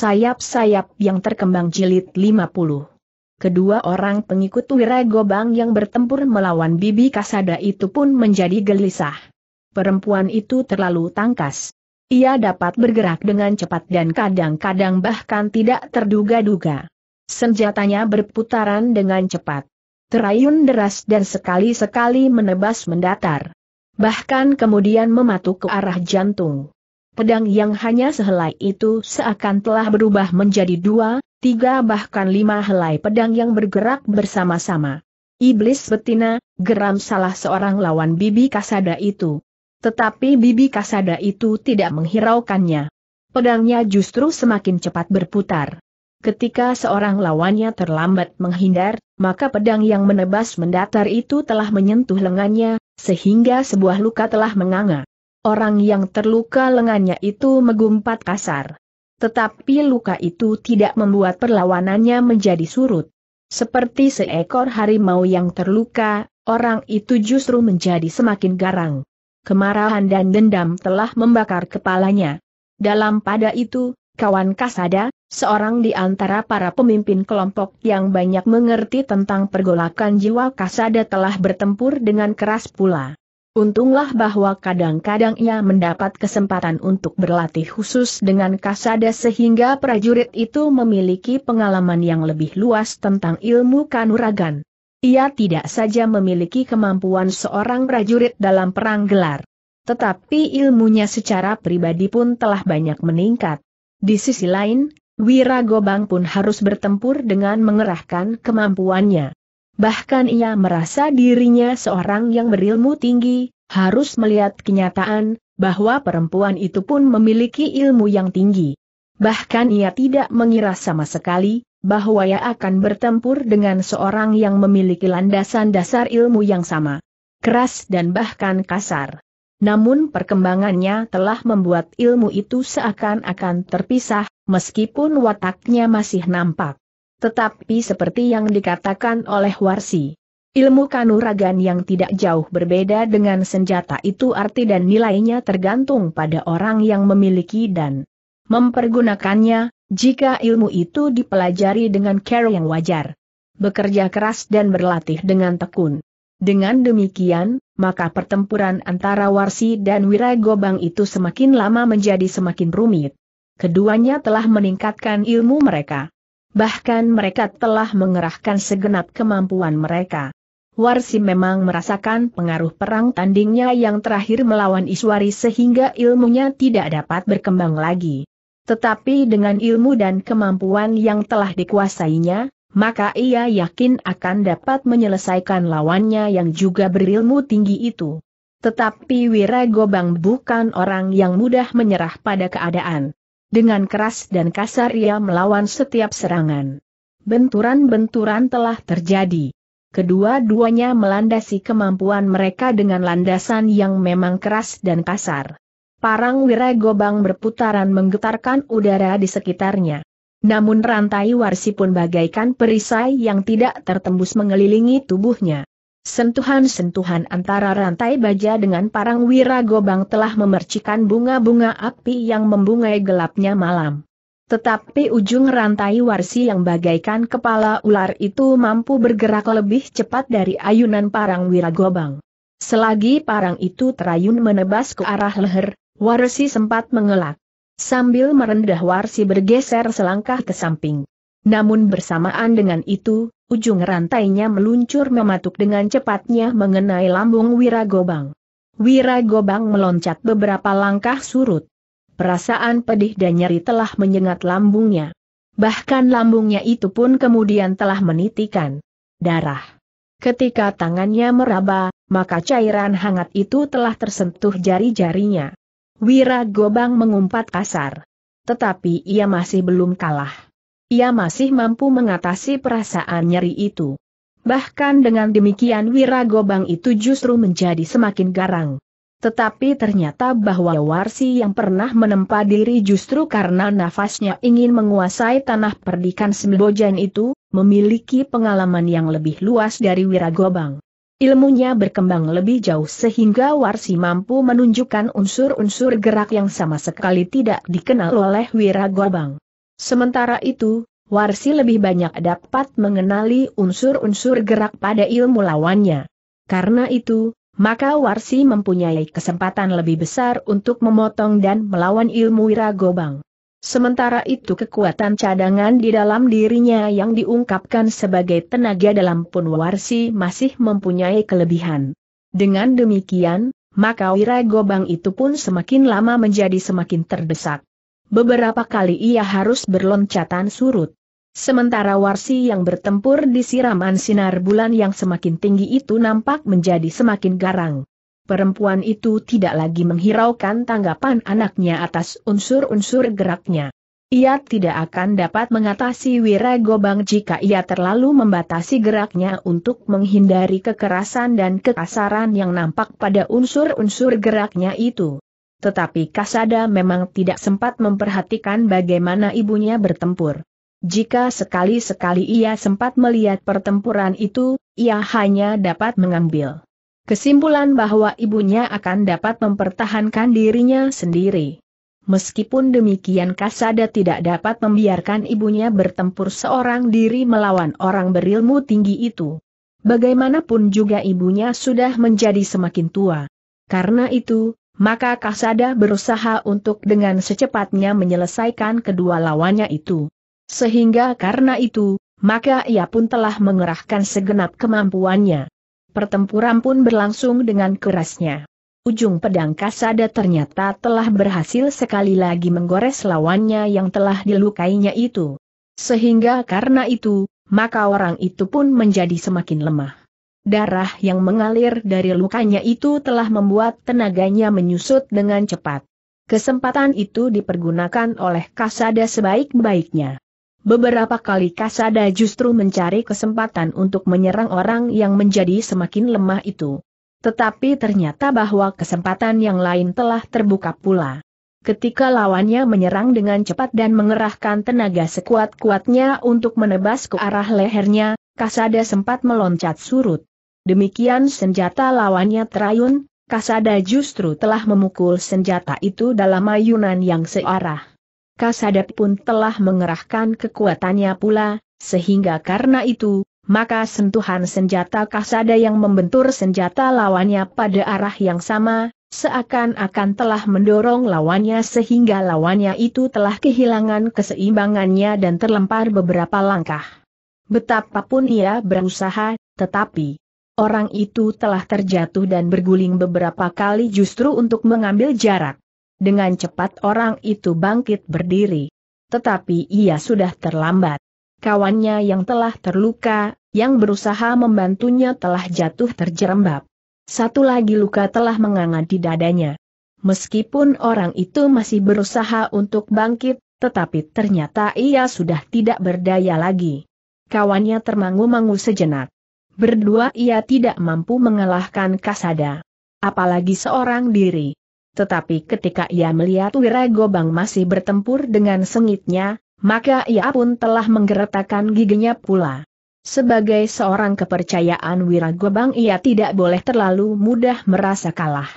sayap-sayap yang terkembang jilid 50. Kedua orang pengikut Wiragobang yang bertempur melawan Bibi Kasada itu pun menjadi gelisah. Perempuan itu terlalu tangkas. Ia dapat bergerak dengan cepat dan kadang-kadang bahkan tidak terduga-duga. Senjatanya berputaran dengan cepat. Terayun deras dan sekali-sekali menebas mendatar. Bahkan kemudian mematuk ke arah jantung. Pedang yang hanya sehelai itu seakan telah berubah menjadi dua, tiga bahkan lima helai pedang yang bergerak bersama-sama. Iblis betina, geram salah seorang lawan Bibi Kasada itu. Tetapi Bibi Kasada itu tidak menghiraukannya. Pedangnya justru semakin cepat berputar. Ketika seorang lawannya terlambat menghindar, maka pedang yang menebas mendatar itu telah menyentuh lengannya, sehingga sebuah luka telah menganga. Orang yang terluka lengannya itu megumpat kasar. Tetapi luka itu tidak membuat perlawanannya menjadi surut. Seperti seekor harimau yang terluka, orang itu justru menjadi semakin garang kemarahan dan dendam telah membakar kepalanya. Dalam pada itu, kawan Kasada, seorang di antara para pemimpin kelompok yang banyak mengerti tentang pergolakan jiwa Kasada telah bertempur dengan keras pula. Untunglah bahwa kadang-kadang ia mendapat kesempatan untuk berlatih khusus dengan Kasada sehingga prajurit itu memiliki pengalaman yang lebih luas tentang ilmu kanuragan. Ia tidak saja memiliki kemampuan seorang prajurit dalam perang gelar. Tetapi ilmunya secara pribadi pun telah banyak meningkat. Di sisi lain, Wiragobang pun harus bertempur dengan mengerahkan kemampuannya. Bahkan ia merasa dirinya seorang yang berilmu tinggi, harus melihat kenyataan, bahwa perempuan itu pun memiliki ilmu yang tinggi. Bahkan ia tidak mengira sama sekali, bahwa ia akan bertempur dengan seorang yang memiliki landasan dasar ilmu yang sama. Keras dan bahkan kasar. Namun perkembangannya telah membuat ilmu itu seakan-akan terpisah, meskipun wataknya masih nampak. Tetapi seperti yang dikatakan oleh Warsi, ilmu kanuragan yang tidak jauh berbeda dengan senjata itu arti dan nilainya tergantung pada orang yang memiliki dan mempergunakannya, jika ilmu itu dipelajari dengan care yang wajar, bekerja keras dan berlatih dengan tekun. Dengan demikian, maka pertempuran antara Warsi dan Wiragobang itu semakin lama menjadi semakin rumit. Keduanya telah meningkatkan ilmu mereka. Bahkan mereka telah mengerahkan segenap kemampuan mereka. Warsi memang merasakan pengaruh perang tandingnya yang terakhir melawan Iswari sehingga ilmunya tidak dapat berkembang lagi. Tetapi dengan ilmu dan kemampuan yang telah dikuasainya, maka ia yakin akan dapat menyelesaikan lawannya yang juga berilmu tinggi itu. Tetapi Wiragobang bukan orang yang mudah menyerah pada keadaan. Dengan keras dan kasar ia melawan setiap serangan. Benturan-benturan telah terjadi. Kedua-duanya melandasi kemampuan mereka dengan landasan yang memang keras dan kasar. Parang Wiragobang berputaran menggetarkan udara di sekitarnya. Namun rantai warsi pun bagaikan perisai yang tidak tertembus mengelilingi tubuhnya. Sentuhan-sentuhan antara rantai baja dengan parang Wiragobang telah memercikan bunga-bunga api yang membungai gelapnya malam. Tetapi ujung rantai warsi yang bagaikan kepala ular itu mampu bergerak lebih cepat dari ayunan parang Wiragobang. Selagi parang itu terayun menebas ke arah leher, Warsi sempat mengelak. Sambil merendah Warsi bergeser selangkah ke samping. Namun bersamaan dengan itu, ujung rantainya meluncur mematuk dengan cepatnya mengenai lambung Wiragobang. Wiragobang meloncat beberapa langkah surut. Perasaan pedih dan nyeri telah menyengat lambungnya. Bahkan lambungnya itu pun kemudian telah menitikan darah. Ketika tangannya meraba, maka cairan hangat itu telah tersentuh jari-jarinya. Wira Gobang mengumpat kasar. Tetapi ia masih belum kalah. Ia masih mampu mengatasi perasaan nyeri itu. Bahkan dengan demikian Wira Gobang itu justru menjadi semakin garang. Tetapi ternyata bahwa Warsi yang pernah menempa diri justru karena nafasnya ingin menguasai tanah perdikan Sembojan itu, memiliki pengalaman yang lebih luas dari Wiragobang. Ilmunya berkembang lebih jauh sehingga Warsi mampu menunjukkan unsur-unsur gerak yang sama sekali tidak dikenal oleh Wiragobang. Sementara itu, Warsi lebih banyak dapat mengenali unsur-unsur gerak pada ilmu lawannya. Karena itu, maka Warsi mempunyai kesempatan lebih besar untuk memotong dan melawan ilmu Wiragobang. Sementara itu kekuatan cadangan di dalam dirinya yang diungkapkan sebagai tenaga dalam pun Warsi masih mempunyai kelebihan. Dengan demikian, maka Wiragobang itu pun semakin lama menjadi semakin terdesak. Beberapa kali ia harus berloncatan surut. Sementara Warsi yang bertempur di siraman sinar bulan yang semakin tinggi itu nampak menjadi semakin garang. Perempuan itu tidak lagi menghiraukan tanggapan anaknya atas unsur-unsur geraknya. Ia tidak akan dapat mengatasi Wiragobang jika ia terlalu membatasi geraknya untuk menghindari kekerasan dan kekasaran yang nampak pada unsur-unsur geraknya itu. Tetapi Kasada memang tidak sempat memperhatikan bagaimana ibunya bertempur. Jika sekali-sekali ia sempat melihat pertempuran itu, ia hanya dapat mengambil kesimpulan bahwa ibunya akan dapat mempertahankan dirinya sendiri. Meskipun demikian Kasada tidak dapat membiarkan ibunya bertempur seorang diri melawan orang berilmu tinggi itu. Bagaimanapun juga ibunya sudah menjadi semakin tua. Karena itu, maka Kasada berusaha untuk dengan secepatnya menyelesaikan kedua lawannya itu. Sehingga karena itu, maka ia pun telah mengerahkan segenap kemampuannya. Pertempuran pun berlangsung dengan kerasnya. Ujung pedang Kasada ternyata telah berhasil sekali lagi menggores lawannya yang telah dilukainya itu. Sehingga karena itu, maka orang itu pun menjadi semakin lemah. Darah yang mengalir dari lukanya itu telah membuat tenaganya menyusut dengan cepat. Kesempatan itu dipergunakan oleh Kasada sebaik-baiknya. Beberapa kali Kasada justru mencari kesempatan untuk menyerang orang yang menjadi semakin lemah itu. Tetapi ternyata bahwa kesempatan yang lain telah terbuka pula. Ketika lawannya menyerang dengan cepat dan mengerahkan tenaga sekuat-kuatnya untuk menebas ke arah lehernya, Kasada sempat meloncat surut. Demikian senjata lawannya terayun, Kasada justru telah memukul senjata itu dalam ayunan yang searah. Kasadap pun telah mengerahkan kekuatannya pula, sehingga karena itu, maka sentuhan senjata Kasada yang membentur senjata lawannya pada arah yang sama, seakan-akan telah mendorong lawannya sehingga lawannya itu telah kehilangan keseimbangannya dan terlempar beberapa langkah. Betapapun ia berusaha, tetapi orang itu telah terjatuh dan berguling beberapa kali justru untuk mengambil jarak. Dengan cepat orang itu bangkit berdiri. Tetapi ia sudah terlambat. Kawannya yang telah terluka, yang berusaha membantunya telah jatuh terjerembab. Satu lagi luka telah menganga di dadanya. Meskipun orang itu masih berusaha untuk bangkit, tetapi ternyata ia sudah tidak berdaya lagi. Kawannya termangu-mangu sejenak. Berdua ia tidak mampu mengalahkan Kasada. Apalagi seorang diri. Tetapi ketika ia melihat Wiragobang masih bertempur dengan sengitnya, maka ia pun telah menggeretakkan giginya pula. Sebagai seorang kepercayaan Wiragobang ia tidak boleh terlalu mudah merasa kalah.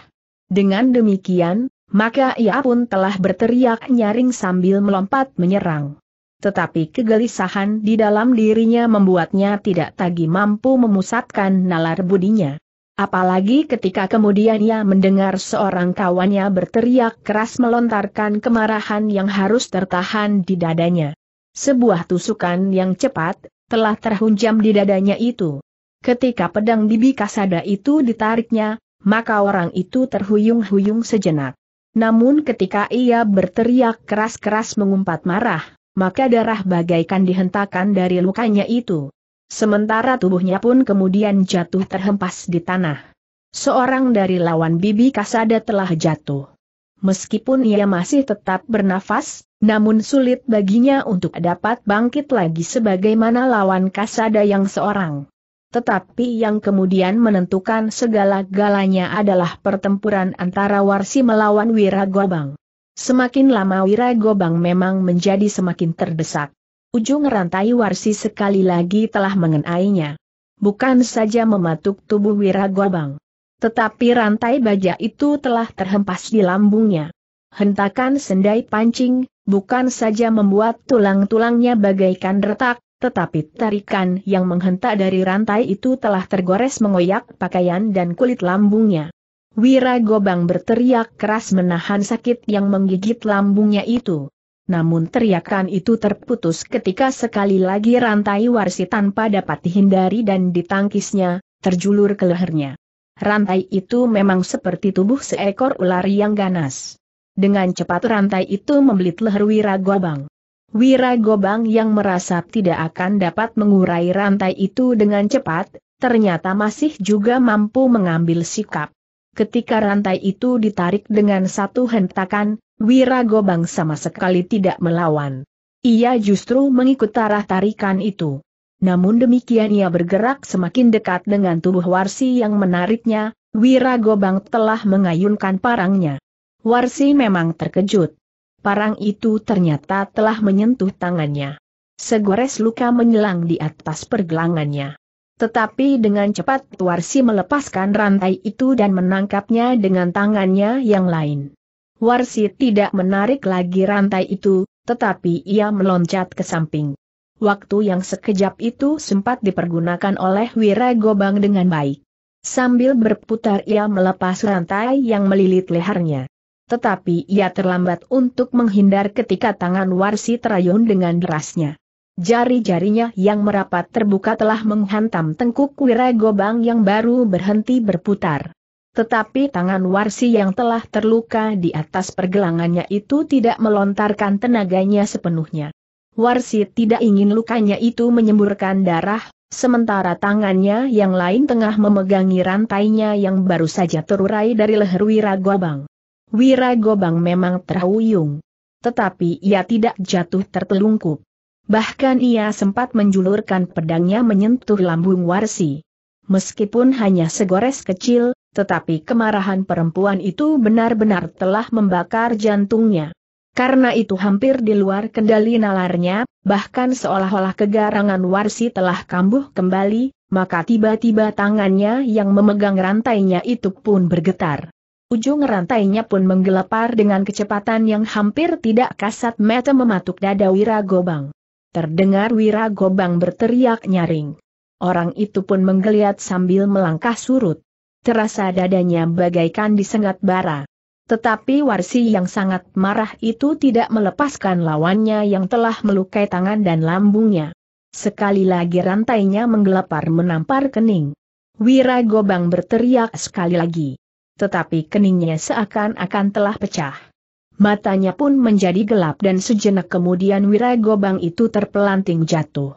Dengan demikian, maka ia pun telah berteriak nyaring sambil melompat menyerang. Tetapi kegelisahan di dalam dirinya membuatnya tidak tagi mampu memusatkan nalar budinya. Apalagi ketika kemudian ia mendengar seorang kawannya berteriak keras melontarkan kemarahan yang harus tertahan di dadanya. Sebuah tusukan yang cepat, telah terhunjam di dadanya itu. Ketika pedang bibi kasada itu ditariknya, maka orang itu terhuyung-huyung sejenak. Namun ketika ia berteriak keras-keras mengumpat marah, maka darah bagaikan dihentakkan dari lukanya itu. Sementara tubuhnya pun kemudian jatuh terhempas di tanah. Seorang dari lawan Bibi Kasada telah jatuh. Meskipun ia masih tetap bernafas, namun sulit baginya untuk dapat bangkit lagi sebagaimana lawan Kasada yang seorang. Tetapi yang kemudian menentukan segala-galanya adalah pertempuran antara Warsi melawan Wiragobang. Semakin lama Wiragobang memang menjadi semakin terdesak. Ujung rantai warsi sekali lagi telah mengenainya. Bukan saja mematuk tubuh Wiragobang. Tetapi rantai baja itu telah terhempas di lambungnya. Hentakan sendai pancing, bukan saja membuat tulang-tulangnya bagaikan retak, tetapi tarikan yang menghentak dari rantai itu telah tergores mengoyak pakaian dan kulit lambungnya. Wira Gobang berteriak keras menahan sakit yang menggigit lambungnya itu. Namun teriakan itu terputus ketika sekali lagi rantai warsi tanpa dapat dihindari dan ditangkisnya, terjulur ke lehernya. Rantai itu memang seperti tubuh seekor ular yang ganas. Dengan cepat rantai itu membelit leher Wira Gobang. Wira Gobang yang merasa tidak akan dapat mengurai rantai itu dengan cepat, ternyata masih juga mampu mengambil sikap. Ketika rantai itu ditarik dengan satu hentakan, Wira Gobang sama sekali tidak melawan. Ia justru mengikut arah tarikan itu. Namun demikian ia bergerak semakin dekat dengan tubuh Warsi yang menariknya, Wira Gobang telah mengayunkan parangnya. Warsi memang terkejut parang itu ternyata telah menyentuh tangannya. Segores luka menyelang di atas pergelangannya. Tetapi dengan cepat Warsi melepaskan rantai itu dan menangkapnya dengan tangannya yang lain. Warsi tidak menarik lagi rantai itu, tetapi ia meloncat ke samping. Waktu yang sekejap itu sempat dipergunakan oleh Wira Gobang dengan baik. Sambil berputar ia melepas rantai yang melilit lehernya tetapi ia terlambat untuk menghindar ketika tangan Warsi terayun dengan derasnya. Jari-jarinya yang merapat terbuka telah menghantam tengkuk Wiragobang yang baru berhenti berputar. Tetapi tangan Warsi yang telah terluka di atas pergelangannya itu tidak melontarkan tenaganya sepenuhnya. Warsi tidak ingin lukanya itu menyemburkan darah, sementara tangannya yang lain tengah memegangi rantainya yang baru saja terurai dari leher Wiragobang. Wira Gobang memang terhuyung. Tetapi ia tidak jatuh tertelungkup. Bahkan ia sempat menjulurkan pedangnya menyentuh lambung Warsi. Meskipun hanya segores kecil, tetapi kemarahan perempuan itu benar-benar telah membakar jantungnya. Karena itu hampir di luar kendali nalarnya, bahkan seolah-olah kegarangan Warsi telah kambuh kembali, maka tiba-tiba tangannya yang memegang rantainya itu pun bergetar. Ujung rantainya pun menggelepar dengan kecepatan yang hampir tidak kasat mata mematuk dada Wiragobang. Terdengar Wiragobang berteriak nyaring. Orang itu pun menggeliat sambil melangkah surut. Terasa dadanya bagaikan disengat bara. Tetapi Warsi yang sangat marah itu tidak melepaskan lawannya yang telah melukai tangan dan lambungnya. Sekali lagi rantainya menggelepar menampar kening. Wiragobang berteriak sekali lagi tetapi keningnya seakan-akan telah pecah. Matanya pun menjadi gelap dan sejenak kemudian Wiragobang itu terpelanting jatuh.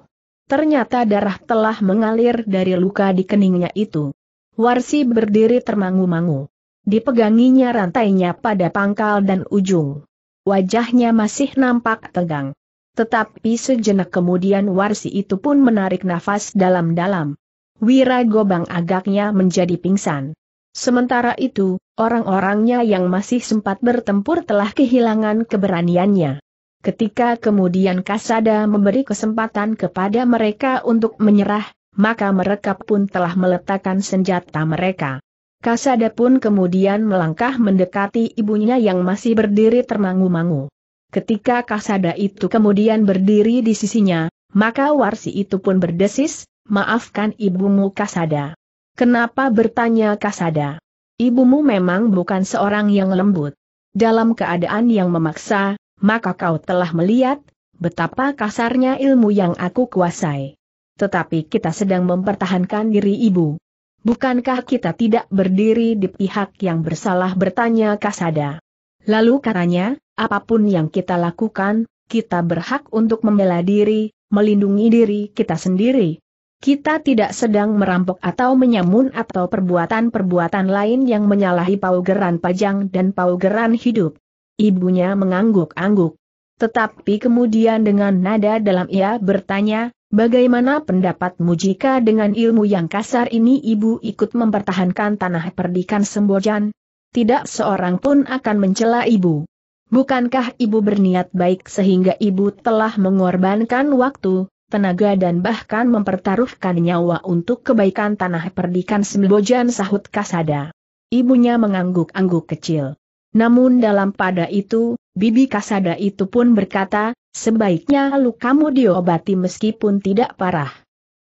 Ternyata darah telah mengalir dari luka di keningnya itu. Warsi berdiri termangu-mangu. Dipeganginya rantainya pada pangkal dan ujung. Wajahnya masih nampak tegang. Tetapi sejenak kemudian Warsi itu pun menarik nafas dalam-dalam. Wiragobang agaknya menjadi pingsan. Sementara itu, orang-orangnya yang masih sempat bertempur telah kehilangan keberaniannya. Ketika kemudian Kasada memberi kesempatan kepada mereka untuk menyerah, maka mereka pun telah meletakkan senjata mereka. Kasada pun kemudian melangkah mendekati ibunya yang masih berdiri termangu-mangu. Ketika Kasada itu kemudian berdiri di sisinya, maka Warsi itu pun berdesis, maafkan ibumu Kasada. Kenapa bertanya Kasada? Ibumu memang bukan seorang yang lembut. Dalam keadaan yang memaksa, maka kau telah melihat, betapa kasarnya ilmu yang aku kuasai. Tetapi kita sedang mempertahankan diri ibu. Bukankah kita tidak berdiri di pihak yang bersalah bertanya Kasada? Lalu katanya, apa pun yang kita lakukan, kita berhak untuk membela diri, melindungi diri kita sendiri. Kita tidak sedang merampok atau menyamun atau perbuatan-perbuatan lain yang menyalahi paugeran pajang dan paugeran hidup. Ibunya mengangguk-angguk. Tetapi kemudian dengan nada dalam ia bertanya, bagaimana pendapatmu jika dengan ilmu yang kasar ini ibu ikut mempertahankan tanah perdikan Sembojan? Tidak seorang pun akan mencela ibu. Bukankah ibu berniat baik sehingga ibu telah mengorbankan waktu, tenaga dan bahkan mempertaruhkan nyawa untuk kebaikan tanah perdikan Sembojan sahut Kasada. Ibunya mengangguk-angguk kecil. Namun dalam pada itu, Bibi Kasada itu pun berkata, sebaiknya lukamu diobati meskipun tidak parah.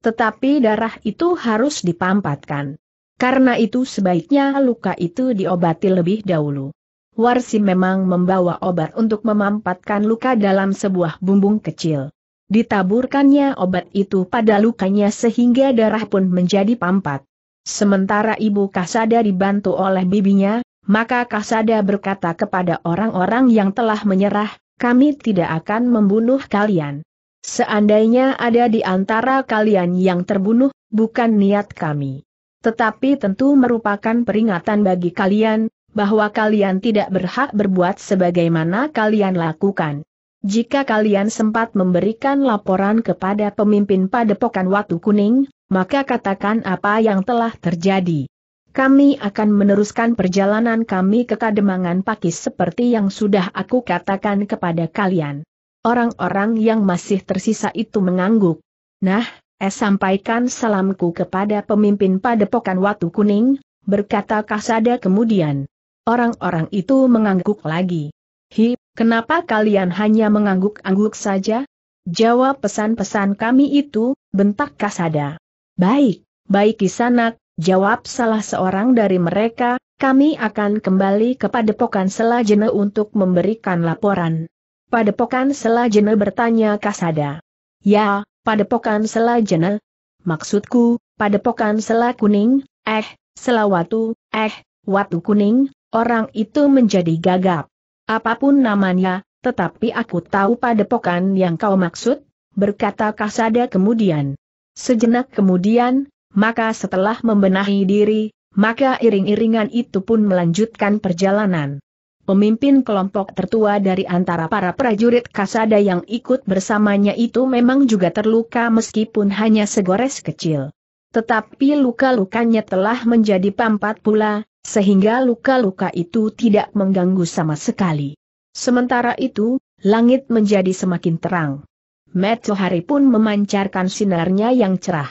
Tetapi darah itu harus dipampatkan. Karena itu sebaiknya luka itu diobati lebih dahulu. Warsi memang membawa obat untuk memampatkan luka dalam sebuah bumbung kecil. Ditaburkannya obat itu pada lukanya sehingga darah pun menjadi pampat. Sementara ibu Kasada dibantu oleh bibinya, maka Kasada berkata kepada orang-orang yang telah menyerah, kami tidak akan membunuh kalian. Seandainya ada di antara kalian yang terbunuh, bukan niat kami. Tetapi tentu merupakan peringatan bagi kalian, bahwa kalian tidak berhak berbuat sebagaimana kalian lakukan. Jika kalian sempat memberikan laporan kepada pemimpin padepokan Watu Kuning, maka katakan apa yang telah terjadi. Kami akan meneruskan perjalanan kami ke Kademangan Pakis seperti yang sudah aku katakan kepada kalian. Orang-orang yang masih tersisa itu mengangguk. Nah, eh sampaikan salamku kepada pemimpin padepokan Watu Kuning, berkata Kasada kemudian. Orang-orang itu mengangguk lagi. Hi, kenapa kalian hanya mengangguk-angguk saja? Jawab pesan-pesan kami itu, bentak Kasada. Baik, baik kisanak, jawab salah seorang dari mereka, kami akan kembali ke Padepokan Selajene untuk memberikan laporan. Padepokan Selajene bertanya Kasada. Ya, Padepokan Selajene. Maksudku, Padepokan Sela Kuning, eh, Selawatu, eh, Watu Kuning, orang itu menjadi gagap. Apa pun namanya, tetapi aku tahu padepokan yang kau maksud, berkata Kasada kemudian. Sejenak kemudian, maka setelah membenahi diri, maka iring-iringan itu pun melanjutkan perjalanan. Pemimpin kelompok tertua dari antara para prajurit Kasada yang ikut bersamanya itu memang juga terluka meskipun hanya segores kecil. Tetapi luka-lukanya telah menjadi pampat pula, sehingga luka-luka itu tidak mengganggu sama sekali. Sementara itu, langit menjadi semakin terang. Matahari pun memancarkan sinarnya yang cerah.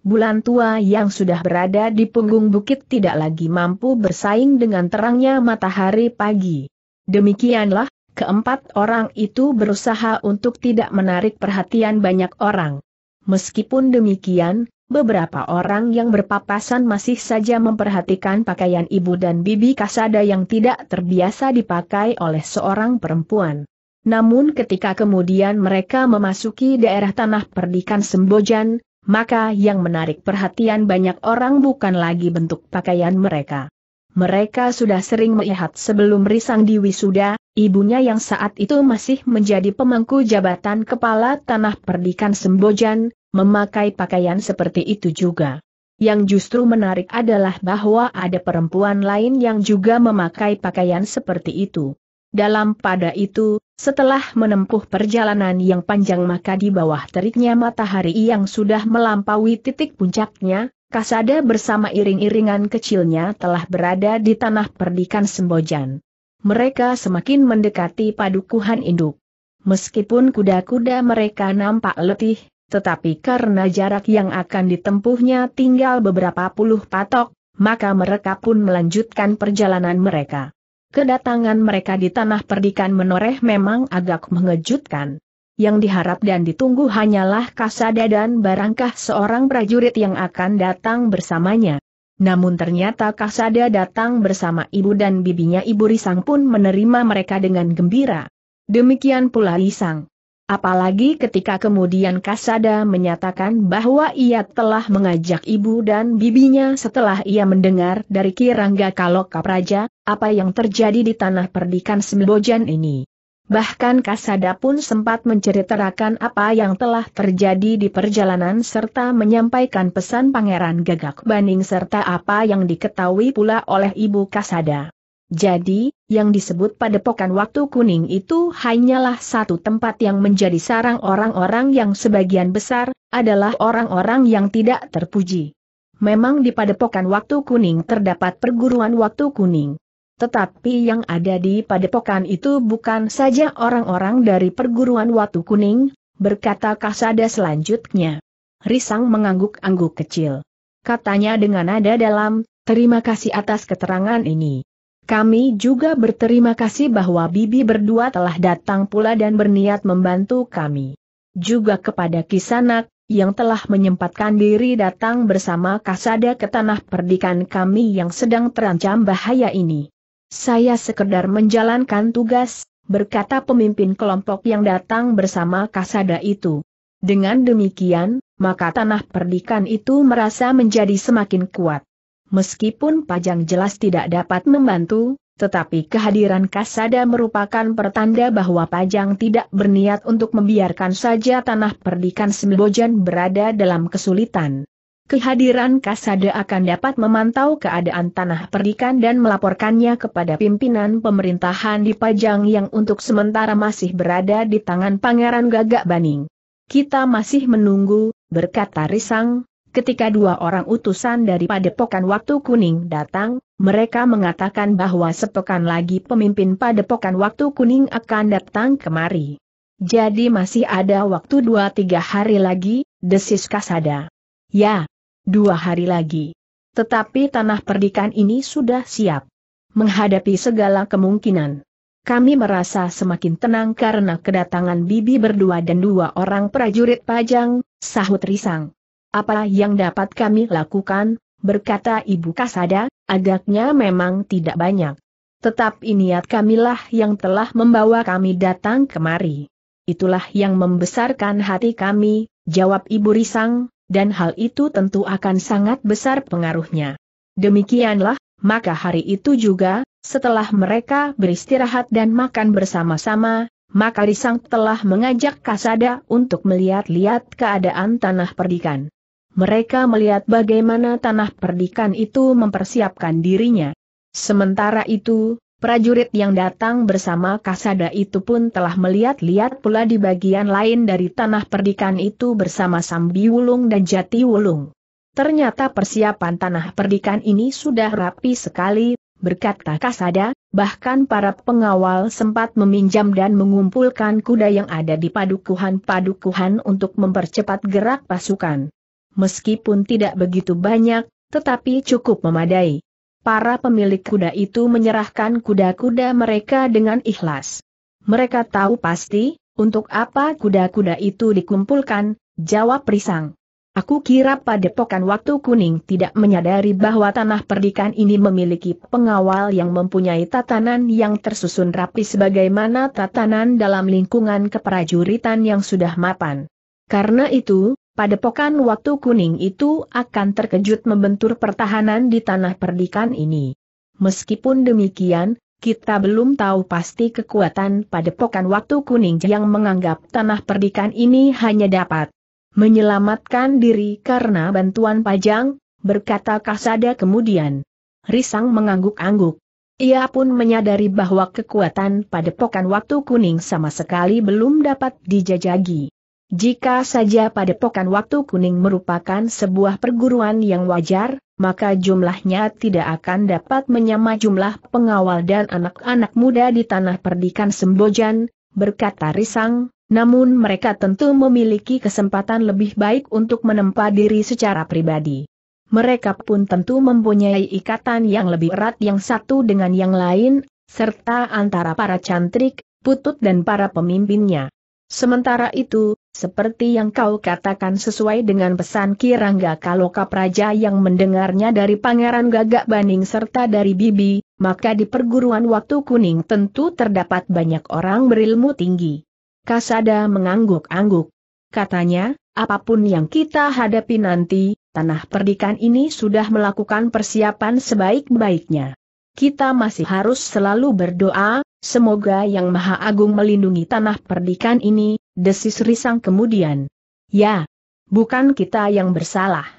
Bulan tua yang sudah berada di punggung bukit tidak lagi mampu bersaing dengan terangnya matahari pagi. Demikianlah, keempat orang itu berusaha untuk tidak menarik perhatian banyak orang. Meskipun demikian, beberapa orang yang berpapasan masih saja memperhatikan pakaian ibu dan bibi Kasada yang tidak terbiasa dipakai oleh seorang perempuan. Namun ketika kemudian mereka memasuki daerah tanah perdikan Sembojan, maka yang menarik perhatian banyak orang bukan lagi bentuk pakaian mereka. Mereka sudah sering melihat sebelum risang di wisuda, ibunya yang saat itu masih menjadi pemangku jabatan kepala tanah perdikan Sembojan, memakai pakaian seperti itu juga. Yang justru menarik adalah bahwa ada perempuan lain yang juga memakai pakaian seperti itu. Dalam pada itu, setelah menempuh perjalanan yang panjang maka di bawah teriknya matahari yang sudah melampaui titik puncaknya, Kasada bersama iring-iringan kecilnya telah berada di tanah perdikan Sembojan. Mereka semakin mendekati padukuhan induk. Meskipun kuda-kuda mereka nampak letih, tetapi karena jarak yang akan ditempuhnya tinggal beberapa puluh patok, maka mereka pun melanjutkan perjalanan mereka. Kedatangan mereka di tanah perdikan menoreh memang agak mengejutkan. Yang diharap dan ditunggu hanyalah Kasada dan barangkah seorang prajurit yang akan datang bersamanya. Namun ternyata Kasada datang bersama ibu dan bibinya Ibu Risang pun menerima mereka dengan gembira. Demikian pula Risang. Apalagi ketika kemudian Kasada menyatakan bahwa ia telah mengajak ibu dan bibinya setelah ia mendengar dari Kirangga Kaloka Praja, apa yang terjadi di tanah perdikan Sembojan ini. Bahkan Kasada pun sempat menceritakan apa yang telah terjadi di perjalanan serta menyampaikan pesan Pangeran Gagak Baning serta apa yang diketahui pula oleh ibu Kasada. Jadi, yang disebut padepokan waktu kuning itu hanyalah satu tempat yang menjadi sarang orang-orang yang sebagian besar, adalah orang-orang yang tidak terpuji. Memang di padepokan waktu kuning terdapat perguruan waktu kuning. Tetapi yang ada di padepokan itu bukan saja orang-orang dari perguruan waktu kuning, berkata Kasada selanjutnya. Risang mengangguk-angguk kecil. Katanya dengan nada dalam, terima kasih atas keterangan ini. Kami juga berterima kasih bahwa Bibi berdua telah datang pula dan berniat membantu kami. Juga kepada Kisanak, yang telah menyempatkan diri datang bersama Kasada ke tanah perdikan kami yang sedang terancam bahaya ini. Saya sekedar menjalankan tugas, berkata pemimpin kelompok yang datang bersama Kasada itu. Dengan demikian, maka tanah perdikan itu merasa menjadi semakin kuat. Meskipun Pajang jelas tidak dapat membantu, tetapi kehadiran Kasada merupakan pertanda bahwa Pajang tidak berniat untuk membiarkan saja tanah perdikan Sembojan berada dalam kesulitan. Kehadiran Kasada akan dapat memantau keadaan tanah perdikan dan melaporkannya kepada pimpinan pemerintahan di Pajang yang untuk sementara masih berada di tangan Pangeran Gagak Baning. Kita masih menunggu, berkata Risang, Ketika dua orang utusan dari Padepokan Waktu Kuning datang, mereka mengatakan bahwa sepekan lagi pemimpin Padepokan Waktu Kuning akan datang kemari. Jadi masih ada waktu dua tiga hari lagi, desis Kasada. Ya, dua hari lagi. Tetapi tanah perdikan ini sudah siap. Menghadapi segala kemungkinan. Kami merasa semakin tenang karena kedatangan Bibi berdua dan dua orang prajurit pajang, sahut risang. Apa yang dapat kami lakukan, berkata Ibu Kasada, agaknya memang tidak banyak. Tetapi niat kamilah yang telah membawa kami datang kemari. Itulah yang membesarkan hati kami, jawab Ibu Risang, dan hal itu tentu akan sangat besar pengaruhnya. Demikianlah, maka hari itu juga, setelah mereka beristirahat dan makan bersama-sama, maka Risang telah mengajak Kasada untuk melihat-lihat keadaan tanah perdikan mereka melihat bagaimana tanah perdikan itu mempersiapkan dirinya. Sementara itu, prajurit yang datang bersama Kasada itu pun telah melihat-lihat pula di bagian lain dari tanah perdikan itu bersama Sambi Wulung dan Jati Wulung. Ternyata persiapan tanah perdikan ini sudah rapi sekali, berkata Kasada, bahkan para pengawal sempat meminjam dan mengumpulkan kuda yang ada di padukuhan-padukuhan untuk mempercepat gerak pasukan meskipun tidak begitu banyak, tetapi cukup memadai. Para pemilik kuda itu menyerahkan kuda-kuda mereka dengan ikhlas. Mereka tahu pasti, untuk apa kuda-kuda itu dikumpulkan, jawab Risang. Aku kira padepokan waktu kuning tidak menyadari bahwa tanah perdikan ini memiliki pengawal yang mempunyai tatanan yang tersusun rapi sebagaimana tatanan dalam lingkungan keprajuritan yang sudah mapan. Karena itu, padepokan waktu kuning itu akan terkejut membentur pertahanan di tanah perdikan ini. Meskipun demikian, kita belum tahu pasti kekuatan padepokan waktu kuning yang menganggap tanah perdikan ini hanya dapat menyelamatkan diri karena bantuan pajang, berkata Kasada kemudian. Risang mengangguk-angguk. Ia pun menyadari bahwa kekuatan padepokan waktu kuning sama sekali belum dapat dijajagi. Jika saja padepokan waktu kuning merupakan sebuah perguruan yang wajar, maka jumlahnya tidak akan dapat menyama jumlah pengawal dan anak-anak muda di tanah perdikan Sembojan, berkata Risang, namun mereka tentu memiliki kesempatan lebih baik untuk menempa diri secara pribadi. Mereka pun tentu mempunyai ikatan yang lebih erat yang satu dengan yang lain, serta antara para cantrik, putut dan para pemimpinnya. Sementara itu, seperti yang kau katakan sesuai dengan pesan Kirangga Kaloka Praja yang mendengarnya dari Pangeran Gagak Baning serta dari Bibi, maka di perguruan waktu kuning tentu terdapat banyak orang berilmu tinggi. Kasada mengangguk-angguk. Katanya, apa pun yang kita hadapi nanti, tanah perdikan ini sudah melakukan persiapan sebaik-baiknya. Kita masih harus selalu berdoa, Semoga Yang Maha Agung melindungi tanah perdikan ini, desis risang kemudian. Ya, bukan kita yang bersalah.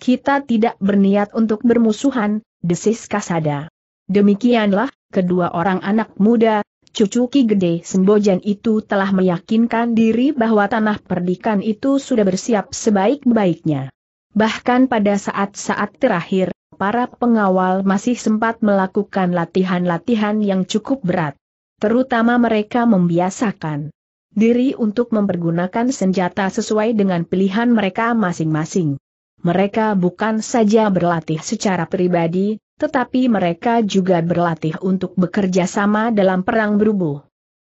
Kita tidak berniat untuk bermusuhan, desis Kasada. Demikianlah, kedua orang anak muda, cucu Ki Gede Sembojan itu telah meyakinkan diri bahwa tanah perdikan itu sudah bersiap sebaik-baiknya. Bahkan pada saat-saat terakhir, para pengawal masih sempat melakukan latihan-latihan yang cukup berat terutama mereka membiasakan diri untuk mempergunakan senjata sesuai dengan pilihan mereka masing-masing. Mereka bukan saja berlatih secara pribadi, tetapi mereka juga berlatih untuk bekerja sama dalam perang berubuh.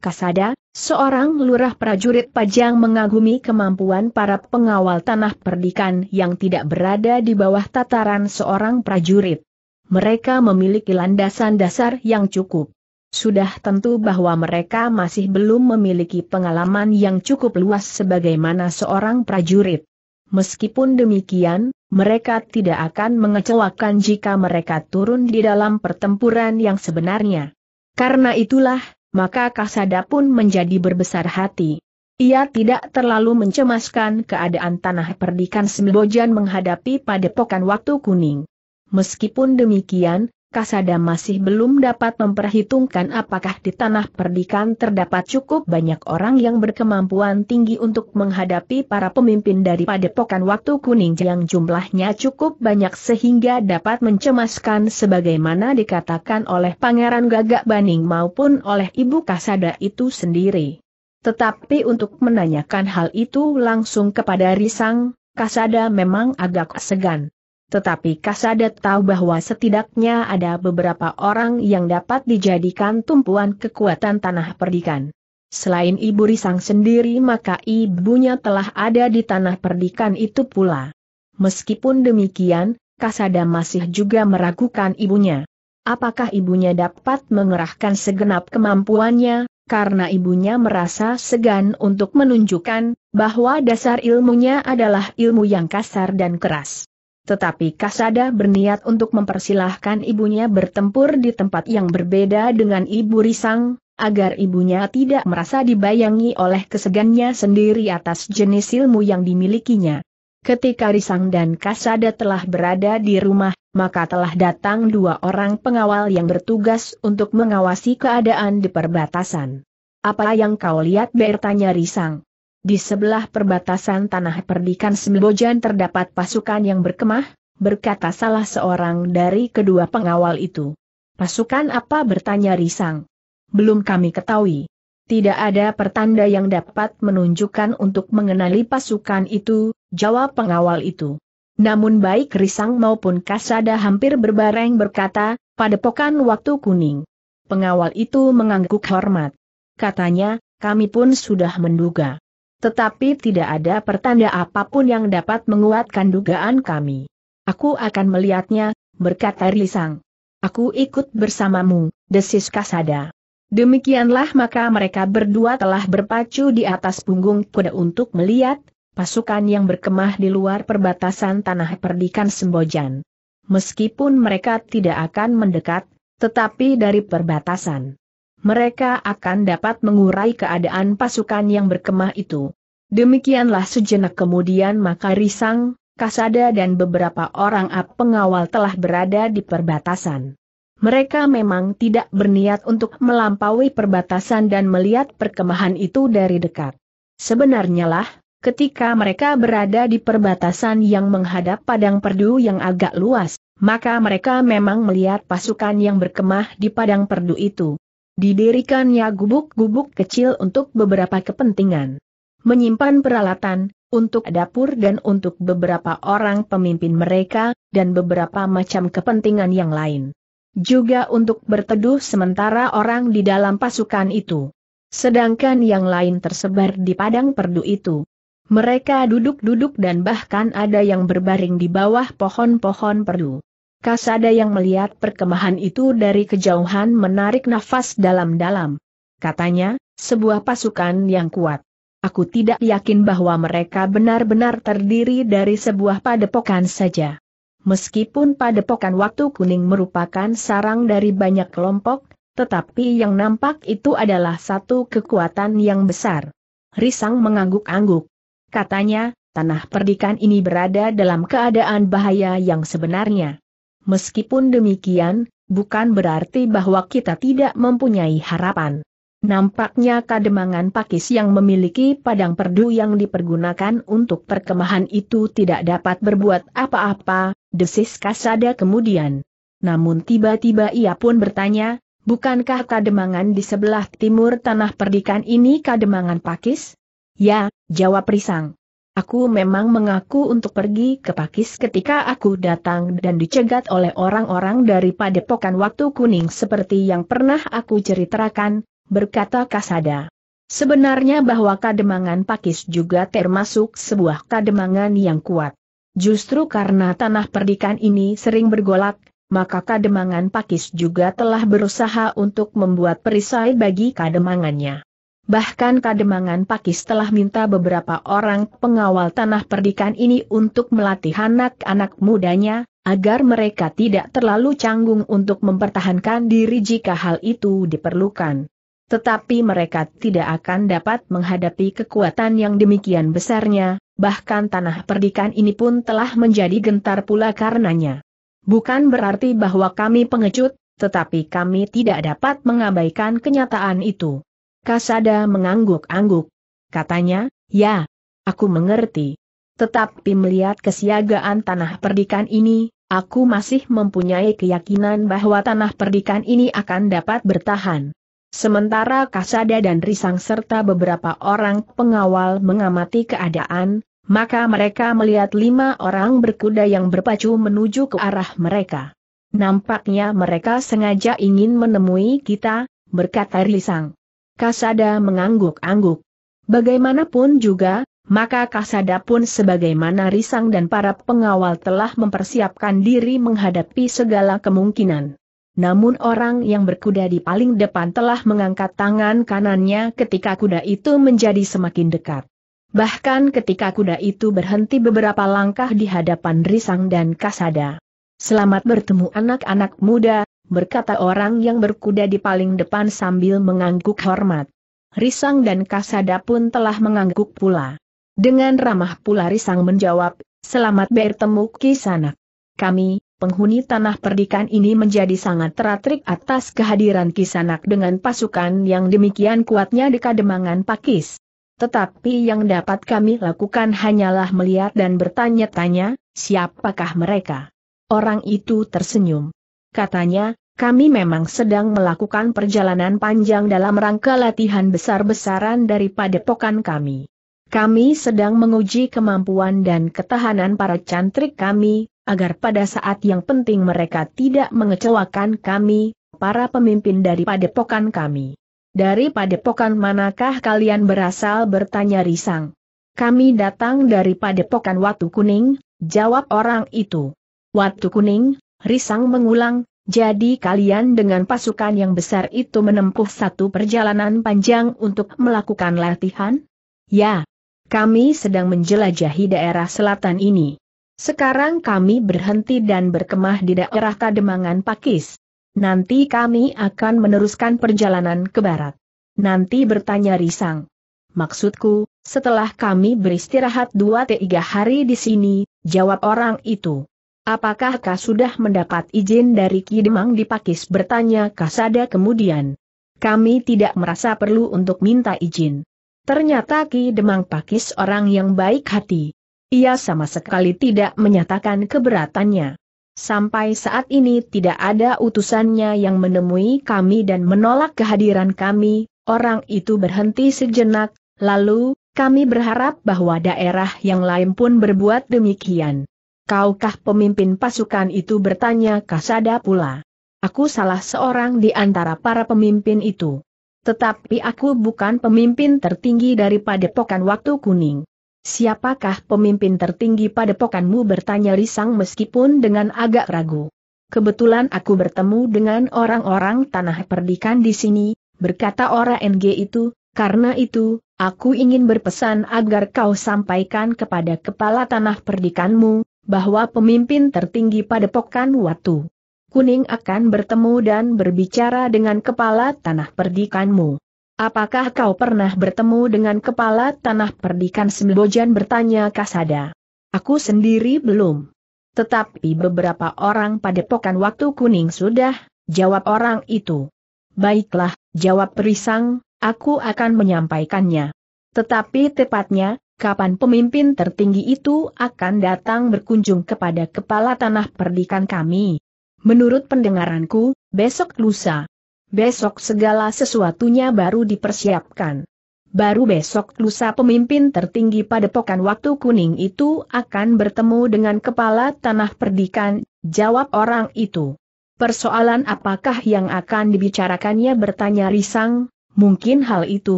Kasada, seorang lurah prajurit Pajang mengagumi kemampuan para pengawal tanah perdikan yang tidak berada di bawah tataran seorang prajurit. Mereka memiliki landasan dasar yang cukup. Sudah tentu bahwa mereka masih belum memiliki pengalaman yang cukup luas sebagaimana seorang prajurit. Meskipun demikian, mereka tidak akan mengecewakan jika mereka turun di dalam pertempuran yang sebenarnya. Karena itulah, maka Kasada pun menjadi berbesar hati. Ia tidak terlalu mencemaskan keadaan tanah perdikan Sembojan menghadapi padepokan waktu kuning. Meskipun demikian, Kasada masih belum dapat memperhitungkan apakah di tanah perdikan terdapat cukup banyak orang yang berkemampuan tinggi untuk menghadapi para pemimpin dari padepokan waktu kuning yang jumlahnya cukup banyak sehingga dapat mencemaskan sebagaimana dikatakan oleh Pangeran Gagak Baning maupun oleh Ibu Kasada itu sendiri. Tetapi untuk menanyakan hal itu langsung kepada Risang, Kasada memang agak segan tetapi Kasadat tahu bahwa setidaknya ada beberapa orang yang dapat dijadikan tumpuan kekuatan tanah perdikan. Selain ibu Risang sendiri maka ibunya telah ada di tanah perdikan itu pula. Meskipun demikian, Kasada masih juga meragukan ibunya. Apakah ibunya dapat mengerahkan segenap kemampuannya, karena ibunya merasa segan untuk menunjukkan bahwa dasar ilmunya adalah ilmu yang kasar dan keras. Tetapi Kasada berniat untuk mempersilahkan ibunya bertempur di tempat yang berbeda dengan ibu Risang, agar ibunya tidak merasa dibayangi oleh kesegannya sendiri atas jenis ilmu yang dimilikinya. Ketika Risang dan Kasada telah berada di rumah, maka telah datang dua orang pengawal yang bertugas untuk mengawasi keadaan di perbatasan. Apa yang kau lihat bertanya Risang? Di sebelah perbatasan tanah perdikan Sembojan terdapat pasukan yang berkemah, berkata salah seorang dari kedua pengawal itu. Pasukan apa bertanya Risang? Belum kami ketahui. Tidak ada pertanda yang dapat menunjukkan untuk mengenali pasukan itu, jawab pengawal itu. Namun baik Risang maupun Kasada hampir berbareng berkata, pada pokan waktu kuning. Pengawal itu mengangguk hormat. Katanya, kami pun sudah menduga. Tetapi tidak ada pertanda apa pun yang dapat menguatkan dugaan kami. Aku akan melihatnya, berkata Risang. Aku ikut bersamamu, desis Kasada. Demikianlah maka mereka berdua telah berpacu di atas punggung kuda untuk melihat pasukan yang berkemah di luar perbatasan tanah perdikan Sembojan. Meskipun mereka tidak akan mendekat, tetapi dari perbatasan mereka akan dapat mengurai keadaan pasukan yang berkemah itu. Demikianlah sejenak kemudian maka Risang, Kasada dan beberapa orang ap pengawal telah berada di perbatasan. Mereka memang tidak berniat untuk melampaui perbatasan dan melihat perkemahan itu dari dekat. Sebenarnya lah, ketika mereka berada di perbatasan yang menghadap padang perdu yang agak luas, maka mereka memang melihat pasukan yang berkemah di padang perdu itu. Didirikannya gubuk-gubuk kecil untuk beberapa kepentingan. Menyimpan peralatan, untuk dapur dan untuk beberapa orang pemimpin mereka, dan beberapa macam kepentingan yang lain. Juga untuk berteduh sementara orang di dalam pasukan itu. Sedangkan yang lain tersebar di padang perdu itu. Mereka duduk-duduk dan bahkan ada yang berbaring di bawah pohon-pohon perdu. Kasada yang melihat perkemahan itu dari kejauhan menarik nafas dalam-dalam. Katanya, sebuah pasukan yang kuat. Aku tidak yakin bahwa mereka benar-benar terdiri dari sebuah padepokan saja. Meskipun padepokan waktu kuning merupakan sarang dari banyak kelompok, tetapi yang nampak itu adalah satu kekuatan yang besar. Risang mengangguk-angguk. Katanya, tanah perdikan ini berada dalam keadaan bahaya yang sebenarnya. Meskipun demikian, bukan berarti bahwa kita tidak mempunyai harapan. Nampaknya kademangan pakis yang memiliki padang perdu yang dipergunakan untuk perkemahan itu tidak dapat berbuat apa-apa, desis Kasada kemudian. Namun tiba-tiba ia pun bertanya, bukankah kademangan di sebelah timur tanah perdikan ini kademangan pakis? Ya, jawab Risang. Aku memang mengaku untuk pergi ke Pakis ketika aku datang dan dicegat oleh orang-orang dari Padepokan Waktu Kuning seperti yang pernah aku ceritakan, berkata Kasada. Sebenarnya bahwa kademangan Pakis juga termasuk sebuah kademangan yang kuat. Justru karena tanah perdikan ini sering bergolak, maka kademangan Pakis juga telah berusaha untuk membuat perisai bagi kademangannya. Bahkan Kademangan Pakis telah minta beberapa orang pengawal tanah perdikan ini untuk melatih anak-anak mudanya, agar mereka tidak terlalu canggung untuk mempertahankan diri jika hal itu diperlukan. Tetapi mereka tidak akan dapat menghadapi kekuatan yang demikian besarnya, bahkan tanah perdikan ini pun telah menjadi gentar pula karenanya. Bukan berarti bahwa kami pengecut, tetapi kami tidak dapat mengabaikan kenyataan itu. Kasada mengangguk-angguk. Katanya, ya, aku mengerti. Tetapi melihat kesiagaan tanah perdikan ini, aku masih mempunyai keyakinan bahwa tanah perdikan ini akan dapat bertahan. Sementara Kasada dan Risang serta beberapa orang pengawal mengamati keadaan, maka mereka melihat lima orang berkuda yang berpacu menuju ke arah mereka. Nampaknya mereka sengaja ingin menemui kita, berkata Risang. Kasada mengangguk-angguk. Bagaimanapun juga, maka Kasada pun sebagaimana Risang dan para pengawal telah mempersiapkan diri menghadapi segala kemungkinan. Namun orang yang berkuda di paling depan telah mengangkat tangan kanannya ketika kuda itu menjadi semakin dekat. Bahkan ketika kuda itu berhenti beberapa langkah di hadapan Risang dan Kasada. Selamat bertemu anak-anak muda, berkata orang yang berkuda di paling depan sambil mengangguk hormat. Risang dan Kasada pun telah mengangguk pula. Dengan ramah pula Risang menjawab, selamat bertemu Kisanak. Kami, penghuni tanah perdikan ini menjadi sangat teratrik atas kehadiran Kisanak dengan pasukan yang demikian kuatnya di Kademangan Pakis. Tetapi yang dapat kami lakukan hanyalah melihat dan bertanya-tanya, siapakah mereka? Orang itu tersenyum. Katanya, kami memang sedang melakukan perjalanan panjang dalam rangka latihan besar-besaran dari padepokan kami. Kami sedang menguji kemampuan dan ketahanan para cantrik kami, agar pada saat yang penting mereka tidak mengecewakan kami, para pemimpin dari padepokan kami. Dari padepokan manakah kalian berasal bertanya risang? Kami datang dari padepokan Watu Kuning, jawab orang itu. Watu Kuning, risang mengulang, jadi kalian dengan pasukan yang besar itu menempuh satu perjalanan panjang untuk melakukan latihan? Ya. Kami sedang menjelajahi daerah selatan ini. Sekarang kami berhenti dan berkemah di daerah Kademangan Pakis. Nanti kami akan meneruskan perjalanan ke barat. Nanti bertanya Risang. Maksudku, setelah kami beristirahat dua tiga hari di sini, jawab orang itu. Apakah kau sudah mendapat izin dari Ki Demang di Pakis bertanya Kasada kemudian. Kami tidak merasa perlu untuk minta izin. Ternyata Ki Demang Pakis orang yang baik hati. Ia sama sekali tidak menyatakan keberatannya. Sampai saat ini tidak ada utusannya yang menemui kami dan menolak kehadiran kami, orang itu berhenti sejenak, lalu, kami berharap bahwa daerah yang lain pun berbuat demikian. Kaukah pemimpin pasukan itu bertanya Kasada pula. Aku salah seorang di antara para pemimpin itu. Tetapi aku bukan pemimpin tertinggi dari padepokan waktu kuning. Siapakah pemimpin tertinggi padepokanmu bertanya Risang meskipun dengan agak ragu. Kebetulan aku bertemu dengan orang-orang tanah perdikan di sini, berkata orang NG itu, karena itu, aku ingin berpesan agar kau sampaikan kepada kepala tanah perdikanmu, bahwa pemimpin tertinggi pada Pokan Watu Kuning akan bertemu dan berbicara dengan kepala tanah perdikanmu. Apakah kau pernah bertemu dengan kepala tanah perdikan Sembojan bertanya Kasada. Aku sendiri belum. Tetapi beberapa orang pada Pokan Waktu Kuning sudah, jawab orang itu. Baiklah, jawab Perisang, aku akan menyampaikannya. Tetapi tepatnya, kapan pemimpin tertinggi itu akan datang berkunjung kepada kepala tanah perdikan kami. Menurut pendengaranku, besok lusa. Besok segala sesuatunya baru dipersiapkan. baru besok lusa pemimpin tertinggi pada pokan waktu kuning itu akan bertemu dengan kepala tanah perdikan, jawab orang itu. Persoalan apakah yang akan dibicarakannya bertanya risang, mungkin hal itu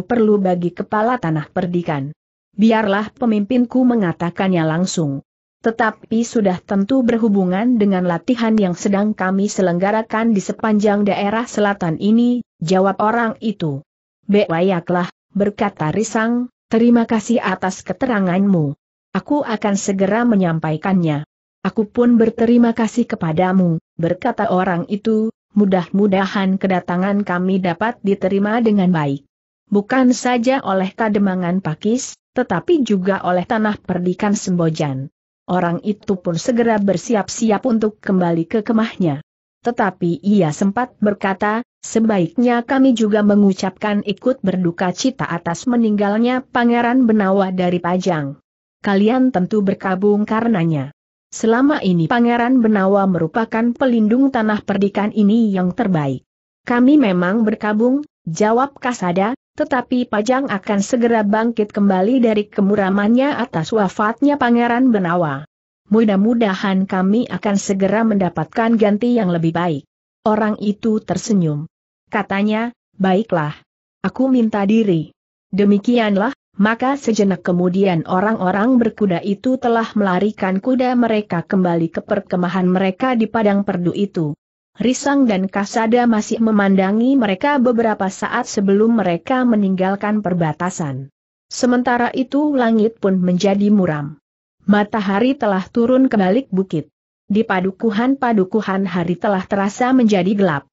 perlu bagi kepala tanah perdikan. Biarlah pemimpinku mengatakannya langsung. Tetapi sudah tentu berhubungan dengan latihan yang sedang kami selenggarakan di sepanjang daerah selatan ini, jawab orang itu. Bewayaklah, berkata Risang, terima kasih atas keteranganmu. Aku akan segera menyampaikannya. Aku pun berterima kasih kepadamu, berkata orang itu, mudah-mudahan kedatangan kami dapat diterima dengan baik. Bukan saja oleh kademangan Pakis, tetapi juga oleh tanah perdikan Sembojan. Orang itu pun segera bersiap-siap untuk kembali ke kemahnya. Tetapi ia sempat berkata, Sebaiknya kami juga mengucapkan ikut berduka cita atas meninggalnya Pangeran Benawa dari Pajang. Kalian tentu berkabung karenanya. Selama ini Pangeran Benawa merupakan pelindung tanah perdikan ini yang terbaik. Kami memang berkabung, jawab Kasada, tetapi Pajang akan segera bangkit kembali dari kemuramannya atas wafatnya Pangeran Benawa. Mudah-mudahan kami akan segera mendapatkan ganti yang lebih baik. Orang itu tersenyum katanya, baiklah. Aku minta diri. Demikianlah, maka sejenak kemudian orang-orang berkuda itu telah melarikan kuda mereka kembali ke perkemahan mereka di padang perdu itu. Risang dan Kasada masih memandangi mereka beberapa saat sebelum mereka meninggalkan perbatasan. Sementara itu langit pun menjadi muram. Matahari telah turun ke balik bukit. Di padukuhan-padukuhan hari telah terasa menjadi gelap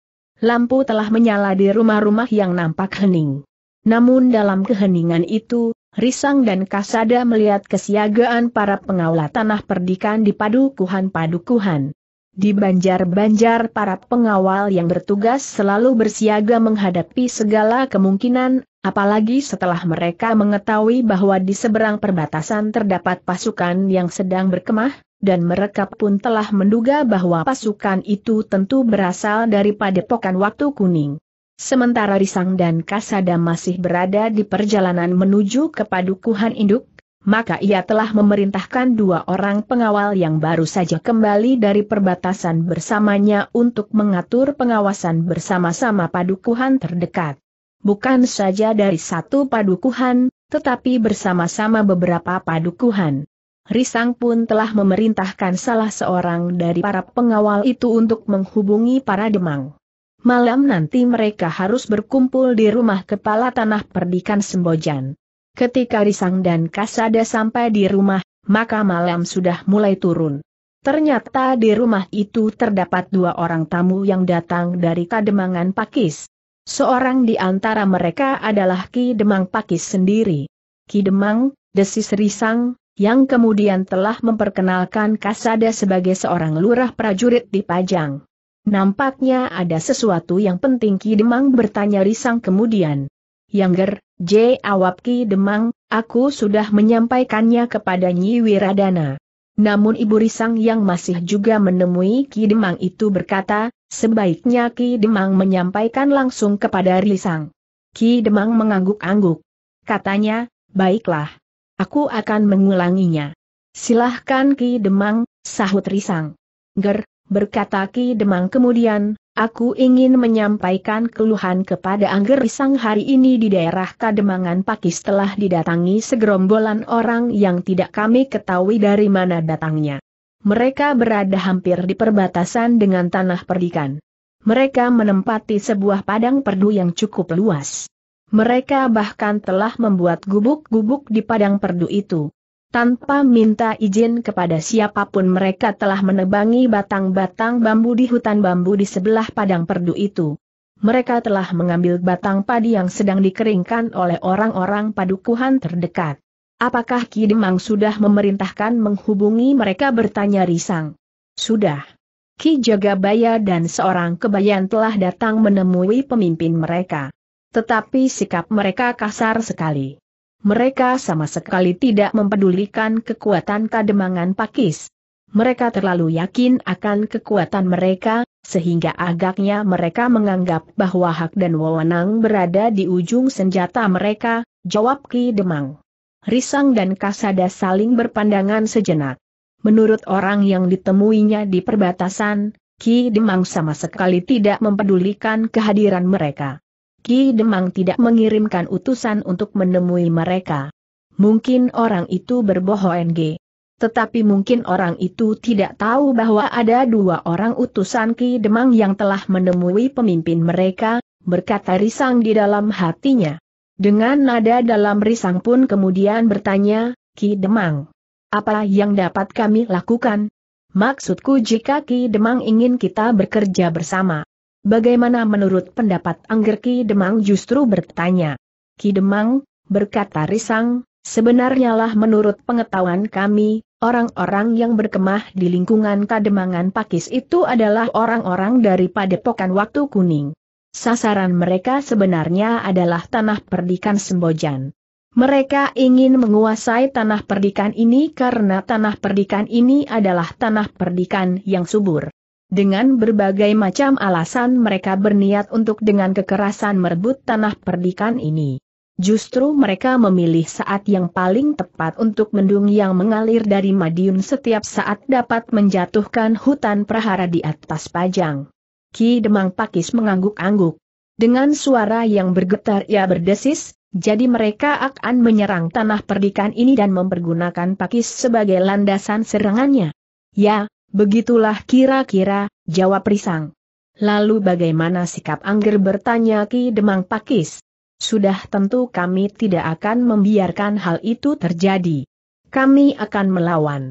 lampu telah menyala di rumah-rumah yang nampak hening. Namun dalam keheningan itu, Risang dan Kasada melihat kesiagaan para pengawal tanah perdikan di padukuhan-padukuhan. Di banjar-banjar para pengawal yang bertugas selalu bersiaga menghadapi segala kemungkinan, apalagi setelah mereka mengetahui bahwa di seberang perbatasan terdapat pasukan yang sedang berkemah, dan mereka pun telah menduga bahwa pasukan itu tentu berasal dari padepokan waktu kuning. Sementara Risang dan Kasada masih berada di perjalanan menuju ke padukuhan induk, maka ia telah memerintahkan dua orang pengawal yang baru saja kembali dari perbatasan bersamanya untuk mengatur pengawasan bersama-sama padukuhan terdekat. Bukan saja dari satu padukuhan, tetapi bersama-sama beberapa padukuhan. Risang pun telah memerintahkan salah seorang dari para pengawal itu untuk menghubungi para demang. Malam nanti mereka harus berkumpul di rumah kepala tanah perdikan Sembojan. Ketika Risang dan Kasada sampai di rumah, maka malam sudah mulai turun. Ternyata di rumah itu terdapat dua orang tamu yang datang dari Kademangan Pakis. Seorang di antara mereka adalah Ki Demang Pakis sendiri. Ki Demang, desis Risang, yang kemudian telah memperkenalkan Kasada sebagai seorang lurah prajurit di Pajang. Nampaknya ada sesuatu yang penting Ki Demang bertanya risang kemudian. Yangger, J. Awap Ki Demang, aku sudah menyampaikannya kepada Nyi Wiradana. Namun Ibu Risang yang masih juga menemui Ki Demang itu berkata, sebaiknya Ki Demang menyampaikan langsung kepada Risang. Ki Demang mengangguk-angguk. Katanya, baiklah. Aku akan mengulanginya. Silahkan Ki Demang, sahut Risang. Ger, berkata Ki Demang kemudian, aku ingin menyampaikan keluhan kepada Angger Risang hari ini di daerah Kademangan Pakis telah didatangi segerombolan orang yang tidak kami ketahui dari mana datangnya. Mereka berada hampir di perbatasan dengan tanah perdikan. Mereka menempati sebuah padang perdu yang cukup luas. Mereka bahkan telah membuat gubuk-gubuk di padang perdu itu. Tanpa minta izin kepada siapa pun mereka telah menebangi batang-batang bambu di hutan bambu di sebelah padang perdu itu. Mereka telah mengambil batang padi yang sedang dikeringkan oleh orang-orang padukuhan terdekat. Apakah Ki Demang sudah memerintahkan menghubungi mereka bertanya risang? Sudah. Ki Jagabaya dan seorang kebayan telah datang menemui pemimpin mereka tetapi sikap mereka kasar sekali. Mereka sama sekali tidak mempedulikan kekuatan kademangan Pakis. Mereka terlalu yakin akan kekuatan mereka, sehingga agaknya mereka menganggap bahwa hak dan wewenang berada di ujung senjata mereka, jawab Ki Demang. Risang dan Kasada saling berpandangan sejenak. Menurut orang yang ditemuinya di perbatasan, Ki Demang sama sekali tidak mempedulikan kehadiran mereka. Ki Demang tidak mengirimkan utusan untuk menemui mereka. Mungkin orang itu berbohong tetapi mungkin orang itu tidak tahu bahwa ada dua orang utusan Ki Demang yang telah menemui pemimpin mereka, berkata risang di dalam hatinya. Dengan nada dalam risang pun kemudian bertanya, Ki Demang, apa yang dapat kami lakukan? Maksudku jika Ki Demang ingin kita bekerja bersama. Bagaimana menurut pendapat Angger Ki Demang justru bertanya. Ki Demang, berkata risang, Sebenarnya lah menurut pengetahuan kami, orang-orang yang berkemah di lingkungan Kademangan Pakis itu adalah orang-orang dari Padepokan Waktu Kuning. Sasaran mereka sebenarnya adalah tanah perdikan Sembojan. Mereka ingin menguasai tanah perdikan ini karena tanah perdikan ini adalah tanah perdikan yang subur. Dengan berbagai macam alasan mereka berniat untuk dengan kekerasan merebut tanah perdikan ini. Justru mereka memilih saat yang paling tepat untuk mendung yang mengalir dari Madiun setiap saat dapat menjatuhkan hutan prahara di atas pajang. Ki Demang Pakis mengangguk-angguk. Dengan suara yang bergetar ia berdesis, jadi mereka akan menyerang tanah perdikan ini dan mempergunakan Pakis sebagai landasan serangannya. Ya, begitulah kira-kira, jawab Risang. Lalu bagaimana sikap Angger bertanya Ki Demang Pakis? sudah tentu kami tidak akan membiarkan hal itu terjadi. Kami akan melawan.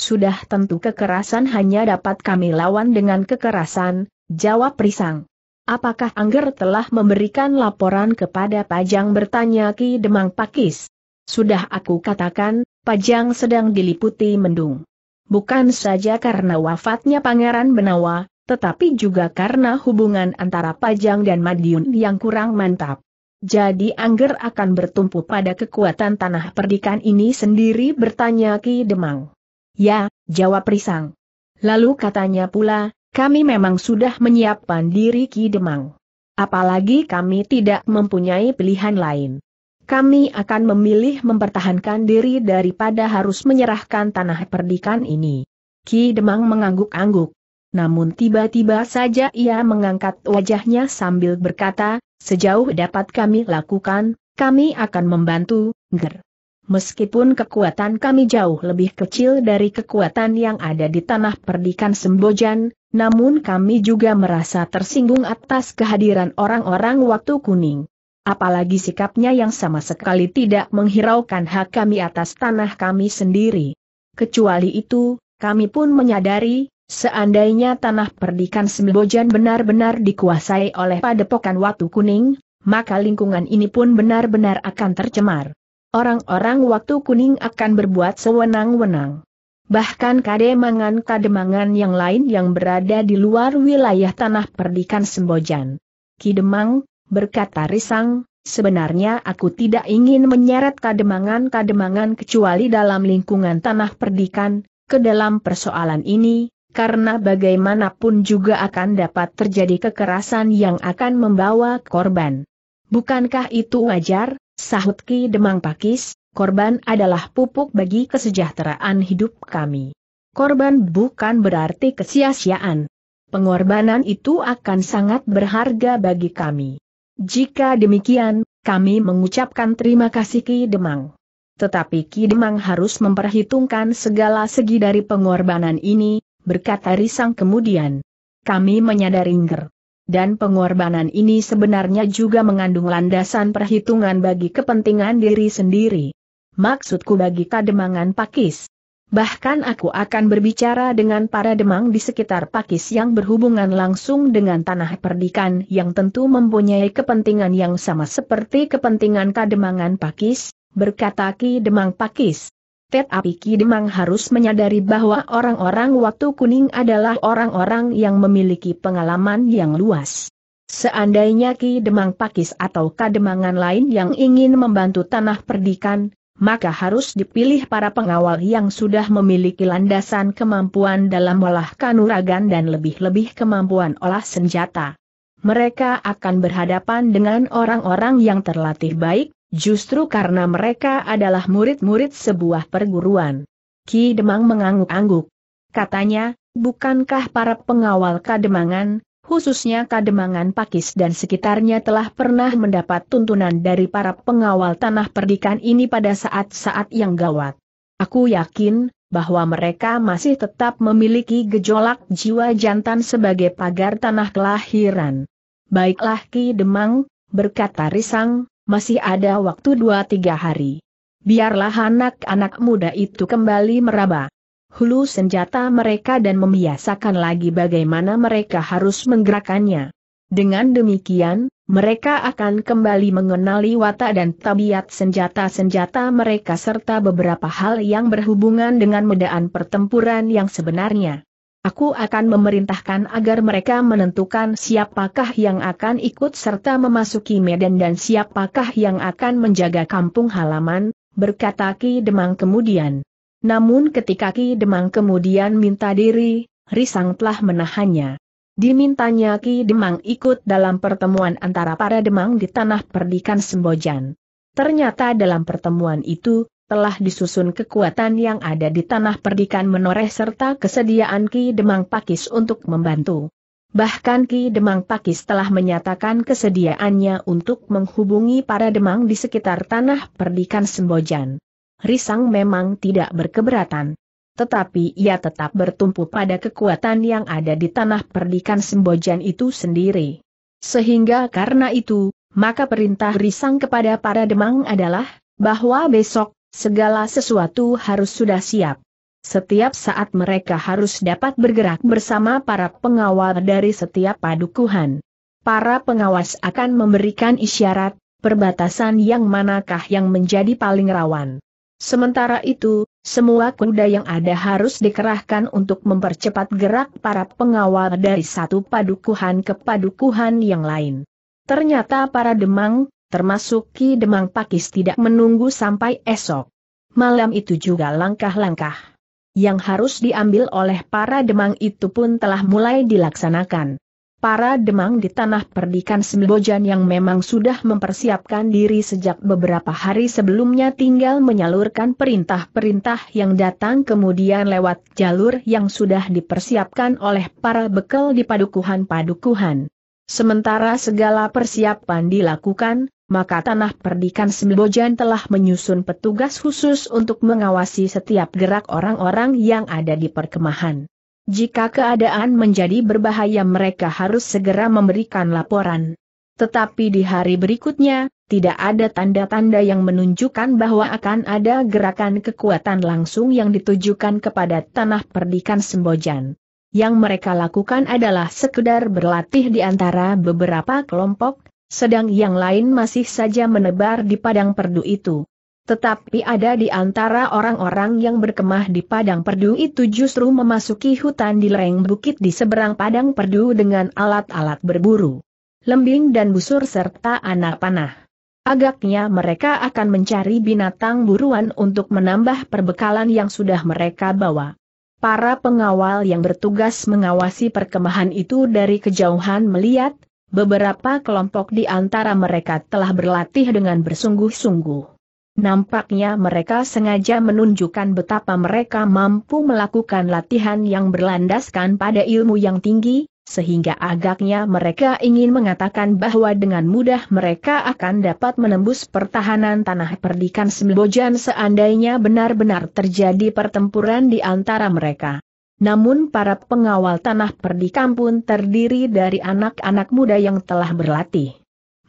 Sudah tentu kekerasan hanya dapat kami lawan dengan kekerasan, jawab Risang. Apakah Angger telah memberikan laporan kepada Pajang bertanya Ki Demang Pakis? Sudah aku katakan, Pajang sedang diliputi mendung. Bukan saja karena wafatnya Pangeran Benawa, tetapi juga karena hubungan antara Pajang dan Madiun yang kurang mantap. Jadi Angger akan bertumpu pada kekuatan tanah perdikan ini sendiri bertanya Ki Demang. Ya, jawab Risang. Lalu katanya pula, kami memang sudah menyiapkan diri Ki Demang. Apalagi kami tidak mempunyai pilihan lain. Kami akan memilih mempertahankan diri daripada harus menyerahkan tanah perdikan ini. Ki Demang mengangguk-angguk. Namun tiba-tiba saja ia mengangkat wajahnya sambil berkata, Sejauh dapat kami lakukan, kami akan membantu, Ger. Meskipun kekuatan kami jauh lebih kecil dari kekuatan yang ada di tanah perdikan Sembojan, namun kami juga merasa tersinggung atas kehadiran orang-orang waktu kuning. Apalagi sikapnya yang sama sekali tidak menghiraukan hak kami atas tanah kami sendiri. Kecuali itu, kami pun menyadari, Seandainya tanah perdikan Sembojan benar-benar dikuasai oleh padepokan Waktu Kuning, maka lingkungan ini pun benar-benar akan tercemar. Orang-orang Waktu Kuning akan berbuat sewenang-wenang. Bahkan kademangan-kademangan yang lain yang berada di luar wilayah tanah perdikan Sembojan. Kidemang, berkata Risang, sebenarnya aku tidak ingin menyeret kademangan-kademangan kecuali dalam lingkungan tanah perdikan, ke dalam persoalan ini, karena bagaimanapun juga akan dapat terjadi kekerasan yang akan membawa korban. Bukankah itu wajar, sahut Ki Demang Pakis, korban adalah pupuk bagi kesejahteraan hidup kami. Korban bukan berarti kesia-siaan. Pengorbanan itu akan sangat berharga bagi kami. Jika demikian, kami mengucapkan terima kasih Ki Demang. Tetapi Ki Demang harus memperhitungkan segala segi dari pengorbanan ini, berkata Risang kemudian. Kami menyadari Nger. Dan pengorbanan ini sebenarnya juga mengandung landasan perhitungan bagi kepentingan diri sendiri. Maksudku bagi kademangan Pakis. Bahkan aku akan berbicara dengan para demang di sekitar Pakis yang berhubungan langsung dengan tanah perdikan yang tentu mempunyai kepentingan yang sama seperti kepentingan kademangan Pakis, berkata Ki Demang Pakis. Tetapi Ki Demang harus menyadari bahwa orang-orang waktu kuning adalah orang-orang yang memiliki pengalaman yang luas. Seandainya Ki Demang Pakis atau kademangan lain yang ingin membantu tanah perdikan, maka harus dipilih para pengawal yang sudah memiliki landasan kemampuan dalam olah kanuragan dan lebih-lebih kemampuan olah senjata. Mereka akan berhadapan dengan orang-orang yang terlatih baik, Justru karena mereka adalah murid-murid sebuah perguruan. Ki Demang mengangguk-angguk. Katanya, bukankah para pengawal Kademangan, khususnya Kademangan Pakis dan sekitarnya telah pernah mendapat tuntunan dari para pengawal tanah perdikan ini pada saat-saat yang gawat. Aku yakin, bahwa mereka masih tetap memiliki gejolak jiwa jantan sebagai pagar tanah kelahiran. Baiklah Ki Demang, berkata Risang, masih ada waktu dua tiga hari. Biarlah anak-anak muda itu kembali meraba hulu senjata mereka dan membiasakan lagi bagaimana mereka harus menggerakkannya. Dengan demikian, mereka akan kembali mengenali watak dan tabiat senjata-senjata mereka serta beberapa hal yang berhubungan dengan medaan pertempuran yang sebenarnya. Aku akan memerintahkan agar mereka menentukan siapakah yang akan ikut serta memasuki medan dan siapakah yang akan menjaga kampung halaman, berkata Ki Demang kemudian. Namun ketika Ki Demang kemudian minta diri, Risang telah menahannya. Dimintanya Ki Demang ikut dalam pertemuan antara para Demang di tanah perdikan Sembojan. Ternyata dalam pertemuan itu, telah disusun kekuatan yang ada di tanah perdikan menoreh serta kesediaan Ki Demang Pakis untuk membantu. Bahkan Ki Demang Pakis telah menyatakan kesediaannya untuk menghubungi para Demang di sekitar tanah perdikan Sembojan. Risang memang tidak berkeberatan. Tetapi ia tetap bertumpu pada kekuatan yang ada di tanah perdikan Sembojan itu sendiri. Sehingga karena itu, maka perintah Risang kepada para Demang adalah, bahwa besok, Segala sesuatu harus sudah siap. Setiap saat mereka harus dapat bergerak bersama para pengawal dari setiap padukuhan. Para pengawas akan memberikan isyarat, perbatasan yang manakah yang menjadi paling rawan. Sementara itu, semua kuda yang ada harus dikerahkan untuk mempercepat gerak para pengawal dari satu padukuhan ke padukuhan yang lain. Ternyata para demang, termasuk Ki Demang Pakis tidak menunggu sampai esok. Malam itu juga langkah-langkah yang harus diambil oleh para demang itu pun telah mulai dilaksanakan. Para demang di tanah perdikan Sembojan yang memang sudah mempersiapkan diri sejak beberapa hari sebelumnya tinggal menyalurkan perintah-perintah yang datang kemudian lewat jalur yang sudah dipersiapkan oleh para bekal di padukuhan-padukuhan. Sementara segala persiapan dilakukan, maka tanah perdikan Sembojan telah menyusun petugas khusus untuk mengawasi setiap gerak orang-orang yang ada di perkemahan. Jika keadaan menjadi berbahaya mereka harus segera memberikan laporan. Tetapi di hari berikutnya, tidak ada tanda-tanda yang menunjukkan bahwa akan ada gerakan kekuatan langsung yang ditujukan kepada tanah perdikan Sembojan. Yang mereka lakukan adalah sekedar berlatih di antara beberapa kelompok, sedang yang lain masih saja menebar di padang perdu itu. Tetapi ada di antara orang-orang yang berkemah di padang perdu itu justru memasuki hutan di lereng bukit di seberang padang perdu dengan alat-alat berburu. Lembing dan busur serta anak panah. Agaknya mereka akan mencari binatang buruan untuk menambah perbekalan yang sudah mereka bawa. Para pengawal yang bertugas mengawasi perkemahan itu dari kejauhan melihat, Beberapa kelompok di antara mereka telah berlatih dengan bersungguh-sungguh. Nampaknya mereka sengaja menunjukkan betapa mereka mampu melakukan latihan yang berlandaskan pada ilmu yang tinggi, sehingga agaknya mereka ingin mengatakan bahwa dengan mudah mereka akan dapat menembus pertahanan tanah perdikan Sembojan seandainya benar-benar terjadi pertempuran di antara mereka. Namun para pengawal tanah perdikan pun terdiri dari anak-anak muda yang telah berlatih.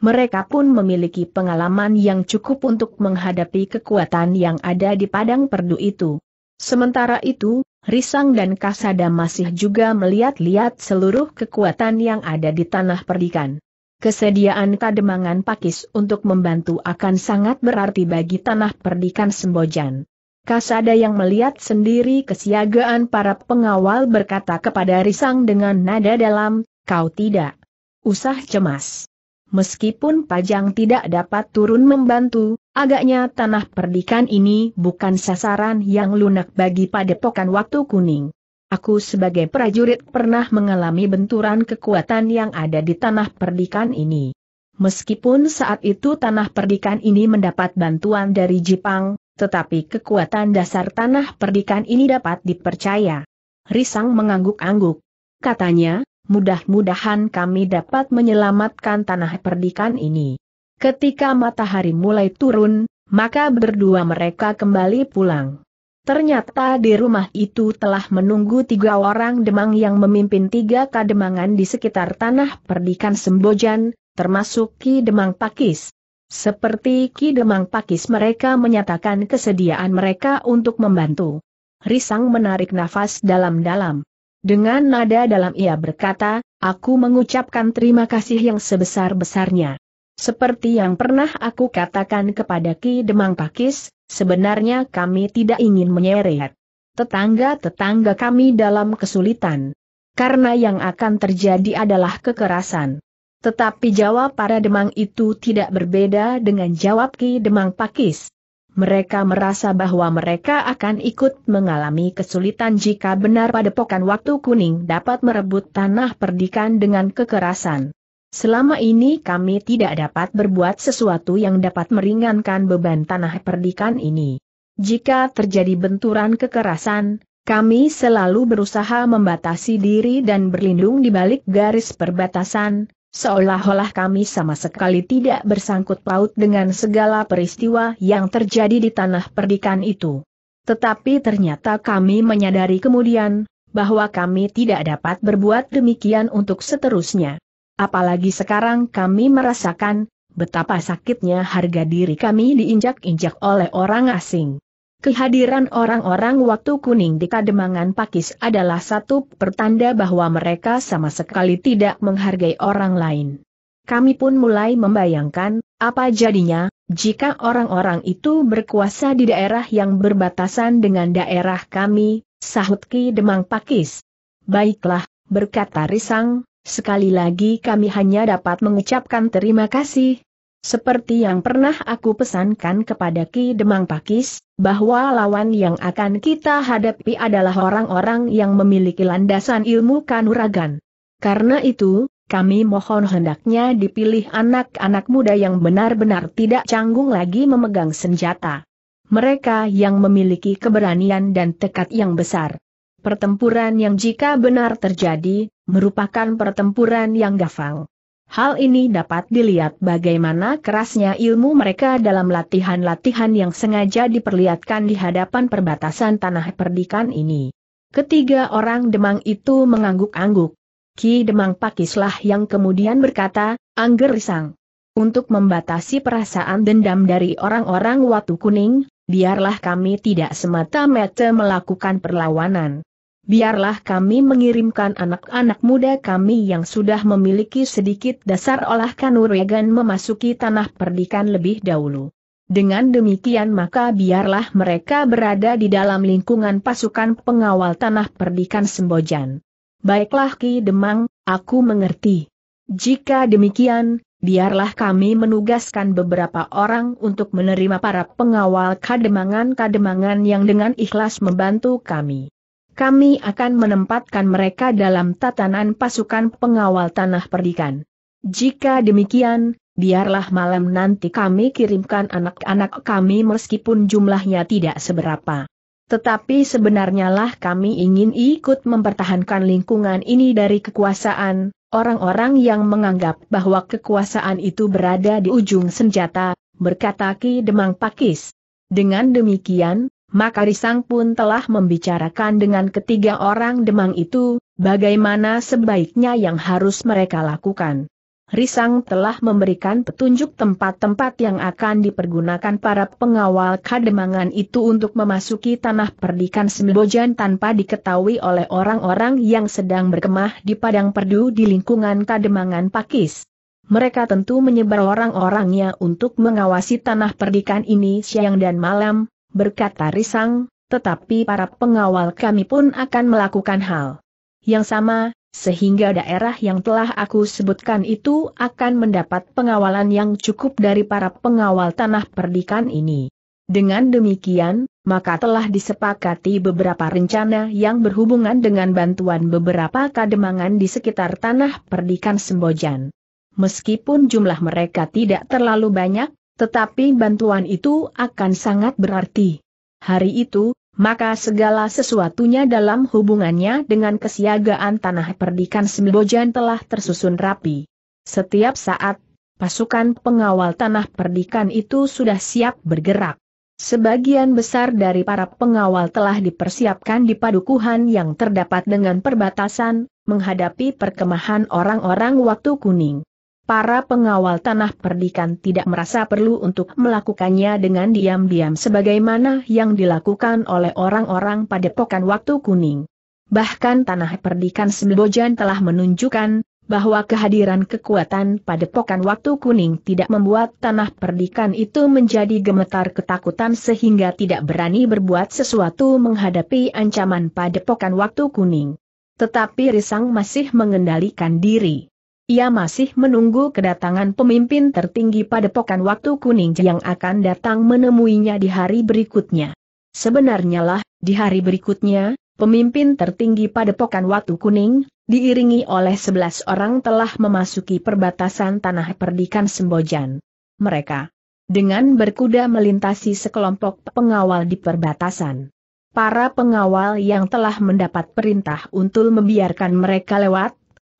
Mereka pun memiliki pengalaman yang cukup untuk menghadapi kekuatan yang ada di padang perdu itu. Sementara itu, Risang dan Kasada masih juga melihat-lihat seluruh kekuatan yang ada di tanah perdikan. Kesediaan Kademangan Pakis untuk membantu akan sangat berarti bagi tanah perdikan Sembojan. Kasada yang melihat sendiri kesiagaan para pengawal berkata kepada Risang dengan nada dalam, kau tidak usah cemas. Meskipun Pajang tidak dapat turun membantu, agaknya tanah perdikan ini bukan sasaran yang lunak bagi padepokan waktu kuning. Aku sebagai prajurit pernah mengalami benturan kekuatan yang ada di tanah perdikan ini. Meskipun saat itu tanah perdikan ini mendapat bantuan dari Jepang, tetapi kekuatan dasar tanah perdikan ini dapat dipercaya. Risang mengangguk-angguk. Katanya, mudah-mudahan kami dapat menyelamatkan tanah perdikan ini. Ketika matahari mulai turun, maka berdua mereka kembali pulang. Ternyata di rumah itu telah menunggu tiga orang demang yang memimpin tiga kademangan di sekitar tanah perdikan Sembojan, termasuk Ki Demang Pakis. Seperti Ki Demang Pakis mereka menyatakan kesediaan mereka untuk membantu. Risang menarik nafas dalam-dalam. Dengan nada dalam ia berkata, aku mengucapkan terima kasih yang sebesar-besarnya. Seperti yang pernah aku katakan kepada Ki Demang Pakis, sebenarnya kami tidak ingin menyeret tetangga-tetangga kami dalam kesulitan. Karena yang akan terjadi adalah kekerasan. Tetapi jawab para Demang itu tidak berbeda dengan jawab Ki Demang Pakis. Mereka merasa bahwa mereka akan ikut mengalami kesulitan jika benar pada pokan waktu kuning dapat merebut tanah perdikan dengan kekerasan. Selama ini kami tidak dapat berbuat sesuatu yang dapat meringankan beban tanah perdikan ini. Jika terjadi benturan kekerasan, kami selalu berusaha membatasi diri dan berlindung di balik garis perbatasan, seolah-olah kami sama sekali tidak bersangkut paut dengan segala peristiwa yang terjadi di tanah perdikan itu. Tetapi ternyata kami menyadari kemudian, bahwa kami tidak dapat berbuat demikian untuk seterusnya. Apalagi sekarang kami merasakan, betapa sakitnya harga diri kami diinjak-injak oleh orang asing. Kehadiran orang-orang waktu kuning di Kademangan Pakis adalah satu pertanda bahwa mereka sama sekali tidak menghargai orang lain. Kami pun mulai membayangkan, apa jadinya, jika orang-orang itu berkuasa di daerah yang berbatasan dengan daerah kami, sahut Ki Demang Pakis. Baiklah, berkata Risang, Sekali lagi kami hanya dapat mengucapkan terima kasih. Seperti yang pernah aku pesankan kepada Ki Demang Pakis, bahwa lawan yang akan kita hadapi adalah orang-orang yang memiliki landasan ilmu kanuragan. Karena itu, kami mohon hendaknya dipilih anak-anak muda yang benar-benar tidak canggung lagi memegang senjata. Mereka yang memiliki keberanian dan tekad yang besar. Pertempuran yang jika benar terjadi, merupakan pertempuran yang gafang. Hal ini dapat dilihat bagaimana kerasnya ilmu mereka dalam latihan-latihan yang sengaja diperlihatkan di hadapan perbatasan tanah perdikan ini. Ketiga orang Demang itu mengangguk-angguk. Ki Demang Pakislah yang kemudian berkata, Angger Risang. Untuk membatasi perasaan dendam dari orang-orang Watu Kuning, biarlah kami tidak semata-mata melakukan perlawanan biarlah kami mengirimkan anak-anak muda kami yang sudah memiliki sedikit dasar olah kanuragan memasuki tanah perdikan lebih dahulu. Dengan demikian maka biarlah mereka berada di dalam lingkungan pasukan pengawal tanah perdikan Sembojan. Baiklah Ki Demang, aku mengerti. Jika demikian, biarlah kami menugaskan beberapa orang untuk menerima para pengawal kademangan-kademangan yang dengan ikhlas membantu kami kami akan menempatkan mereka dalam tatanan pasukan pengawal tanah perdikan. Jika demikian, biarlah malam nanti kami kirimkan anak-anak kami meskipun jumlahnya tidak seberapa. Tetapi sebenarnya lah kami ingin ikut mempertahankan lingkungan ini dari kekuasaan, orang-orang yang menganggap bahwa kekuasaan itu berada di ujung senjata, berkata Ki Demang Pakis. Dengan demikian, maka Risang pun telah membicarakan dengan ketiga orang demang itu, bagaimana sebaiknya yang harus mereka lakukan. Risang telah memberikan petunjuk tempat-tempat yang akan dipergunakan para pengawal kademangan itu untuk memasuki tanah perdikan Sembojan tanpa diketahui oleh orang-orang yang sedang berkemah di padang perdu di lingkungan kademangan Pakis. Mereka tentu menyebar orang-orangnya untuk mengawasi tanah perdikan ini siang dan malam, berkata Risang, tetapi para pengawal kami pun akan melakukan hal yang sama, sehingga daerah yang telah aku sebutkan itu akan mendapat pengawalan yang cukup dari para pengawal tanah perdikan ini. Dengan demikian, maka telah disepakati beberapa rencana yang berhubungan dengan bantuan beberapa kademangan di sekitar tanah perdikan Sembojan. Meskipun jumlah mereka tidak terlalu banyak, tetapi bantuan itu akan sangat berarti. Hari itu, maka segala sesuatunya dalam hubungannya dengan kesiagaan tanah perdikan Sembojan telah tersusun rapi. Setiap saat, pasukan pengawal tanah perdikan itu sudah siap bergerak. Sebagian besar dari para pengawal telah dipersiapkan di padukuhan yang terdapat dengan perbatasan, menghadapi perkemahan orang-orang waktu kuning. Para pengawal tanah perdikan tidak merasa perlu untuk melakukannya dengan diam-diam sebagaimana yang dilakukan oleh orang-orang pada pokan waktu kuning. Bahkan tanah perdikan Sembojan telah menunjukkan bahwa kehadiran kekuatan pada pokan waktu kuning tidak membuat tanah perdikan itu menjadi gemetar ketakutan sehingga tidak berani berbuat sesuatu menghadapi ancaman pada pokan waktu kuning. Tetapi Risang masih mengendalikan diri. Ia masih menunggu kedatangan pemimpin tertinggi pada pokan waktu kuning yang akan datang menemuinya di hari berikutnya. Sebenarnya lah, di hari berikutnya, pemimpin tertinggi pada pokan waktu kuning, diiringi oleh sebelas orang telah memasuki perbatasan tanah perdikan Sembojan. Mereka dengan berkuda melintasi sekelompok pengawal di perbatasan. Para pengawal yang telah mendapat perintah untuk membiarkan mereka lewat,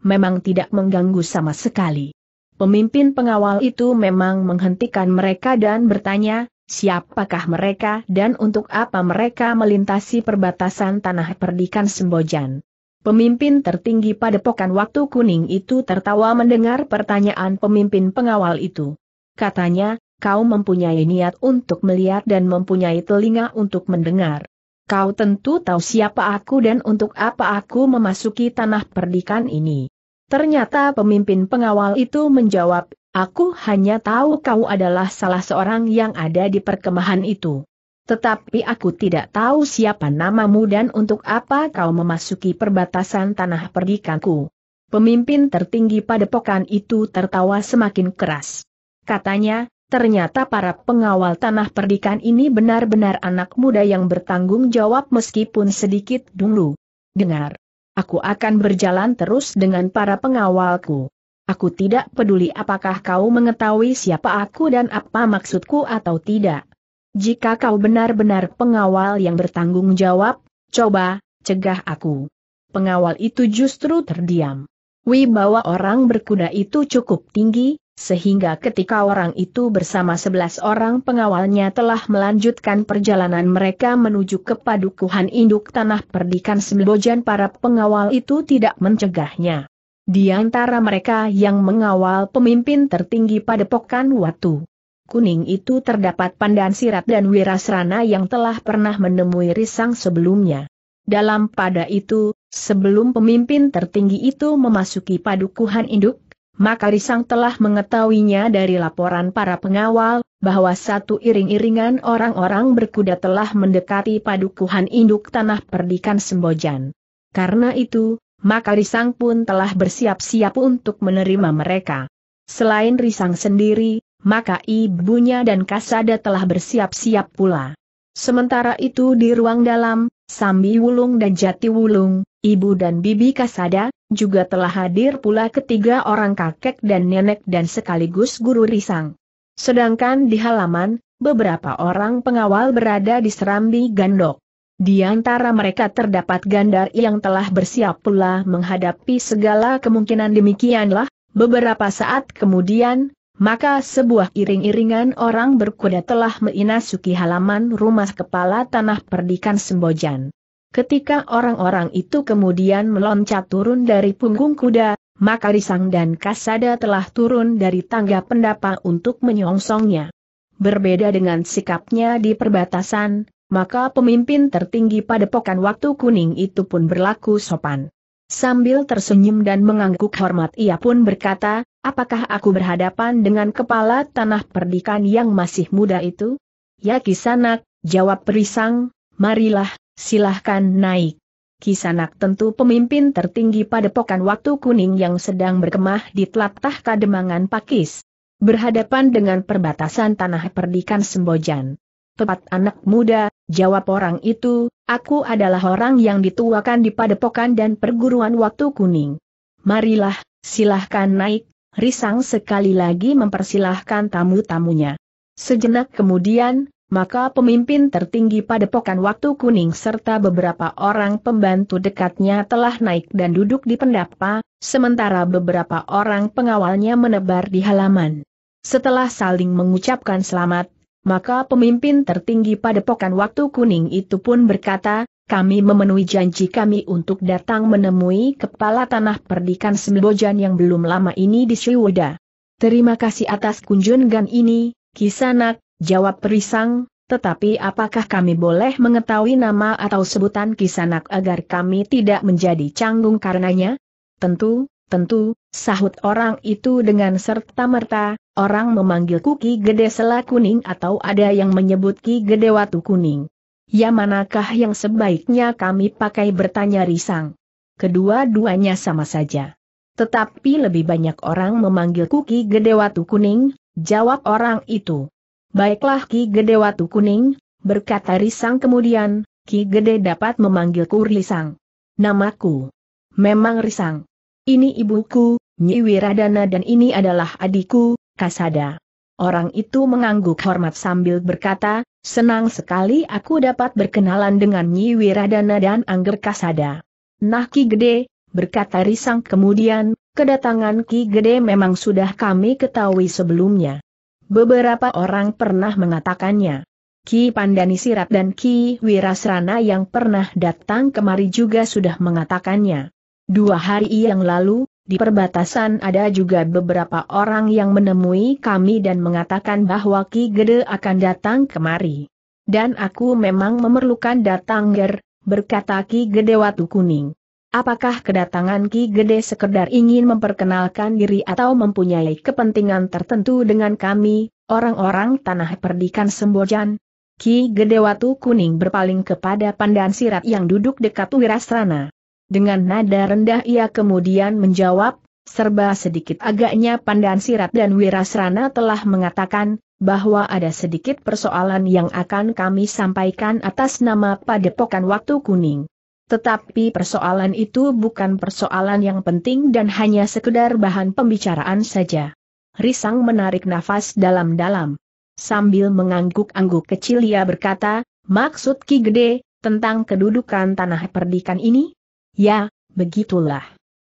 memang tidak mengganggu sama sekali. Pemimpin pengawal itu memang menghentikan mereka dan bertanya, siapakah mereka dan untuk apa mereka melintasi perbatasan tanah perdikan Sembojan. Pemimpin tertinggi pada pokan waktu kuning itu tertawa mendengar pertanyaan pemimpin pengawal itu. Katanya, kau mempunyai niat untuk melihat dan mempunyai telinga untuk mendengar. Kau tentu tahu siapa aku dan untuk apa aku memasuki tanah perdikan ini. Ternyata pemimpin pengawal itu menjawab, aku hanya tahu kau adalah salah seorang yang ada di perkemahan itu. Tetapi aku tidak tahu siapa namamu dan untuk apa kau memasuki perbatasan tanah perdikanku. Pemimpin tertinggi pada pokan itu tertawa semakin keras. Katanya, ternyata para pengawal tanah perdikan ini benar-benar anak muda yang bertanggung jawab meskipun sedikit dulu. Dengar, aku akan berjalan terus dengan para pengawalku. Aku tidak peduli apakah kau mengetahui siapa aku dan apa maksudku atau tidak. Jika kau benar-benar pengawal yang bertanggung jawab, coba, cegah aku. Pengawal itu justru terdiam. Wibawa orang berkuda itu cukup tinggi, sehingga ketika orang itu bersama sebelas orang pengawalnya telah melanjutkan perjalanan mereka menuju ke padukuhan induk tanah perdikan Sembojan para pengawal itu tidak mencegahnya. Di antara mereka yang mengawal pemimpin tertinggi pada pokan waktu kuning itu terdapat Pandan Sirat dan Wirasrana yang telah pernah menemui Risang sebelumnya. Dalam pada itu, sebelum pemimpin tertinggi itu memasuki padukuhan induk, maka Risang telah mengetahuinya dari laporan para pengawal, bahwa satu iring-iringan orang-orang berkuda telah mendekati padukuhan induk tanah perdikan Sembojan. Karena itu, maka Risang pun telah bersiap-siap untuk menerima mereka. Selain Risang sendiri, maka ibunya dan Kasada telah bersiap-siap pula. Sementara itu di ruang dalam, Sambi Wulung dan Jati Wulung, ibu dan bibi Kasada, juga telah hadir pula ketiga orang kakek dan nenek dan sekaligus guru risang. Sedangkan di halaman, beberapa orang pengawal berada di serambi gandok. Di antara mereka terdapat gandar yang telah bersiap pula menghadapi segala kemungkinan demikianlah, beberapa saat kemudian, maka sebuah iring-iringan orang berkuda telah menasuki halaman rumah kepala tanah perdikan Sembojan. Ketika orang-orang itu kemudian meloncat turun dari punggung kuda, maka Risang dan Kasada telah turun dari tangga pendapa untuk menyongsongnya. Berbeda dengan sikapnya di perbatasan, maka pemimpin tertinggi pada pokan waktu kuning itu pun berlaku sopan. Sambil tersenyum dan mengangguk hormat ia pun berkata, apakah aku berhadapan dengan kepala tanah perdikan yang masih muda itu? Ya Kisanak, jawab Perisang, marilah, silahkan naik. Kisanak tentu pemimpin tertinggi pada pokan waktu kuning yang sedang berkemah di telatah kademangan Pakis. Berhadapan dengan perbatasan tanah perdikan Sembojan. Tepat anak muda, jawab orang itu, aku adalah orang yang dituakan di padepokan dan perguruan waktu kuning. Marilah, silahkan naik, Risang sekali lagi mempersilahkan tamu-tamunya. Sejenak kemudian, maka pemimpin tertinggi padepokan waktu kuning serta beberapa orang pembantu dekatnya telah naik dan duduk di pendapa, sementara beberapa orang pengawalnya menebar di halaman. Setelah saling mengucapkan selamat, maka pemimpin tertinggi padepokan waktu kuning itu pun berkata, kami memenuhi janji kami untuk datang menemui kepala tanah perdikan Sembojan yang belum lama ini di Syiwuda. Terima kasih atas kunjungan ini, Kisanak, Jawab Perisang, tetapi apakah kami boleh mengetahui nama atau sebutan Kisanak agar kami tidak menjadi canggung karenanya? Tentu, tentu, sahut orang itu dengan serta-merta, orang memanggil Ki Gede Sela Kuning atau ada yang menyebut Ki Gede Watu Kuning. Ya manakah yang sebaiknya kami pakai bertanya risang? Kedua-duanya sama saja. Tetapi lebih banyak orang memanggil Ki Gede Watu Kuning, jawab orang itu. Baiklah Ki Gede Watu Kuning, berkata Risang kemudian, Ki Gede dapat memanggilku Risang. Namaku. Memang Risang. Ini ibuku, Nyi Wiradana dan ini adalah adikku, Kasada. Orang itu mengangguk hormat sambil berkata, senang sekali aku dapat berkenalan dengan Nyi Wiradana dan Angger Kasada. Nah Ki Gede, berkata Risang kemudian, kedatangan Ki Gede memang sudah kami ketahui sebelumnya. Beberapa orang pernah mengatakannya. Ki Pandani Sirat dan Ki Wirasrana yang pernah datang kemari juga sudah mengatakannya. Dua hari yang lalu, di perbatasan ada juga beberapa orang yang menemui kami dan mengatakan bahwa Ki Gede akan datang kemari. Dan aku memang memerlukan datang ger, berkata Ki Gede Watu Kuning. Apakah kedatangan Ki Gede sekedar ingin memperkenalkan diri atau mempunyai kepentingan tertentu dengan kami, orang-orang tanah perdikan Sembojan? Ki Gede Watu Kuning berpaling kepada Pandan Sirat yang duduk dekat Wirasrana. Dengan nada rendah ia kemudian menjawab, serba sedikit agaknya Pandan Sirat dan Wirasrana telah mengatakan, bahwa ada sedikit persoalan yang akan kami sampaikan atas nama Padepokan Waktu Kuning. Tetapi persoalan itu bukan persoalan yang penting dan hanya sekedar bahan pembicaraan saja. Risang menarik nafas dalam-dalam. Sambil mengangguk-angguk kecil ia berkata, maksud Ki Gede, tentang kedudukan tanah perdikan ini? Ya, begitulah.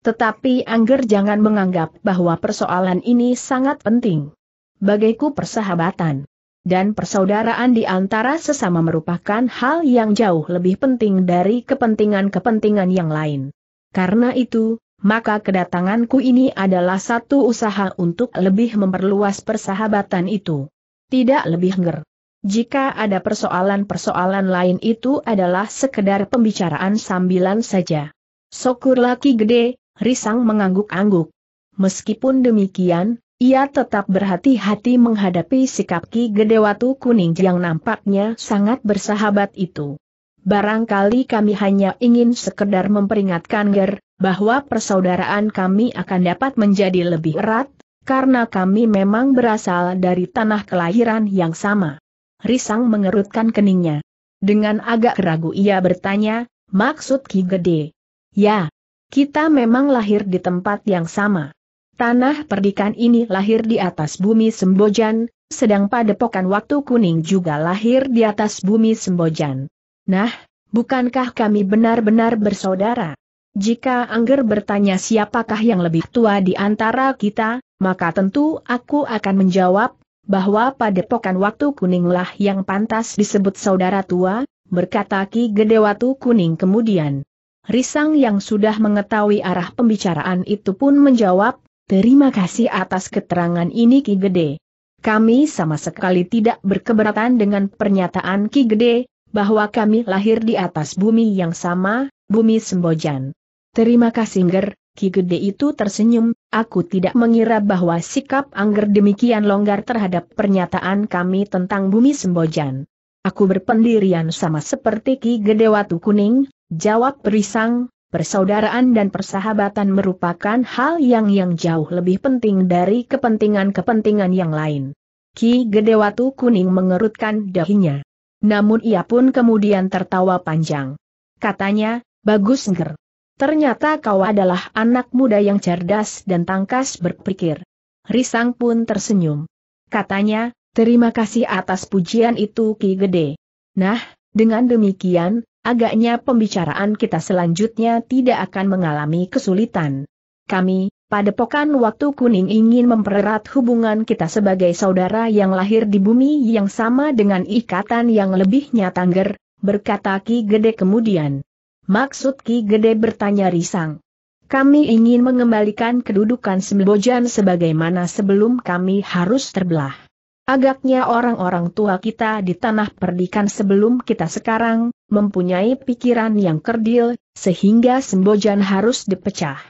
Tetapi Angger jangan menganggap bahwa persoalan ini sangat penting. Bagaiku persahabatan dan persaudaraan di antara sesama merupakan hal yang jauh lebih penting dari kepentingan-kepentingan yang lain. Karena itu, maka kedatanganku ini adalah satu usaha untuk lebih memperluas persahabatan itu. Tidak lebih nger. Jika ada persoalan-persoalan lain itu adalah sekedar pembicaraan sambilan saja. Sokur laki gede, risang mengangguk-angguk. Meskipun demikian, ia tetap berhati-hati menghadapi sikap Ki Gedewatu Kuning yang nampaknya sangat bersahabat itu. Barangkali kami hanya ingin sekedar memperingatkan Ger, bahwa persaudaraan kami akan dapat menjadi lebih erat, karena kami memang berasal dari tanah kelahiran yang sama. Risang mengerutkan keningnya. Dengan agak ragu ia bertanya, maksud Ki Gede. Ya, kita memang lahir di tempat yang sama. Tanah perdikan ini lahir di atas bumi Sembojan, sedang padepokan waktu kuning juga lahir di atas bumi Sembojan. Nah, bukankah kami benar-benar bersaudara? Jika Angger bertanya siapakah yang lebih tua di antara kita, maka tentu aku akan menjawab, bahwa padepokan waktu kuninglah yang pantas disebut saudara tua, berkata Ki Gedewatu Kuning kemudian. Risang yang sudah mengetahui arah pembicaraan itu pun menjawab, Terima kasih atas keterangan ini Ki Gede. Kami sama sekali tidak berkeberatan dengan pernyataan Ki Gede, bahwa kami lahir di atas bumi yang sama, bumi Sembojan. Terima kasih Nger, Ki Gede itu tersenyum, aku tidak mengira bahwa sikap Angger demikian longgar terhadap pernyataan kami tentang bumi Sembojan. Aku berpendirian sama seperti Ki Gede Watu Kuning, jawab Perisang, persaudaraan dan persahabatan merupakan hal yang yang jauh lebih penting dari kepentingan-kepentingan yang lain. Ki Gedewatu Kuning mengerutkan dahinya. Namun ia pun kemudian tertawa panjang. Katanya, bagus nger. Ternyata kau adalah anak muda yang cerdas dan tangkas berpikir. Risang pun tersenyum. Katanya, terima kasih atas pujian itu Ki Gede. Nah, dengan demikian, agaknya pembicaraan kita selanjutnya tidak akan mengalami kesulitan. Kami, Padepokan Waktu Kuning ingin mempererat hubungan kita sebagai saudara yang lahir di bumi yang sama dengan ikatan yang lebih nyatangger, berkata Ki Gede kemudian. Maksud Ki Gede bertanya risang. Kami ingin mengembalikan kedudukan Sembojan sebagaimana sebelum kami harus terbelah. Agaknya orang-orang tua kita di tanah perdikan sebelum kita sekarang, mempunyai pikiran yang kerdil, sehingga Sembojan harus dipecah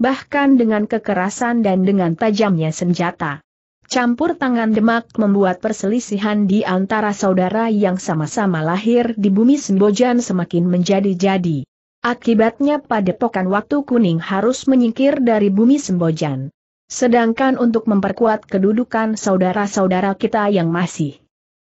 bahkan dengan kekerasan dan dengan tajamnya senjata. Campur tangan Demak membuat perselisihan di antara saudara yang sama-sama lahir di bumi Sembojan semakin menjadi-jadi. Akibatnya padepokan waktu kuning harus menyingkir dari bumi Sembojan. Sedangkan untuk memperkuat kedudukan saudara-saudara kita yang masih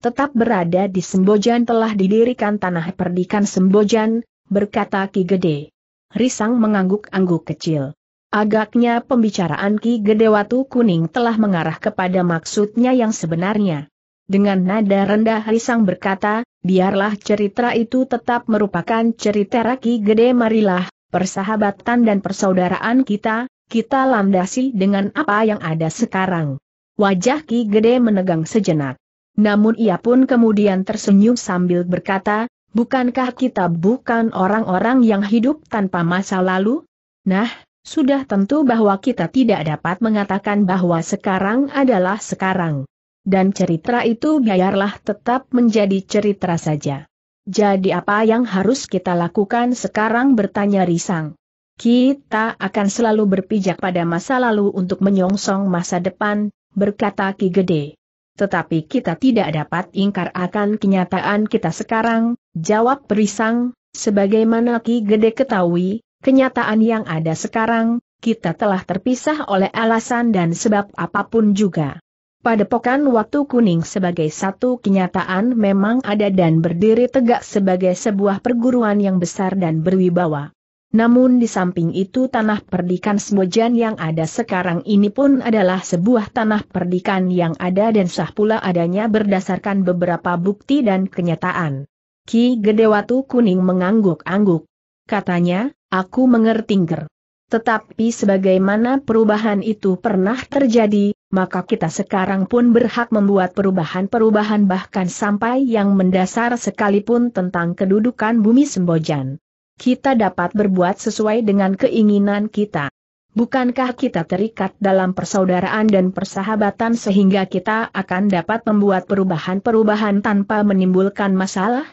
tetap berada di Sembojan telah didirikan tanah perdikan Sembojan, berkata Ki Gede. Risang mengangguk-angguk kecil. Agaknya pembicaraan Ki Gedewatu Kuning telah mengarah kepada maksudnya yang sebenarnya. Dengan nada rendah Risang berkata, biarlah cerita itu tetap merupakan cerita Ki Gede marilah, persahabatan dan persaudaraan kita, kita landasi dengan apa yang ada sekarang. Wajah Ki Gede menegang sejenak. Namun ia pun kemudian tersenyum sambil berkata, bukankah kita bukan orang-orang yang hidup tanpa masa lalu? Nah, sudah tentu bahwa kita tidak dapat mengatakan bahwa sekarang adalah sekarang. Dan cerita itu biarlah tetap menjadi cerita saja. Jadi apa yang harus kita lakukan sekarang bertanya Risang. Kita akan selalu berpijak pada masa lalu untuk menyongsong masa depan, berkata Ki Gede. Tetapi kita tidak dapat ingkar akan kenyataan kita sekarang, jawab Risang, sebagaimana Ki Gede ketahui, kenyataan yang ada sekarang, kita telah terpisah oleh alasan dan sebab apa pun juga. Padepokan waktu kuning sebagai satu kenyataan memang ada dan berdiri tegak sebagai sebuah perguruan yang besar dan berwibawa. Namun di samping itu tanah perdikan Semojan yang ada sekarang ini pun adalah sebuah tanah perdikan yang ada dan sah pula adanya berdasarkan beberapa bukti dan kenyataan. Ki Gedewatu Kuning mengangguk-angguk. Katanya, Aku mengerti nger. Tetapi sebagaimana perubahan itu pernah terjadi, maka kita sekarang pun berhak membuat perubahan-perubahan bahkan sampai yang mendasar sekalipun tentang kedudukan bumi Sembojan. Kita dapat berbuat sesuai dengan keinginan kita. Bukankah kita terikat dalam persaudaraan dan persahabatan sehingga kita akan dapat membuat perubahan-perubahan tanpa menimbulkan masalah?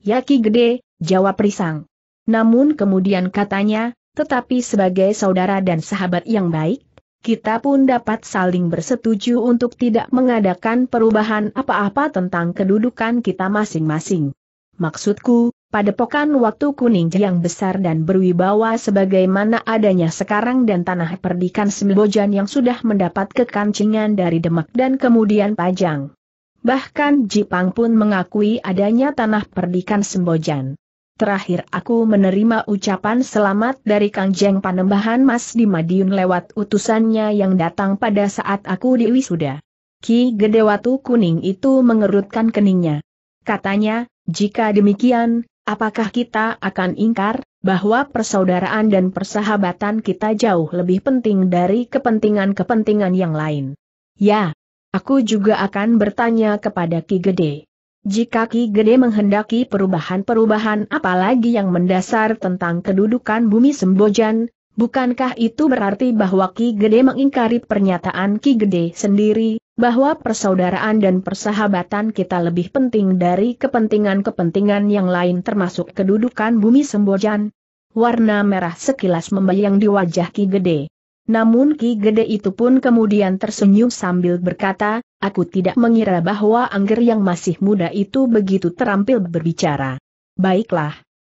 Yaki gede, jawab Risang. Namun kemudian katanya, tetapi sebagai saudara dan sahabat yang baik, kita pun dapat saling bersetuju untuk tidak mengadakan perubahan apa-apa tentang kedudukan kita masing-masing. Maksudku, padepokan waktu kuning yang besar dan berwibawa sebagaimana adanya sekarang dan tanah perdikan Sembojan yang sudah mendapat kekancingan dari Demak dan kemudian Pajang. Bahkan Jipang pun mengakui adanya tanah perdikan Sembojan. Terakhir aku menerima ucapan selamat dari Kang Jeng Panembahan Mas di Madiun lewat utusannya yang datang pada saat aku di wisuda. Ki Gedewatu Kuning itu mengerutkan keningnya. Katanya, jika demikian, apakah kita akan ingkar, bahwa persaudaraan dan persahabatan kita jauh lebih penting dari kepentingan-kepentingan yang lain? Ya, aku juga akan bertanya kepada Ki Gede. Jika Ki Gede menghendaki perubahan-perubahan apalagi yang mendasar tentang kedudukan bumi Sembojan, bukankah itu berarti bahwa Ki Gede mengingkari pernyataan Ki Gede sendiri, bahwa persaudaraan dan persahabatan kita lebih penting dari kepentingan-kepentingan yang lain termasuk kedudukan bumi Sembojan? Warna merah sekilas membayang di wajah Ki Gede. Namun Ki Gede itu pun kemudian tersenyum sambil berkata, aku tidak mengira bahwa Angger yang masih muda itu begitu terampil berbicara. Baiklah.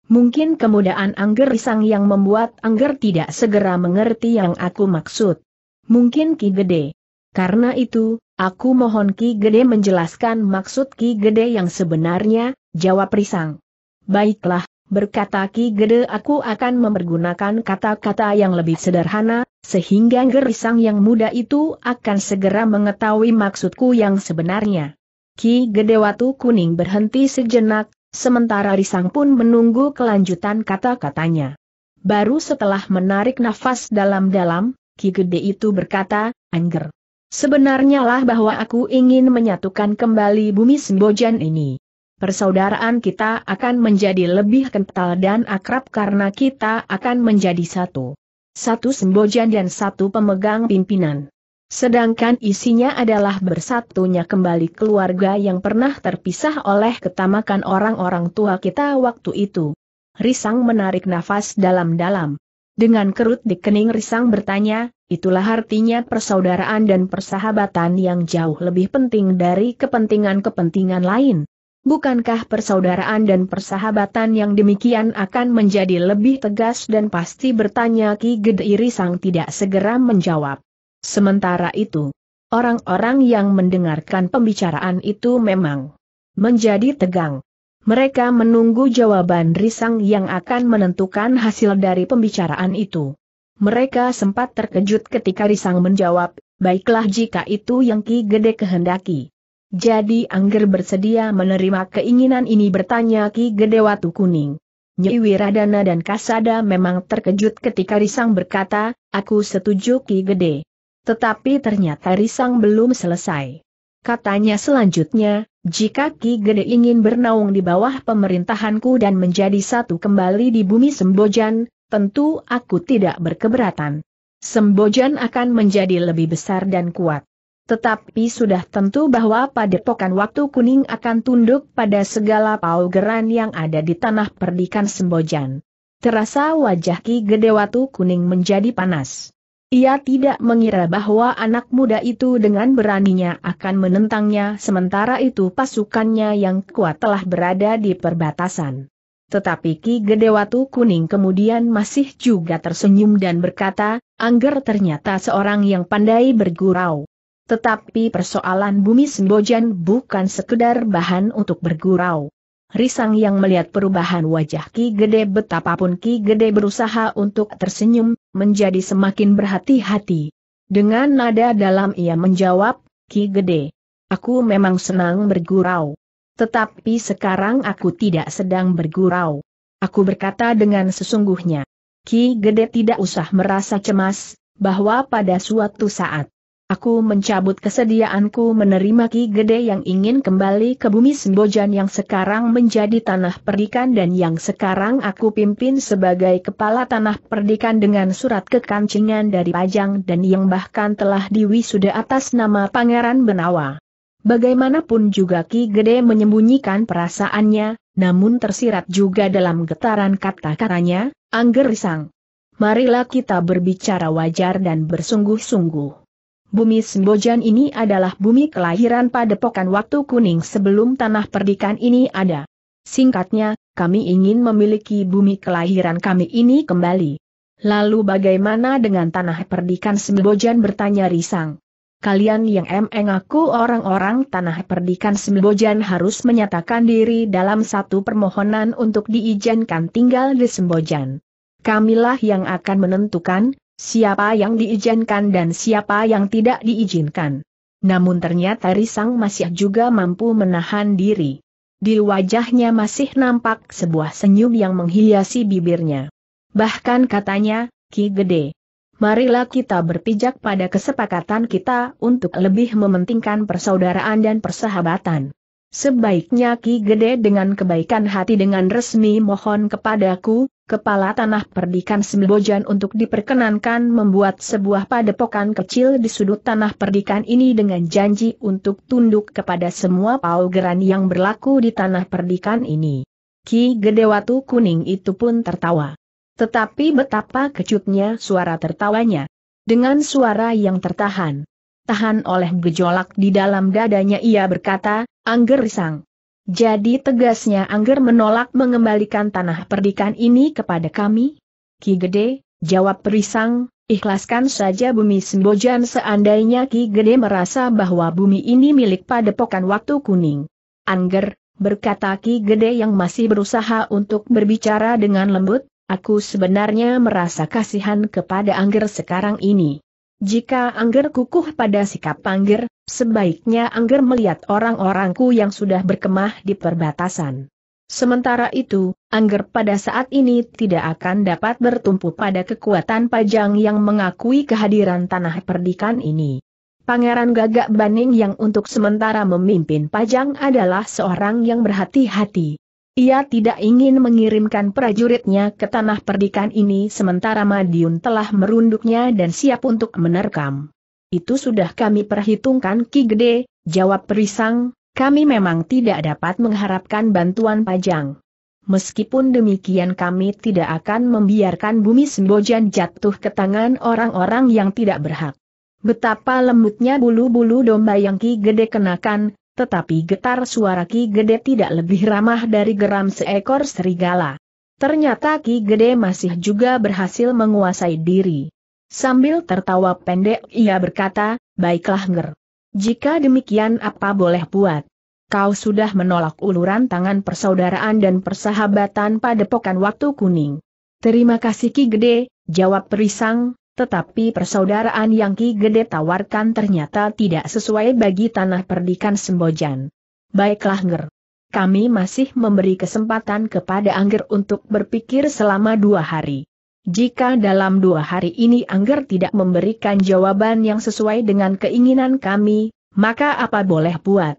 Mungkin kemudahan Angger Risang yang membuat Angger tidak segera mengerti yang aku maksud. Mungkin Ki Gede. Karena itu, aku mohon Ki Gede menjelaskan maksud Ki Gede yang sebenarnya, jawab Risang. Baiklah, berkata Ki Gede aku akan mempergunakan kata-kata yang lebih sederhana, sehingga gerisang yang muda itu akan segera mengetahui maksudku yang sebenarnya. Ki Gedewatu Kuning berhenti sejenak, sementara Risang pun menunggu kelanjutan kata-katanya. Baru setelah menarik nafas dalam-dalam, Ki Gede itu berkata, Angger. Sebenarnya lah bahwa aku ingin menyatukan kembali bumi Sembojan ini. Persaudaraan kita akan menjadi lebih kental dan akrab karena kita akan menjadi satu satu sembojan dan satu pemegang pimpinan. Sedangkan isinya adalah bersatunya kembali keluarga yang pernah terpisah oleh ketamakan orang-orang tua kita waktu itu. Risang menarik nafas dalam-dalam. Dengan kerut di kening Risang bertanya, itulah artinya persaudaraan dan persahabatan yang jauh lebih penting dari kepentingan-kepentingan lain. Bukankah persaudaraan dan persahabatan yang demikian akan menjadi lebih tegas dan pasti bertanya Ki Gede Risang tidak segera menjawab. Sementara itu, orang-orang yang mendengarkan pembicaraan itu memang menjadi tegang. Mereka menunggu jawaban Risang yang akan menentukan hasil dari pembicaraan itu. Mereka sempat terkejut ketika Risang menjawab, baiklah jika itu yang Ki Gede kehendaki. Jadi Angger bersedia menerima keinginan ini bertanya Ki Gede Watu Kuning. Nyi Wiradana dan Kasada memang terkejut ketika Risang berkata, aku setuju Ki Gede. Tetapi ternyata Risang belum selesai. Katanya selanjutnya, jika Ki Gede ingin bernaung di bawah pemerintahanku dan menjadi satu kembali di bumi Sembojan, tentu aku tidak berkeberatan. Sembojan akan menjadi lebih besar dan kuat. Tetapi sudah tentu bahwa padepokan waktu kuning akan tunduk pada segala paugeran yang ada di tanah perdikan Sembojan. Terasa wajah Ki Gedewatu kuning menjadi panas. Ia tidak mengira bahwa anak muda itu dengan beraninya akan menentangnya sementara itu pasukannya yang kuat telah berada di perbatasan. Tetapi Ki Gedewatu Kuning kemudian masih juga tersenyum dan berkata, Angger ternyata seorang yang pandai bergurau. Tetapi persoalan bumi Sembojan bukan sekedar bahan untuk bergurau. Risang yang melihat perubahan wajah Ki Gede betapapun Ki Gede berusaha untuk tersenyum, menjadi semakin berhati-hati. Dengan nada dalam ia menjawab, Ki Gede. Aku memang senang bergurau. Tetapi sekarang aku tidak sedang bergurau. Aku berkata dengan sesungguhnya. Ki Gede tidak usah merasa cemas, bahwa pada suatu saat, Aku mencabut kesediaanku menerima Ki Gede yang ingin kembali ke bumi Sembojan yang sekarang menjadi tanah perdikan dan yang sekarang aku pimpin sebagai kepala tanah perdikan dengan surat kekancingan dari Pajang dan yang bahkan telah diwisuda atas nama Pangeran Benawa. Bagaimanapun juga Ki Gede menyembunyikan perasaannya, namun tersirat juga dalam getaran kata-katanya, Angger Risang. Marilah kita berbicara wajar dan bersungguh-sungguh. Bumi Sembojan ini adalah bumi kelahiran padepokan waktu kuning sebelum tanah perdikan ini ada. Singkatnya, kami ingin memiliki bumi kelahiran kami ini kembali. Lalu bagaimana dengan tanah perdikan Sembojan bertanya Risang. Kalian yang emeng aku orang-orang tanah perdikan Sembojan harus menyatakan diri dalam satu permohonan untuk diizinkan tinggal di Sembojan. Kamilah yang akan menentukan, siapa yang diizinkan dan siapa yang tidak diizinkan. Namun ternyata Risang masih juga mampu menahan diri. Di wajahnya masih nampak sebuah senyum yang menghiasi bibirnya. Bahkan katanya, Ki Gede. Marilah kita berpijak pada kesepakatan kita untuk lebih mementingkan persaudaraan dan persahabatan. Sebaiknya Ki Gede dengan kebaikan hati dengan resmi mohon kepadaku, kepala tanah perdikan Sembojan untuk diperkenankan membuat sebuah padepokan kecil di sudut tanah perdikan ini dengan janji untuk tunduk kepada semua paugeran yang berlaku di tanah perdikan ini. Ki Gedewatu Kuning itu pun tertawa. Tetapi betapa kecutnya suara tertawanya. Dengan suara yang tertahan. Tahan oleh gejolak di dalam dadanya ia berkata, Angger Risang. Jadi tegasnya Angger menolak mengembalikan tanah perdikan ini kepada kami? Ki Gede, jawab Perisang, ikhlaskan saja bumi Sembojan seandainya Ki Gede merasa bahwa bumi ini milik padepokan waktu kuning. Angger, berkata Ki Gede yang masih berusaha untuk berbicara dengan lembut, Aku sebenarnya merasa kasihan kepada Angger sekarang ini. Jika Angger kukuh pada sikap Angger, sebaiknya Angger melihat orang-orangku yang sudah berkemah di perbatasan. Sementara itu, Angger pada saat ini tidak akan dapat bertumpu pada kekuatan Pajang yang mengakui kehadiran tanah perdikan ini. Pangeran Gagak Baning yang untuk sementara memimpin Pajang adalah seorang yang berhati-hati. Ia tidak ingin mengirimkan prajuritnya ke tanah perdikan ini sementara Madiun telah merunduknya dan siap untuk menerkam. Itu sudah kami perhitungkan Ki Gede, jawab Perisang, kami memang tidak dapat mengharapkan bantuan pajang. Meskipun demikian kami tidak akan membiarkan bumi Sembojan jatuh ke tangan orang-orang yang tidak berhak. Betapa lembutnya bulu-bulu domba yang Ki Gede kenakan, tetapi getar suara Ki Gede tidak lebih ramah dari geram seekor serigala. Ternyata Ki Gede masih juga berhasil menguasai diri. Sambil tertawa pendek ia berkata, baiklah Nger. Jika demikian apa boleh buat? Kau sudah menolak uluran tangan persaudaraan dan persahabatan pada pokan waktu kuning. Terima kasih Ki Gede, jawab Perisang, tetapi persaudaraan yang Ki Gede tawarkan ternyata tidak sesuai bagi tanah perdikan Sembojan. Baiklah Nger. Kami masih memberi kesempatan kepada Angger untuk berpikir selama dua hari. Jika dalam dua hari ini Angger tidak memberikan jawaban yang sesuai dengan keinginan kami, maka apa boleh buat?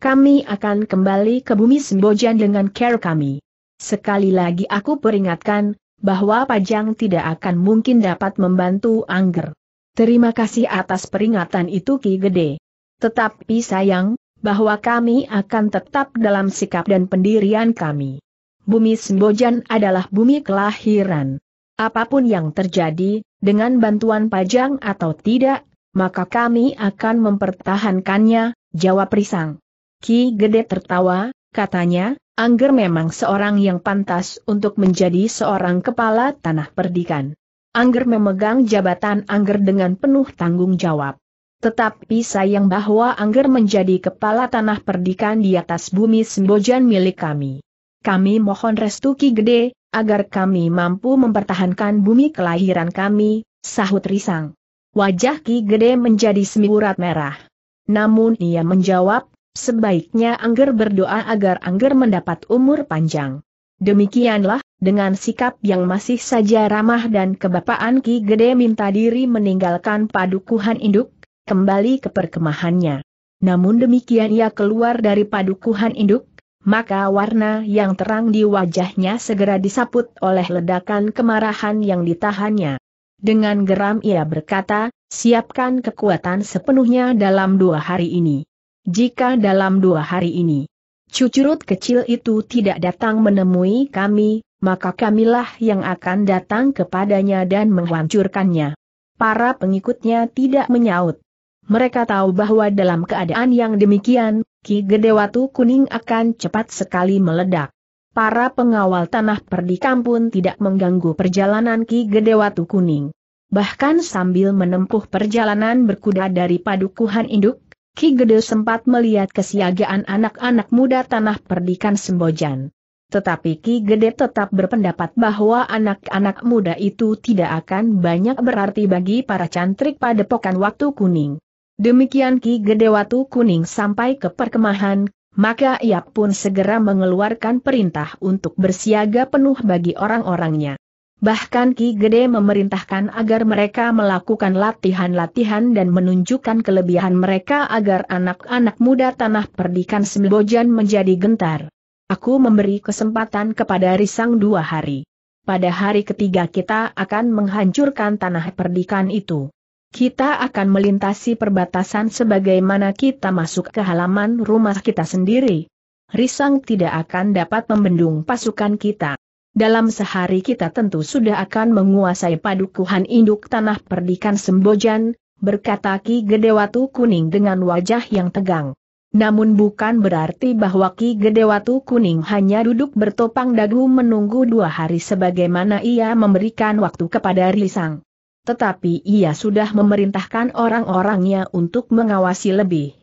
Kami akan kembali ke bumi Sembojan dengan care kami. Sekali lagi aku peringatkan, bahwa Pajang tidak akan mungkin dapat membantu Angger. Terima kasih atas peringatan itu Ki Gede. Tetapi sayang, bahwa kami akan tetap dalam sikap dan pendirian kami. Bumi Sembojan adalah bumi kelahiran. Apa pun yang terjadi, dengan bantuan pajang atau tidak, maka kami akan mempertahankannya, jawab Risang. Ki Gede tertawa, katanya, Angger memang seorang yang pantas untuk menjadi seorang kepala tanah perdikan. Angger memegang jabatan Angger dengan penuh tanggung jawab. Tetapi sayang bahwa Angger menjadi kepala tanah perdikan di atas bumi Sembojan milik kami. Kami mohon restu Ki Gede, agar kami mampu mempertahankan bumi kelahiran kami, sahut Risang. Wajah Ki Gede menjadi semiurat merah. Namun ia menjawab, sebaiknya Angger berdoa agar Angger mendapat umur panjang. Demikianlah, dengan sikap yang masih saja ramah dan kebapaan Ki Gede minta diri meninggalkan padukuhan induk, kembali ke perkemahannya. Namun demikian ia keluar dari padukuhan induk, maka warna yang terang di wajahnya segera disaput oleh ledakan kemarahan yang ditahannya. Dengan geram ia berkata, siapkan kekuatan sepenuhnya dalam dua hari ini. Jika dalam dua hari ini, cucurut kecil itu tidak datang menemui kami, maka kamilah yang akan datang kepadanya dan menghancurkannya. Para pengikutnya tidak menyaut. Mereka tahu bahwa dalam keadaan yang demikian, Ki Gedewatu Kuning akan cepat sekali meledak. Para pengawal tanah perdikan pun tidak mengganggu perjalanan Ki Gedewatu Kuning. Bahkan sambil menempuh perjalanan berkuda dari padukuhan induk, Ki Gede sempat melihat kesiagaan anak-anak muda tanah perdikan Sembojan. Tetapi Ki Gede tetap berpendapat bahwa anak-anak muda itu tidak akan banyak berarti bagi para cantrik pada pokan waktu kuning. Demikian Ki Gedewatu Kuning sampai ke perkemahan, maka ia pun segera mengeluarkan perintah untuk bersiaga penuh bagi orang-orangnya. Bahkan Ki Gede memerintahkan agar mereka melakukan latihan-latihan dan menunjukkan kelebihan mereka agar anak-anak muda tanah perdikan Sembojan menjadi gentar. Aku memberi kesempatan kepada Risang dua hari. Pada hari ketiga kita akan menghancurkan tanah perdikan itu. Kita akan melintasi perbatasan sebagaimana kita masuk ke halaman rumah kita sendiri. Risang tidak akan dapat membendung pasukan kita. Dalam sehari kita tentu sudah akan menguasai padukuhan induk tanah perdikan Sembojan, berkata Ki Gedewatu Kuning dengan wajah yang tegang. Namun bukan berarti bahwa Ki Gedewatu Kuning hanya duduk bertopang dagu menunggu dua hari sebagaimana ia memberikan waktu kepada Risang tetapi ia sudah memerintahkan orang-orangnya untuk mengawasi lebih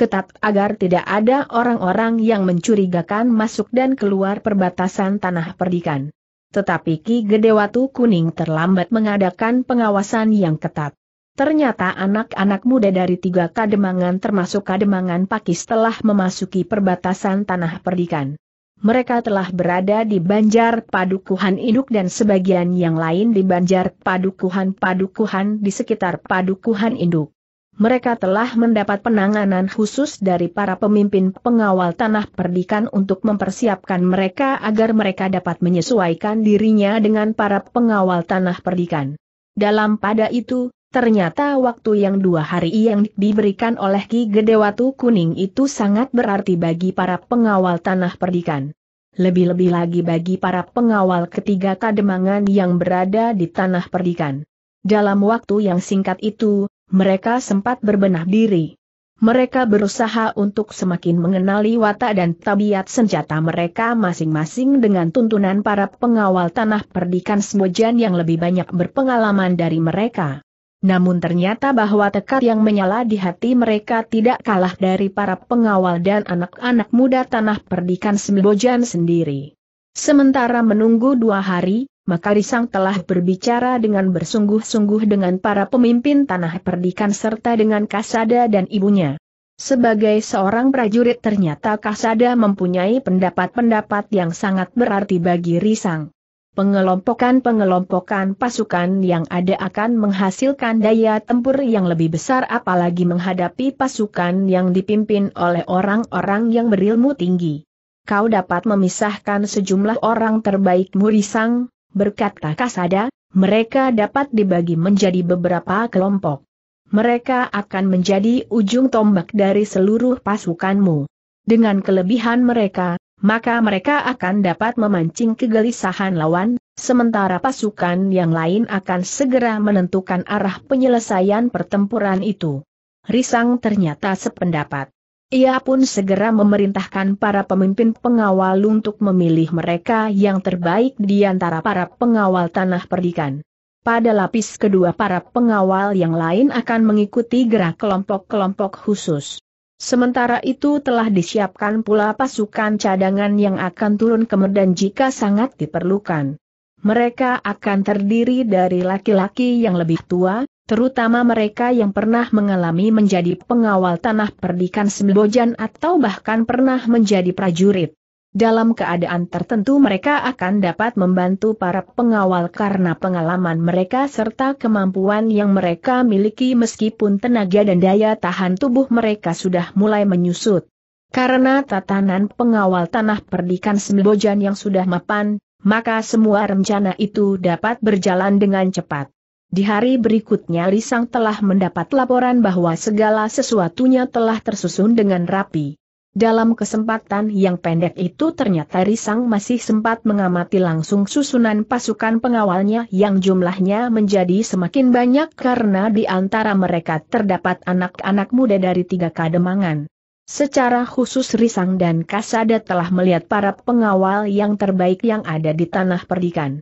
ketat agar tidak ada orang-orang yang mencurigakan masuk dan keluar perbatasan tanah perdikan. Tetapi Ki Gedewatu Kuning terlambat mengadakan pengawasan yang ketat. Ternyata anak-anak muda dari tiga kademangan termasuk kademangan Pakis telah memasuki perbatasan tanah perdikan. Mereka telah berada di Banjar Padukuhan Induk dan sebagian yang lain di Banjar Padukuhan-Padukuhan di sekitar Padukuhan Induk mereka telah mendapat penanganan khusus dari para pemimpin pengawal tanah perdikan untuk mempersiapkan mereka agar mereka dapat menyesuaikan dirinya dengan para pengawal tanah perdikan. Dalam pada itu, ternyata waktu yang dua hari yang diberikan oleh Ki Gedewatu Kuning itu sangat berarti bagi para pengawal tanah perdikan. Lebih-lebih lagi bagi para pengawal ketiga kademangan yang berada di tanah perdikan. Dalam waktu yang singkat itu, mereka sempat berbenah diri. Mereka berusaha untuk semakin mengenali watak dan tabiat senjata mereka masing-masing dengan tuntunan para pengawal tanah perdikan Semojan yang lebih banyak berpengalaman dari mereka. Namun ternyata bahwa tekad yang menyala di hati mereka tidak kalah dari para pengawal dan anak-anak muda tanah perdikan Sembojan sendiri. Sementara menunggu dua hari, maka Risang telah berbicara dengan bersungguh-sungguh dengan para pemimpin tanah perdikan serta dengan Kasada dan ibunya. Sebagai seorang prajurit ternyata Kasada mempunyai pendapat-pendapat yang sangat berarti bagi Risang. Pengelompokan-pengelompokan pasukan yang ada akan menghasilkan daya tempur yang lebih besar apalagi menghadapi pasukan yang dipimpin oleh orang-orang yang berilmu tinggi. Kau dapat memisahkan sejumlah orang terbaik Murisang, berkata Kasada, mereka dapat dibagi menjadi beberapa kelompok. Mereka akan menjadi ujung tombak dari seluruh pasukanmu. Dengan kelebihan mereka, maka mereka akan dapat memancing kegelisahan lawan, sementara pasukan yang lain akan segera menentukan arah penyelesaian pertempuran itu. Risang ternyata sependapat. Ia pun segera memerintahkan para pemimpin pengawal untuk memilih mereka yang terbaik di antara para pengawal tanah perdikan. Pada lapis kedua para pengawal yang lain akan mengikuti gerak kelompok-kelompok khusus. Sementara itu telah disiapkan pula pasukan cadangan yang akan turun ke Medan jika sangat diperlukan. Mereka akan terdiri dari laki-laki yang lebih tua, terutama mereka yang pernah mengalami menjadi pengawal tanah perdikan Sembojan atau bahkan pernah menjadi prajurit. Dalam keadaan tertentu mereka akan dapat membantu para pengawal karena pengalaman mereka serta kemampuan yang mereka miliki meskipun tenaga dan daya tahan tubuh mereka sudah mulai menyusut. Karena tatanan pengawal tanah perdikan Sembojan yang sudah mapan, maka semua rencana itu dapat berjalan dengan cepat. Di hari berikutnya Risang telah mendapat laporan bahwa segala sesuatunya telah tersusun dengan rapi. Dalam kesempatan yang pendek itu ternyata Risang masih sempat mengamati langsung susunan pasukan pengawalnya yang jumlahnya menjadi semakin banyak karena di antara mereka terdapat anak-anak muda dari tiga kademangan. Secara khusus Risang dan Kasada telah melihat para pengawal yang terbaik yang ada di tanah perdikan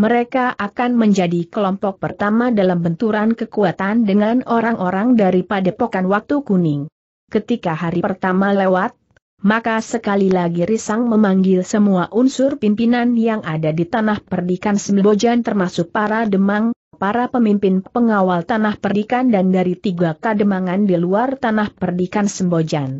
mereka akan menjadi kelompok pertama dalam benturan kekuatan dengan orang-orang dari padepokan waktu kuning. Ketika hari pertama lewat, maka sekali lagi Risang memanggil semua unsur pimpinan yang ada di tanah perdikan Sembojan termasuk para demang, para pemimpin pengawal tanah perdikan dan dari tiga kademangan di luar tanah perdikan Sembojan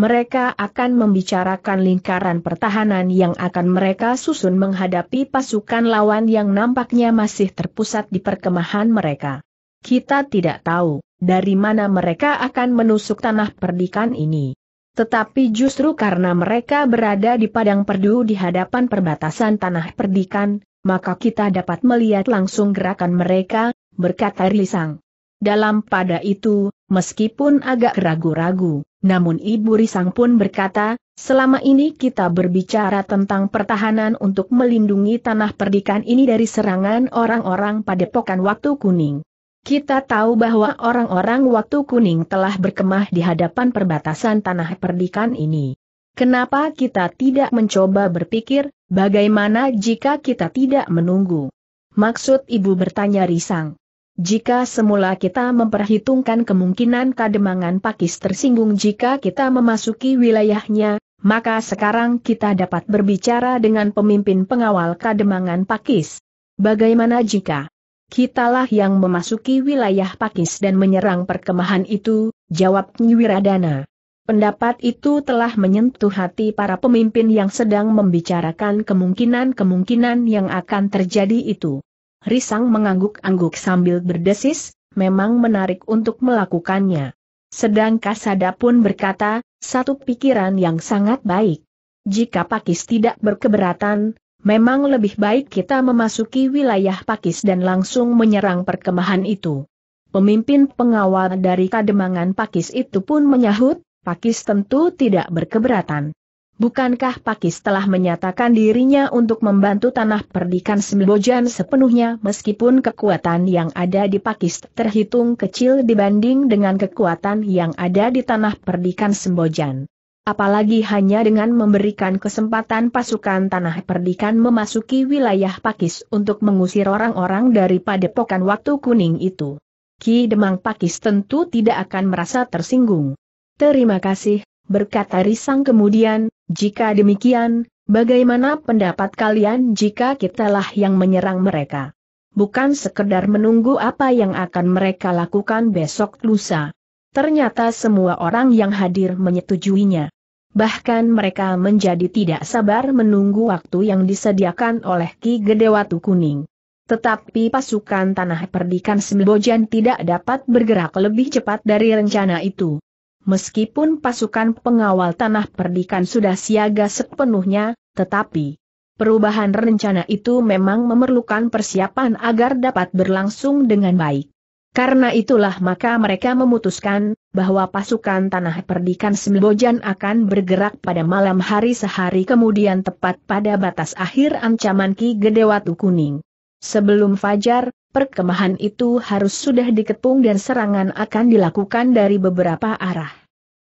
mereka akan membicarakan lingkaran pertahanan yang akan mereka susun menghadapi pasukan lawan yang nampaknya masih terpusat di perkemahan mereka. Kita tidak tahu dari mana mereka akan menusuk tanah perdikan ini. Tetapi justru karena mereka berada di padang perdu di hadapan perbatasan tanah perdikan, maka kita dapat melihat langsung gerakan mereka, berkata Risang. Dalam pada itu, meskipun agak ragu-ragu, namun Ibu Risang pun berkata, selama ini kita berbicara tentang pertahanan untuk melindungi tanah perdikan ini dari serangan orang-orang pada pokan waktu kuning. Kita tahu bahwa orang-orang waktu kuning telah berkemah di hadapan perbatasan tanah perdikan ini. Kenapa kita tidak mencoba berpikir, bagaimana jika kita tidak menunggu? Maksud ibu bertanya risang. Jika semula kita memperhitungkan kemungkinan kademangan Pakis tersinggung jika kita memasuki wilayahnya, maka sekarang kita dapat berbicara dengan pemimpin pengawal Kademangan Pakis. Bagaimana jika kitalah yang memasuki wilayah Pakis dan menyerang perkemahan itu, jawab Nyiwiradana. Pendapat itu telah menyentuh hati para pemimpin yang sedang membicarakan kemungkinan-kemungkinan yang akan terjadi itu. Risang mengangguk-angguk sambil berdesis, memang menarik untuk melakukannya. Sedang Kasada pun berkata, satu pikiran yang sangat baik. Jika Pakis tidak berkeberatan, memang lebih baik kita memasuki wilayah Pakis dan langsung menyerang perkemahan itu. Pemimpin pengawal dari Kademangan Pakis itu pun menyahut, Pakis tentu tidak berkeberatan. Bukankah Pakis telah menyatakan dirinya untuk membantu tanah perdikan Sembojan sepenuhnya meskipun kekuatan yang ada di Pakis terhitung kecil dibanding dengan kekuatan yang ada di tanah perdikan Sembojan. Apalagi hanya dengan memberikan kesempatan pasukan tanah perdikan memasuki wilayah Pakis untuk mengusir orang-orang dari padepokan waktu kuning itu. Ki Demang Pakis tentu tidak akan merasa tersinggung. Terima kasih, berkata Risang kemudian, jika demikian, bagaimana pendapat kalian jika kitalah yang menyerang mereka? Bukan sekedar menunggu apa yang akan mereka lakukan besok lusa. Ternyata semua orang yang hadir menyetujuinya. Bahkan mereka menjadi tidak sabar menunggu waktu yang disediakan oleh Ki Gedewatu Kuning. Tetapi pasukan Tanah Perdikan Sembojan tidak dapat bergerak lebih cepat dari rencana itu. Meskipun pasukan pengawal tanah perdikan sudah siaga sepenuhnya, tetapi perubahan rencana itu memang memerlukan persiapan agar dapat berlangsung dengan baik. Karena itulah maka mereka memutuskan bahwa pasukan tanah perdikan Sembojan akan bergerak pada malam hari sehari kemudian tepat pada batas akhir ancaman Ki Gedewatu Kuning. Sebelum fajar, perkemahan itu harus sudah dikepung dan serangan akan dilakukan dari beberapa arah.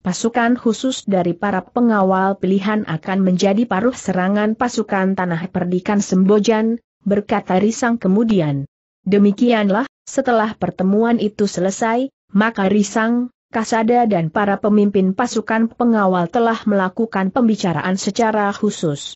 Pasukan khusus dari para pengawal pilihan akan menjadi paruh serangan pasukan tanah perdikan Sembojan, berkata Risang kemudian. Demikianlah, setelah pertemuan itu selesai, maka Risang, Kasada dan para pemimpin pasukan pengawal telah melakukan pembicaraan secara khusus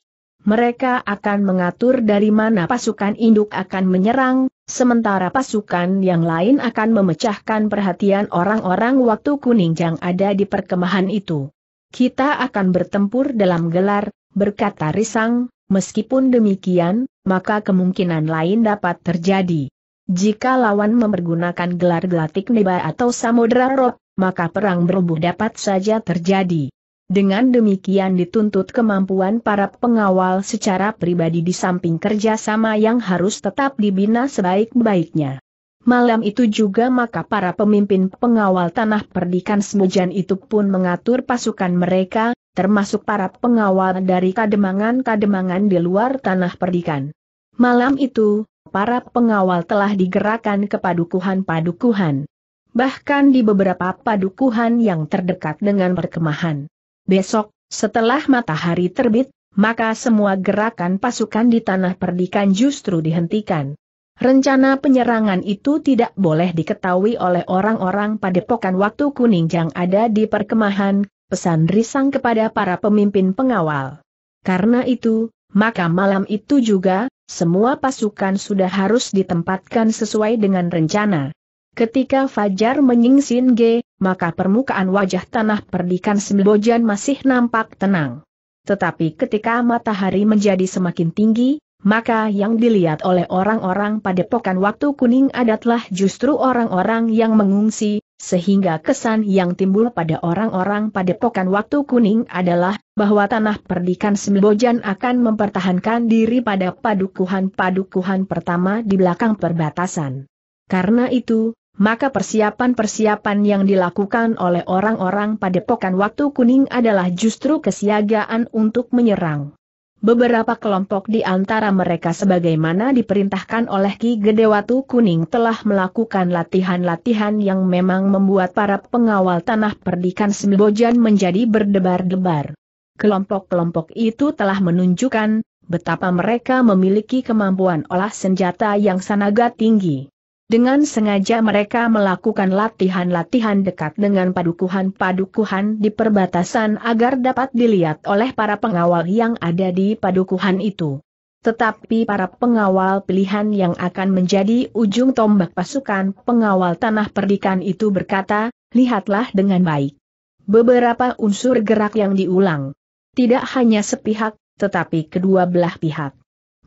mereka akan mengatur dari mana pasukan induk akan menyerang, sementara pasukan yang lain akan memecahkan perhatian orang-orang waktu kuning yang ada di perkemahan itu. Kita akan bertempur dalam gelar, berkata Risang, meskipun demikian, maka kemungkinan lain dapat terjadi. Jika lawan mempergunakan gelar gelatik neba atau samudra roh, maka perang berubuh dapat saja terjadi. Dengan demikian dituntut kemampuan para pengawal secara pribadi di samping kerjasama yang harus tetap dibina sebaik-baiknya. Malam itu juga maka para pemimpin pengawal tanah perdikan semujan itu pun mengatur pasukan mereka, termasuk para pengawal dari kademangan-kademangan di luar tanah perdikan. Malam itu, para pengawal telah digerakkan ke padukuhan-padukuhan. Bahkan di beberapa padukuhan yang terdekat dengan perkemahan. Besok, setelah matahari terbit, maka semua gerakan pasukan di tanah perdikan justru dihentikan. Rencana penyerangan itu tidak boleh diketahui oleh orang-orang padepokan waktu kuning yang ada di perkemahan, pesan risang kepada para pemimpin pengawal. Karena itu, maka malam itu juga, semua pasukan sudah harus ditempatkan sesuai dengan rencana. Ketika Fajar menyingsin G, maka permukaan wajah tanah perdikan Sembojan masih nampak tenang. Tetapi ketika matahari menjadi semakin tinggi, maka yang dilihat oleh orang-orang pada pokan waktu kuning adalah justru orang-orang yang mengungsi, sehingga kesan yang timbul pada orang-orang pada pokan waktu kuning adalah bahwa tanah perdikan Sembojan akan mempertahankan diri pada padukuhan-padukuhan pertama di belakang perbatasan. Karena itu, maka persiapan-persiapan yang dilakukan oleh orang-orang pada pokan waktu kuning adalah justru kesiagaan untuk menyerang. Beberapa kelompok di antara mereka sebagaimana diperintahkan oleh Ki Gedewatu Kuning telah melakukan latihan-latihan yang memang membuat para pengawal tanah perdikan Sembojan menjadi berdebar-debar. Kelompok-kelompok itu telah menunjukkan betapa mereka memiliki kemampuan olah senjata yang sanaga tinggi. Dengan sengaja mereka melakukan latihan-latihan dekat dengan padukuhan-padukuhan di perbatasan agar dapat dilihat oleh para pengawal yang ada di padukuhan itu. Tetapi para pengawal pilihan yang akan menjadi ujung tombak pasukan pengawal tanah perdikan itu berkata, lihatlah dengan baik. Beberapa unsur gerak yang diulang. Tidak hanya sepihak, tetapi kedua belah pihak.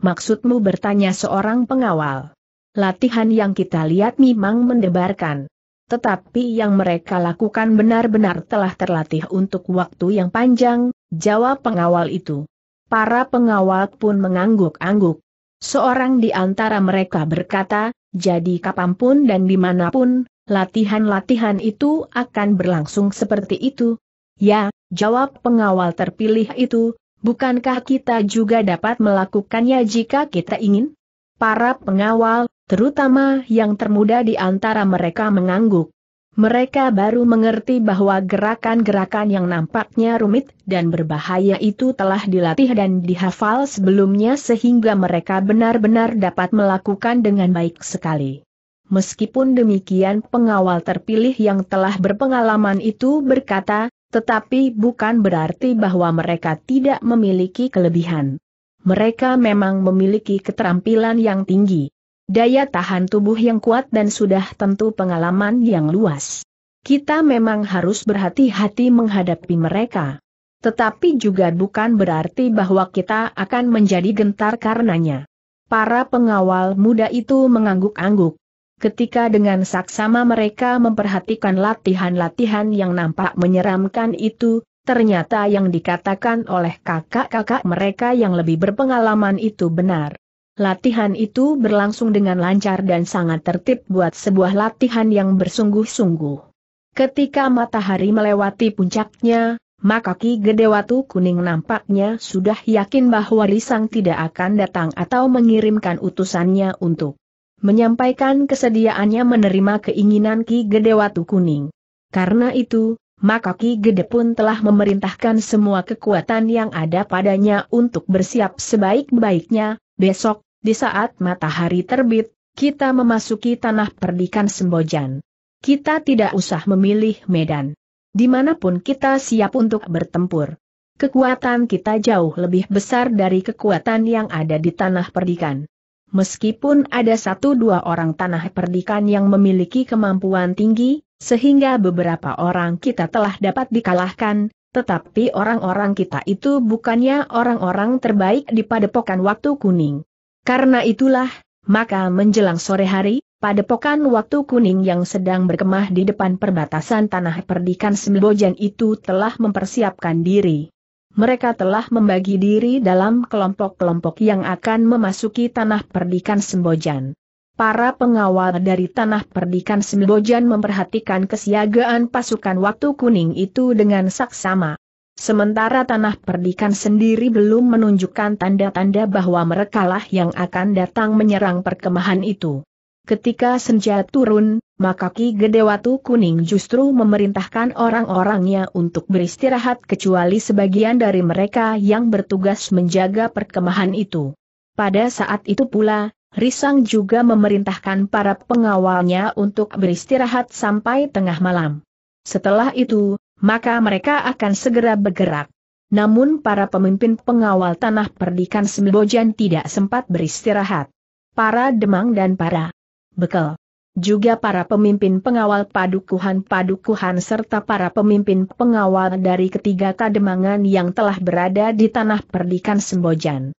Maksudmu bertanya seorang pengawal. Latihan yang kita lihat memang mendebarkan. Tetapi yang mereka lakukan benar-benar telah terlatih untuk waktu yang panjang, jawab pengawal itu. Para pengawal pun mengangguk-angguk. Seorang di antara mereka berkata, jadi kapan pun dan di mana pun, latihan-latihan itu akan berlangsung seperti itu. Ya, jawab pengawal terpilih itu, bukankah kita juga dapat melakukannya jika kita ingin? Para pengawal, terutama yang termuda di antara mereka mengangguk. Mereka baru mengerti bahwa gerakan-gerakan yang nampaknya rumit dan berbahaya itu telah dilatih dan dihafal sebelumnya sehingga mereka benar-benar dapat melakukan dengan baik sekali. Meskipun demikian pengawal terpilih yang telah berpengalaman itu berkata, tetapi bukan berarti bahwa mereka tidak memiliki kelebihan. Mereka memang memiliki keterampilan yang tinggi daya tahan tubuh yang kuat dan sudah tentu pengalaman yang luas. Kita memang harus berhati-hati menghadapi mereka. Tetapi juga bukan berarti bahwa kita akan menjadi gentar karenanya. Para pengawal muda itu mengangguk-angguk. Ketika dengan saksama mereka memperhatikan latihan-latihan yang nampak menyeramkan itu, ternyata yang dikatakan oleh kakak-kakak mereka yang lebih berpengalaman itu benar. Latihan itu berlangsung dengan lancar dan sangat tertib buat sebuah latihan yang bersungguh-sungguh. Ketika matahari melewati puncaknya, maka Ki Gedewatu Kuning nampaknya sudah yakin bahwa Risang tidak akan datang atau mengirimkan utusannya untuk menyampaikan kesediaannya menerima keinginan Ki Gedewatu Kuning. Karena itu, maka Ki Gede pun telah memerintahkan semua kekuatan yang ada padanya untuk bersiap sebaik-baiknya, besok, di saat matahari terbit, kita memasuki tanah perdikan Sembojan. Kita tidak usah memilih medan. Di mana pun kita siap untuk bertempur. Kekuatan kita jauh lebih besar dari kekuatan yang ada di tanah perdikan. Meskipun ada satu dua orang tanah perdikan yang memiliki kemampuan tinggi, sehingga beberapa orang kita telah dapat dikalahkan, tetapi orang-orang kita itu bukannya orang-orang terbaik di padepokan waktu kuning. Karena itulah, maka menjelang sore hari, padepokan waktu kuning yang sedang berkemah di depan perbatasan tanah perdikan Sembojan itu telah mempersiapkan diri. Mereka telah membagi diri dalam kelompok-kelompok yang akan memasuki tanah perdikan Sembojan. Para pengawal dari tanah perdikan Sembojan memperhatikan kesiagaan pasukan waktu kuning itu dengan saksama. Sementara tanah perdikan sendiri belum menunjukkan tanda-tanda bahwa merekalah yang akan datang menyerang perkemahan itu. Ketika senja turun, maka Ki Gedewatu Kuning justru memerintahkan orang-orangnya untuk beristirahat kecuali sebagian dari mereka yang bertugas menjaga perkemahan itu. Pada saat itu pula, Risang juga memerintahkan para pengawalnya untuk beristirahat sampai tengah malam. Setelah itu, maka mereka akan segera bergerak. Namun para pemimpin pengawal tanah perdikan Sembojan tidak sempat beristirahat. Para demang dan para bekal. Juga para pemimpin pengawal padukuhan-padukuhan serta para pemimpin pengawal dari ketiga kademangan yang telah berada di tanah perdikan Sembojan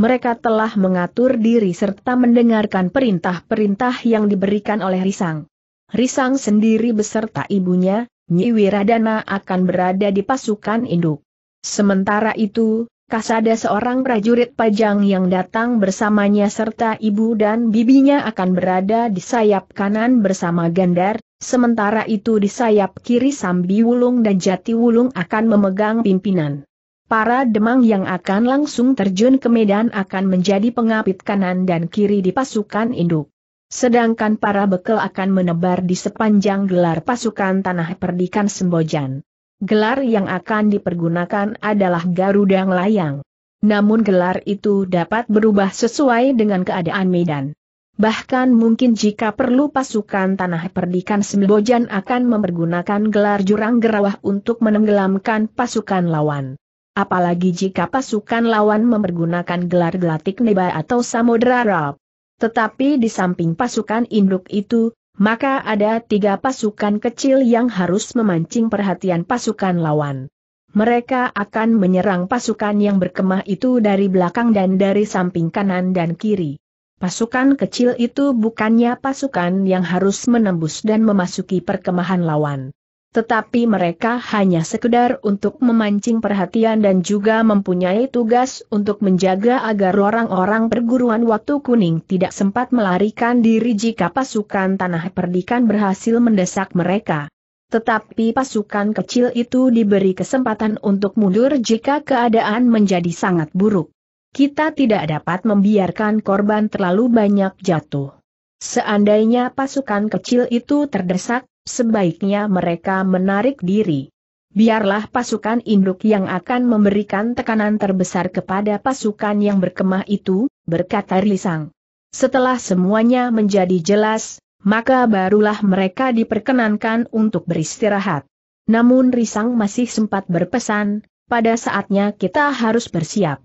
mereka telah mengatur diri serta mendengarkan perintah-perintah yang diberikan oleh Risang. Risang sendiri beserta ibunya, Nyi Wiradana akan berada di pasukan induk. Sementara itu, Kasada seorang prajurit pajang yang datang bersamanya serta ibu dan bibinya akan berada di sayap kanan bersama Gandar, sementara itu di sayap kiri Sambi Wulung dan Jati Wulung akan memegang pimpinan. Para demang yang akan langsung terjun ke medan akan menjadi pengapit kanan dan kiri di pasukan induk. Sedangkan para bekel akan menebar di sepanjang gelar pasukan tanah perdikan Sembojan. Gelar yang akan dipergunakan adalah Garuda Layang. Namun gelar itu dapat berubah sesuai dengan keadaan medan. Bahkan mungkin jika perlu pasukan tanah perdikan Sembojan akan mempergunakan gelar jurang gerawah untuk menenggelamkan pasukan lawan. Apalagi jika pasukan lawan mempergunakan gelar gelatik neba atau samudera rap. Tetapi di samping pasukan induk itu, maka ada tiga pasukan kecil yang harus memancing perhatian pasukan lawan. Mereka akan menyerang pasukan yang berkemah itu dari belakang dan dari samping kanan dan kiri. Pasukan kecil itu bukannya pasukan yang harus menembus dan memasuki perkemahan lawan. Tetapi mereka hanya sekedar untuk memancing perhatian dan juga mempunyai tugas untuk menjaga agar orang-orang perguruan waktu kuning tidak sempat melarikan diri jika pasukan tanah perdikan berhasil mendesak mereka. Tetapi pasukan kecil itu diberi kesempatan untuk mundur jika keadaan menjadi sangat buruk. Kita tidak dapat membiarkan korban terlalu banyak jatuh. Seandainya pasukan kecil itu terdesak, sebaiknya mereka menarik diri. Biarlah pasukan induk yang akan memberikan tekanan terbesar kepada pasukan yang berkemah itu, berkata Risang. Setelah semuanya menjadi jelas, maka barulah mereka diperkenankan untuk beristirahat. Namun Risang masih sempat berpesan, pada saatnya kita harus bersiap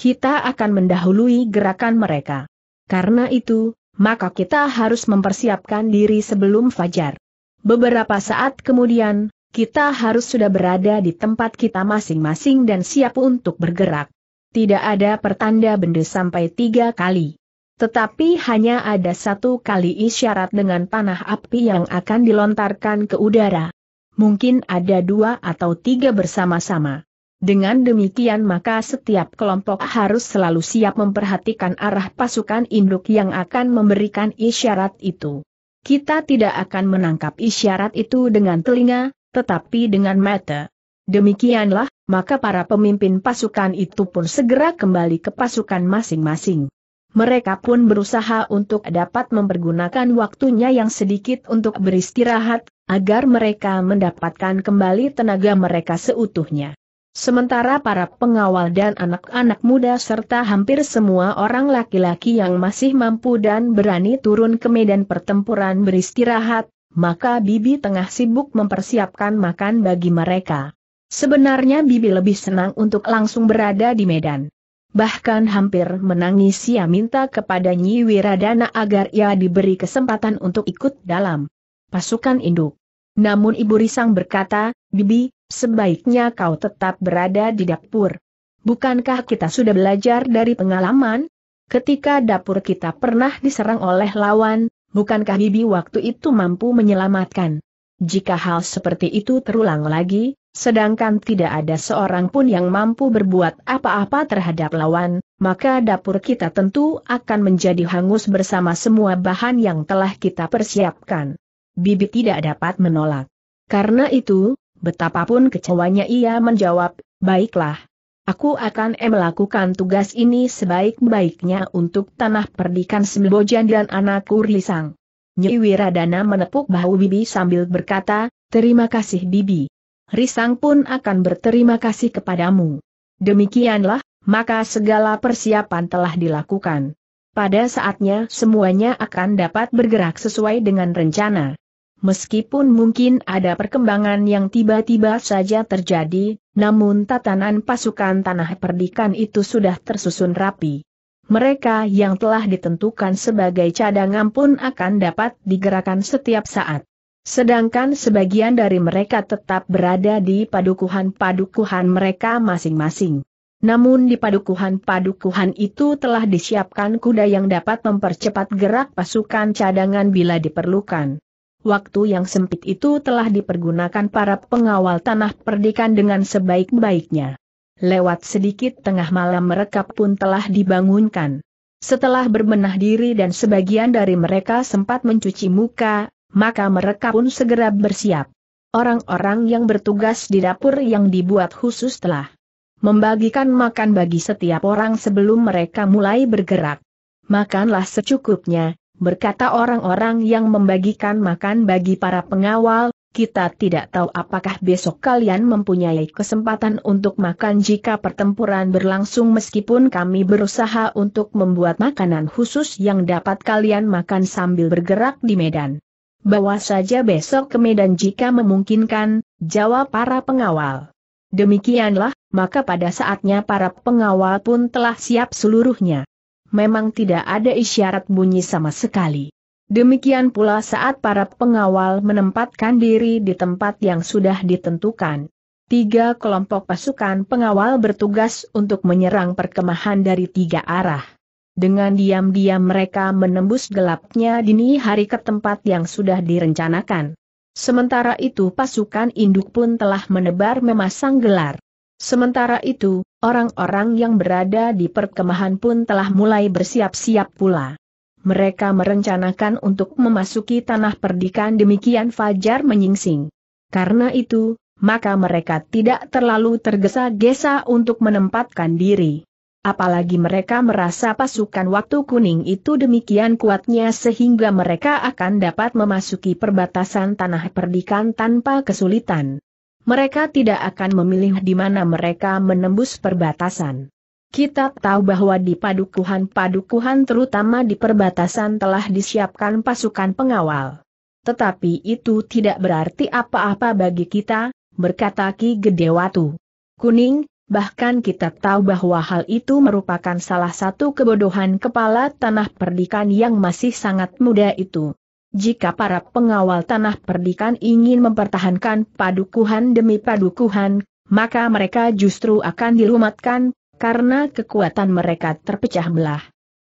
kita akan mendahului gerakan mereka. Karena itu, maka kita harus mempersiapkan diri sebelum fajar. Beberapa saat kemudian, kita harus sudah berada di tempat kita masing-masing dan siap untuk bergerak. Tidak ada pertanda benda sampai tiga kali. Tetapi hanya ada satu kali isyarat dengan panah api yang akan dilontarkan ke udara. Mungkin ada dua atau tiga bersama-sama. Dengan demikian maka setiap kelompok harus selalu siap memperhatikan arah pasukan induk yang akan memberikan isyarat itu. Kita tidak akan menangkap isyarat itu dengan telinga, tetapi dengan mata. Demikianlah, maka para pemimpin pasukan itu pun segera kembali ke pasukan masing-masing. Mereka pun berusaha untuk dapat mempergunakan waktunya yang sedikit untuk beristirahat, agar mereka mendapatkan kembali tenaga mereka seutuhnya. Sementara para pengawal dan anak-anak muda serta hampir semua orang laki-laki yang masih mampu dan berani turun ke medan pertempuran beristirahat, maka Bibi tengah sibuk mempersiapkan makan bagi mereka. Sebenarnya Bibi lebih senang untuk langsung berada di medan. Bahkan hampir menangis ia minta kepada Nyi Wiradana agar ia diberi kesempatan untuk ikut dalam pasukan induk. Namun Ibu Risang berkata, Bibi, sebaiknya kau tetap berada di dapur. Bukankah kita sudah belajar dari pengalaman? Ketika dapur kita pernah diserang oleh lawan, bukankah Bibi waktu itu mampu menyelamatkan? Jika hal seperti itu terulang lagi, sedangkan tidak ada seorang pun yang mampu berbuat apa-apa terhadap lawan, maka dapur kita tentu akan menjadi hangus bersama semua bahan yang telah kita persiapkan. Bibi tidak dapat menolak. Karena itu, Betapapun kecewanya ia menjawab, baiklah. Aku akan melakukan tugas ini sebaik-baiknya untuk tanah perdikan Sembojan dan anakku Risang. Nyi Wiradana menepuk bahu Bibi sambil berkata, terima kasih Bibi. Risang pun akan berterima kasih kepadamu. Demikianlah, maka segala persiapan telah dilakukan. Pada saatnya semuanya akan dapat bergerak sesuai dengan rencana. Meskipun mungkin ada perkembangan yang tiba-tiba saja terjadi, namun tatanan pasukan tanah perdikan itu sudah tersusun rapi. Mereka yang telah ditentukan sebagai cadangan pun akan dapat digerakkan setiap saat. Sedangkan sebagian dari mereka tetap berada di padukuhan-padukuhan mereka masing-masing. Namun di padukuhan-padukuhan itu telah disiapkan kuda yang dapat mempercepat gerak pasukan cadangan bila diperlukan. Waktu yang sempit itu telah dipergunakan para pengawal tanah perdikan dengan sebaik-baiknya. Lewat sedikit tengah malam mereka pun telah dibangunkan. Setelah berbenah diri dan sebagian dari mereka sempat mencuci muka, maka mereka pun segera bersiap. Orang-orang yang bertugas di dapur yang dibuat khusus telah membagikan makan bagi setiap orang sebelum mereka mulai bergerak. Makanlah secukupnya, berkata orang-orang yang membagikan makan bagi para pengawal, kita tidak tahu apakah besok kalian mempunyai kesempatan untuk makan jika pertempuran berlangsung meskipun kami berusaha untuk membuat makanan khusus yang dapat kalian makan sambil bergerak di medan. Bawa saja besok ke medan jika memungkinkan, jawab para pengawal. Demikianlah, maka pada saatnya para pengawal pun telah siap seluruhnya. Memang tidak ada isyarat bunyi sama sekali. Demikian pula saat para pengawal menempatkan diri di tempat yang sudah ditentukan. Tiga kelompok pasukan pengawal bertugas untuk menyerang perkemahan dari tiga arah. Dengan diam-diam mereka menembus gelapnya dini hari ke tempat yang sudah direncanakan. Sementara itu pasukan induk pun telah menebar memasang gelar. Sementara itu, orang-orang yang berada di perkemahan pun telah mulai bersiap-siap pula mereka merencanakan untuk memasuki tanah perdikan demikian Fajar menyingsing. Karena itu, maka mereka tidak terlalu tergesa-gesa untuk menempatkan diri. Apalagi mereka merasa pasukan waktu kuning itu demikian kuatnya sehingga mereka akan dapat memasuki perbatasan tanah perdikan tanpa kesulitan. Mereka tidak akan memilih di mana mereka menembus perbatasan. Kita tahu bahwa di padukuhan-padukuhan terutama di perbatasan telah disiapkan pasukan pengawal. Tetapi itu tidak berarti apa-apa bagi kita, berkata Ki Gedewatu. Kuning, bahkan kita tahu bahwa hal itu merupakan salah satu kebodohan kepala tanah perdikan yang masih sangat muda itu. Jika para pengawal tanah perdikan ingin mempertahankan padukuhan demi padukuhan, maka mereka justru akan dilumatkan karena kekuatan mereka terpecah belah.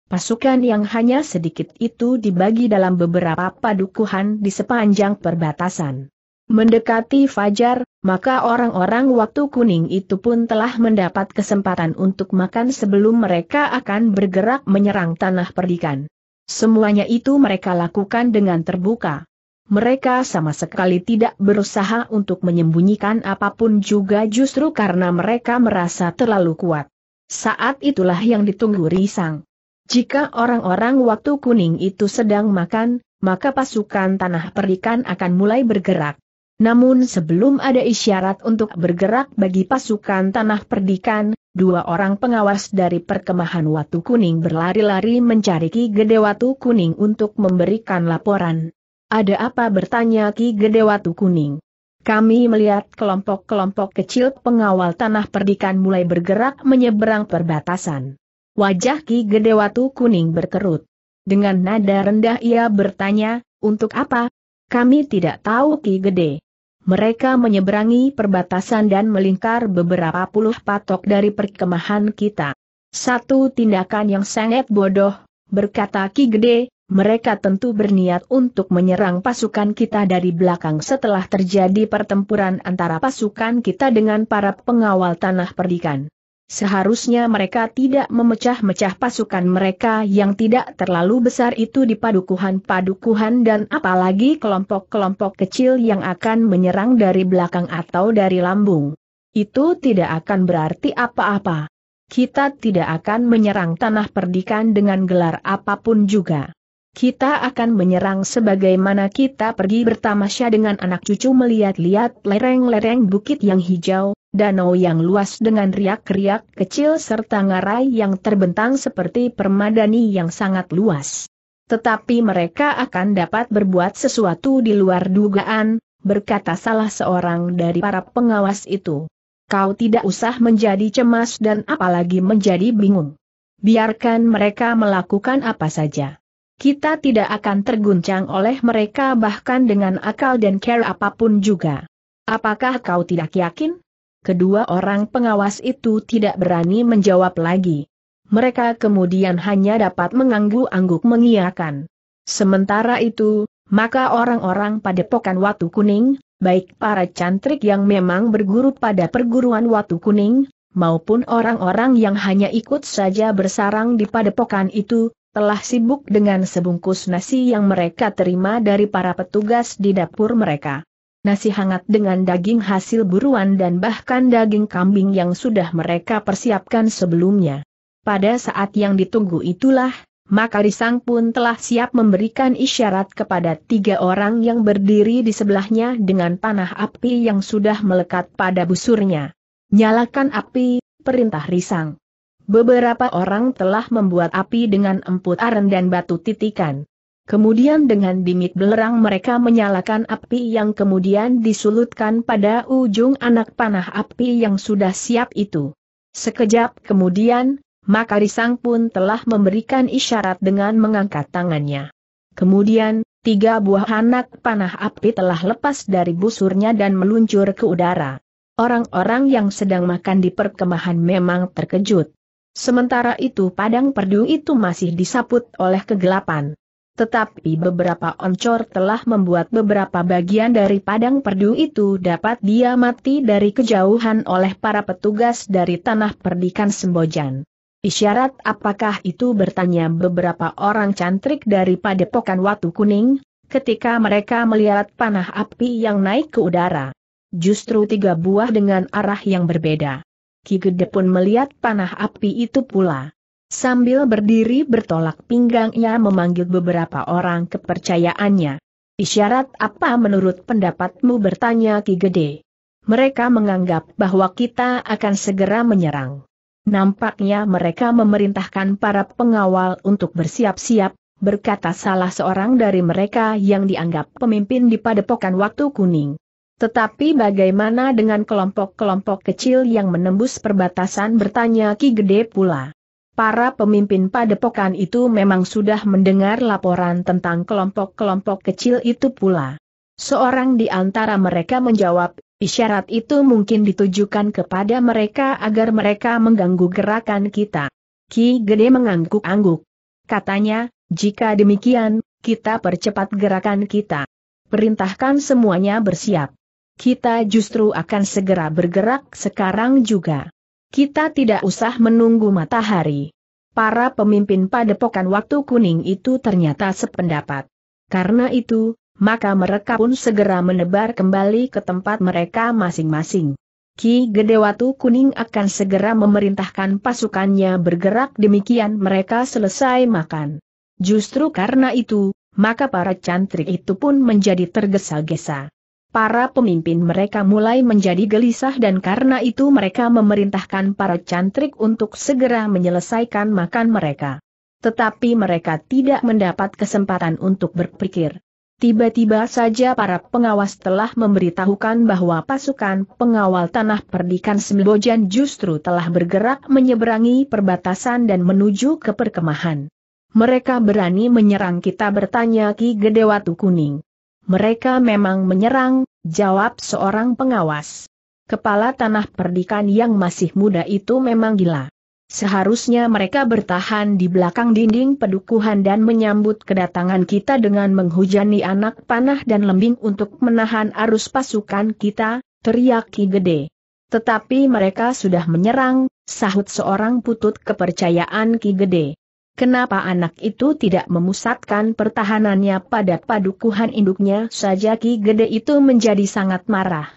Pasukan yang hanya sedikit itu dibagi dalam beberapa padukuhan di sepanjang perbatasan. Mendekati Fajar, maka orang-orang waktu kuning itu pun telah mendapat kesempatan untuk makan sebelum mereka akan bergerak menyerang tanah perdikan. Semuanya itu mereka lakukan dengan terbuka. Mereka sama sekali tidak berusaha untuk menyembunyikan apa pun juga justru karena mereka merasa terlalu kuat. Saat itulah yang ditunggu Risang. Jika orang-orang waktu kuning itu sedang makan, maka pasukan tanah perikan akan mulai bergerak. Namun sebelum ada isyarat untuk bergerak bagi pasukan tanah perdikan, dua orang pengawas dari perkemahan Watu Kuning berlari-lari mencari Ki Gede Watu Kuning untuk memberikan laporan. Ada apa bertanya Ki Gede Watu Kuning? Kami melihat kelompok-kelompok kecil pengawal tanah perdikan mulai bergerak menyeberang perbatasan. Wajah Ki Gedewatu kuning berkerut. Dengan nada rendah ia bertanya, untuk apa? Kami tidak tahu Ki Gede. Mereka menyeberangi perbatasan dan melingkar beberapa puluh patok dari perkemahan kita. Satu tindakan yang sangat bodoh, berkata Ki Gede, mereka tentu berniat untuk menyerang pasukan kita dari belakang setelah terjadi pertempuran antara pasukan kita dengan para pengawal tanah perdikan. Seharusnya mereka tidak memecah-mecah pasukan mereka yang tidak terlalu besar itu di padukuhan-padukuhan dan apalagi kelompok-kelompok kecil yang akan menyerang dari belakang atau dari lambung. Itu tidak akan berarti apa-apa. Kita tidak akan menyerang tanah perdikan dengan gelar apa pun juga. Kita akan menyerang sebagaimana kita pergi bertamasya dengan anak cucu melihat-lihat lereng-lereng bukit yang hijau, danau yang luas dengan riak-riak kecil serta ngarai yang terbentang seperti permadani yang sangat luas. Tetapi mereka akan dapat berbuat sesuatu di luar dugaan, berkata salah seorang dari para pengawas itu. Kau tidak usah menjadi cemas dan apalagi menjadi bingung. Biarkan mereka melakukan apa saja. Kita tidak akan terguncang oleh mereka bahkan dengan akal dan care apa pun juga. Apakah kau tidak yakin? Kedua orang pengawas itu tidak berani menjawab lagi. Mereka kemudian hanya dapat mengangguk-angguk mengiyakan. Sementara itu, maka orang-orang pada pokan Watu Kuning, baik para cantrik yang memang berguru pada perguruan Watu Kuning, maupun orang-orang yang hanya ikut saja bersarang di padepokan itu, telah sibuk dengan sebungkus nasi yang mereka terima dari para petugas di dapur mereka. Nasi hangat dengan daging hasil buruan dan bahkan daging kambing yang sudah mereka persiapkan sebelumnya. Pada saat yang ditunggu itulah, maka Risang pun telah siap memberikan isyarat kepada tiga orang yang berdiri di sebelahnya dengan panah api yang sudah melekat pada busurnya. Nyalakan api, perintah Risang. Beberapa orang telah membuat api dengan emput aren dan batu titikan. Kemudian dengan dimit belerang mereka menyalakan api yang kemudian disulutkan pada ujung anak panah api yang sudah siap itu. Sekejap kemudian, maka Risang pun telah memberikan isyarat dengan mengangkat tangannya. Kemudian, tiga buah anak panah api telah lepas dari busurnya dan meluncur ke udara. Orang-orang yang sedang makan di perkemahan memang terkejut. Sementara itu padang perdu itu masih disaput oleh kegelapan tetapi beberapa oncor telah membuat beberapa bagian dari padang perdu itu dapat diamati dari kejauhan oleh para petugas dari tanah perdikan Sembojan. Isyarat apakah itu bertanya beberapa orang cantrik dari padepokan Watu Kuning, ketika mereka melihat panah api yang naik ke udara. Justru tiga buah dengan arah yang berbeda. Ki Gede pun melihat panah api itu pula. Sambil berdiri bertolak pinggangnya memanggil beberapa orang kepercayaannya. Isyarat apa menurut pendapatmu bertanya Ki Gede? Mereka menganggap bahwa kita akan segera menyerang. Nampaknya mereka memerintahkan para pengawal untuk bersiap-siap, berkata salah seorang dari mereka yang dianggap pemimpin di padepokan waktu kuning. Tetapi bagaimana dengan kelompok-kelompok kecil yang menembus perbatasan bertanya Ki Gede pula. Para pemimpin padepokan itu memang sudah mendengar laporan tentang kelompok-kelompok kecil itu pula. Seorang di antara mereka menjawab, isyarat itu mungkin ditujukan kepada mereka agar mereka mengganggu gerakan kita. Ki Gede mengangguk-angguk. Katanya, jika demikian, kita percepat gerakan kita. Perintahkan semuanya bersiap. Kita justru akan segera bergerak sekarang juga. Kita tidak usah menunggu matahari. Para pemimpin padepokan waktu kuning itu ternyata sependapat. Karena itu, maka mereka pun segera menebar kembali ke tempat mereka masing-masing. Ki Gedewatu Kuning akan segera memerintahkan pasukannya bergerak demikian mereka selesai makan. Justru karena itu, maka para cantrik itu pun menjadi tergesa-gesa para pemimpin mereka mulai menjadi gelisah dan karena itu mereka memerintahkan para cantrik untuk segera menyelesaikan makan mereka. Tetapi mereka tidak mendapat kesempatan untuk berpikir. Tiba-tiba saja para pengawas telah memberitahukan bahwa pasukan pengawal tanah perdikan Sembojan justru telah bergerak menyeberangi perbatasan dan menuju ke perkemahan. Mereka berani menyerang kita bertanya Ki Gedewatu Kuning. Mereka memang menyerang, jawab seorang pengawas. Kepala tanah perdikan yang masih muda itu memang gila. Seharusnya mereka bertahan di belakang dinding pedukuhan dan menyambut kedatangan kita dengan menghujani anak panah dan lembing untuk menahan arus pasukan kita, teriak Ki Gede. Tetapi mereka sudah menyerang, sahut seorang putut kepercayaan Ki Gede. Kenapa anak itu tidak memusatkan pertahanannya pada padukuhan induknya saja Ki Gede itu menjadi sangat marah.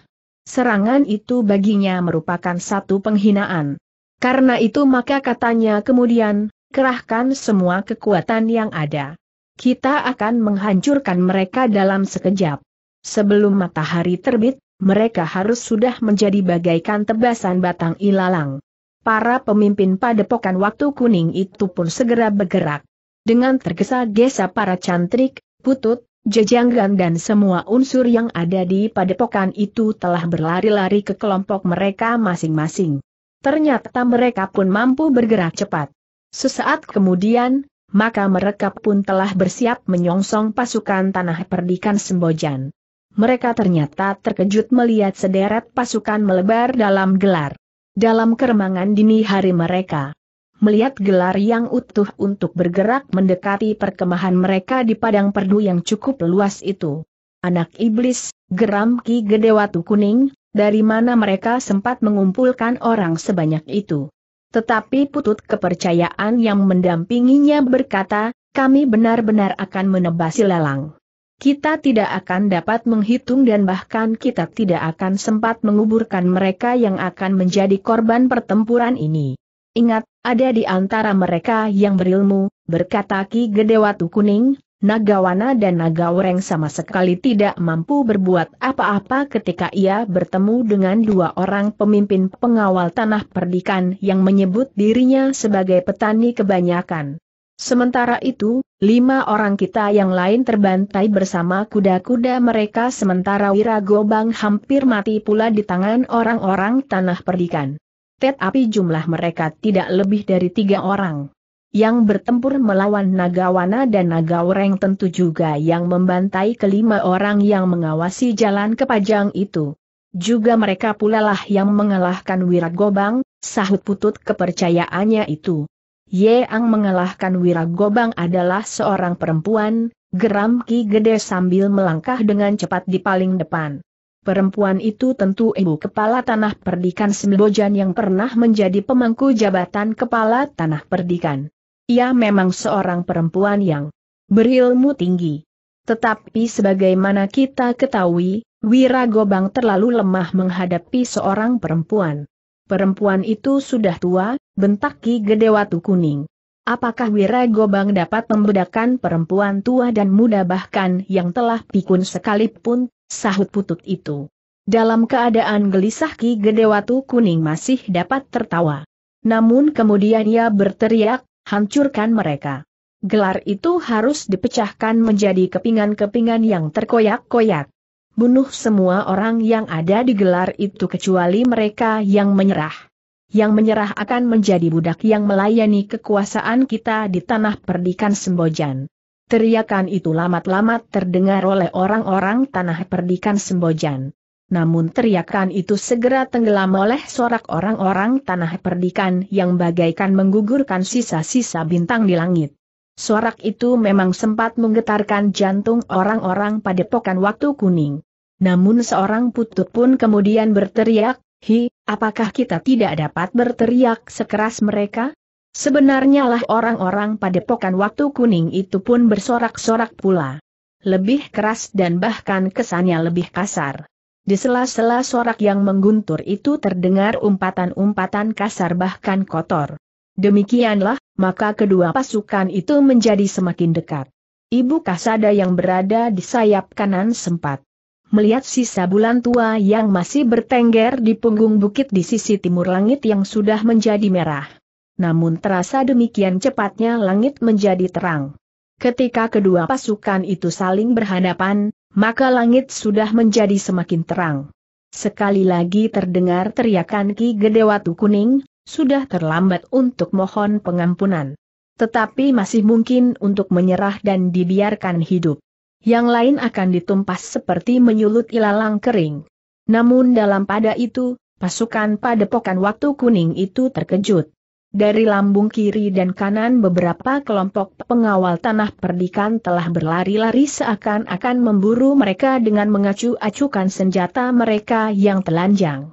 Serangan itu baginya merupakan satu penghinaan. Karena itu maka katanya kemudian, kerahkan semua kekuatan yang ada. Kita akan menghancurkan mereka dalam sekejap. Sebelum matahari terbit, mereka harus sudah menjadi bagaikan tebasan batang ilalang. Para pemimpin padepokan waktu kuning itu pun segera bergerak. Dengan tergesa-gesa para cantrik, putut, jejanggan dan semua unsur yang ada di padepokan itu telah berlari-lari ke kelompok mereka masing-masing. Ternyata mereka pun mampu bergerak cepat. Sesaat kemudian, maka mereka pun telah bersiap menyongsong pasukan tanah perdikan Sembojan. Mereka ternyata terkejut melihat sederet pasukan melebar dalam gelar dalam keremangan dini hari mereka. Melihat gelar yang utuh untuk bergerak mendekati perkemahan mereka di padang perdu yang cukup luas itu. Anak iblis, geram Ki Gedewatu Kuning, dari mana mereka sempat mengumpulkan orang sebanyak itu. Tetapi putut kepercayaan yang mendampinginya berkata, kami benar-benar akan menebasi lelang kita tidak akan dapat menghitung dan bahkan kita tidak akan sempat menguburkan mereka yang akan menjadi korban pertempuran ini. Ingat, ada di antara mereka yang berilmu, berkata Ki Gedewatu Kuning, Nagawana dan Nagawereng sama sekali tidak mampu berbuat apa-apa ketika ia bertemu dengan dua orang pemimpin pengawal tanah perdikan yang menyebut dirinya sebagai petani kebanyakan. Sementara itu, lima orang kita yang lain terbantai bersama kuda-kuda mereka sementara Wiragobang hampir mati pula di tangan orang-orang tanah perdikan tetapi jumlah mereka tidak lebih dari tiga orang. Yang bertempur melawan Nagawana dan Nagawereng tentu juga yang membantai kelima orang yang mengawasi jalan ke Pajang itu. Juga mereka pula lah yang mengalahkan Wiragobang, sahut putut kepercayaannya itu. Yeang mengalahkan Wiragobang adalah seorang perempuan, geram Ki Gede sambil melangkah dengan cepat di paling depan. Perempuan itu tentu ibu kepala tanah perdikan Sembojan yang pernah menjadi pemangku jabatan kepala tanah perdikan. Ia memang seorang perempuan yang berilmu tinggi. Tetapi sebagaimana kita ketahui, Wiragobang terlalu lemah menghadapi seorang perempuan. Perempuan itu sudah tua, bentak Ki Gedewatu Kuning. Apakah Wiragobang dapat membedakan perempuan tua dan muda bahkan yang telah pikun sekalipun, sahut putut itu. Dalam keadaan gelisah Ki Gedewatu Kuning masih dapat tertawa. Namun kemudian ia berteriak, hancurkan mereka. Gelar itu harus dipecahkan menjadi kepingan-kepingan yang terkoyak-koyak. Bunuh semua orang yang ada di gelar itu kecuali mereka yang menyerah. Yang menyerah akan menjadi budak yang melayani kekuasaan kita di tanah perdikan Sembojan. Teriakan itu lamat-lamat terdengar oleh orang-orang tanah perdikan Sembojan. Namun teriakan itu segera tenggelam oleh sorak orang-orang tanah perdikan yang bagaikan menggugurkan sisa-sisa bintang di langit. Sorak itu memang sempat menggetarkan jantung orang-orang pada pokan waktu kuning. Namun seorang putut pun kemudian berteriak, Hi, apakah kita tidak dapat berteriak sekeras mereka? Sebenarnya lah orang-orang pada pokan waktu kuning itu pun bersorak-sorak pula. Lebih keras dan bahkan kesannya lebih kasar. Di sela-sela sorak yang mengguntur itu terdengar umpatan-umpatan kasar bahkan kotor. Demikianlah, maka kedua pasukan itu menjadi semakin dekat. Ibu Kasada yang berada di sayap kanan sempat melihat sisa bulan tua yang masih bertengger di punggung bukit di sisi timur langit yang sudah menjadi merah namun terasa demikian cepatnya langit menjadi terang. Ketika kedua pasukan itu saling berhadapan, maka langit sudah menjadi semakin terang. Sekali lagi terdengar teriakan Ki Gedewatu Kuning, sudah terlambat untuk mohon pengampunan. Tetapi masih mungkin untuk menyerah dan dibiarkan hidup. Yang lain akan ditumpas seperti menyulut ilalang kering. Namun dalam pada itu, pasukan padepokan waktu kuning itu terkejut. Dari lambung kiri dan kanan beberapa kelompok pengawal tanah perdikan telah berlari-lari seakan-akan memburu mereka dengan mengacu-acukan senjata mereka yang telanjang.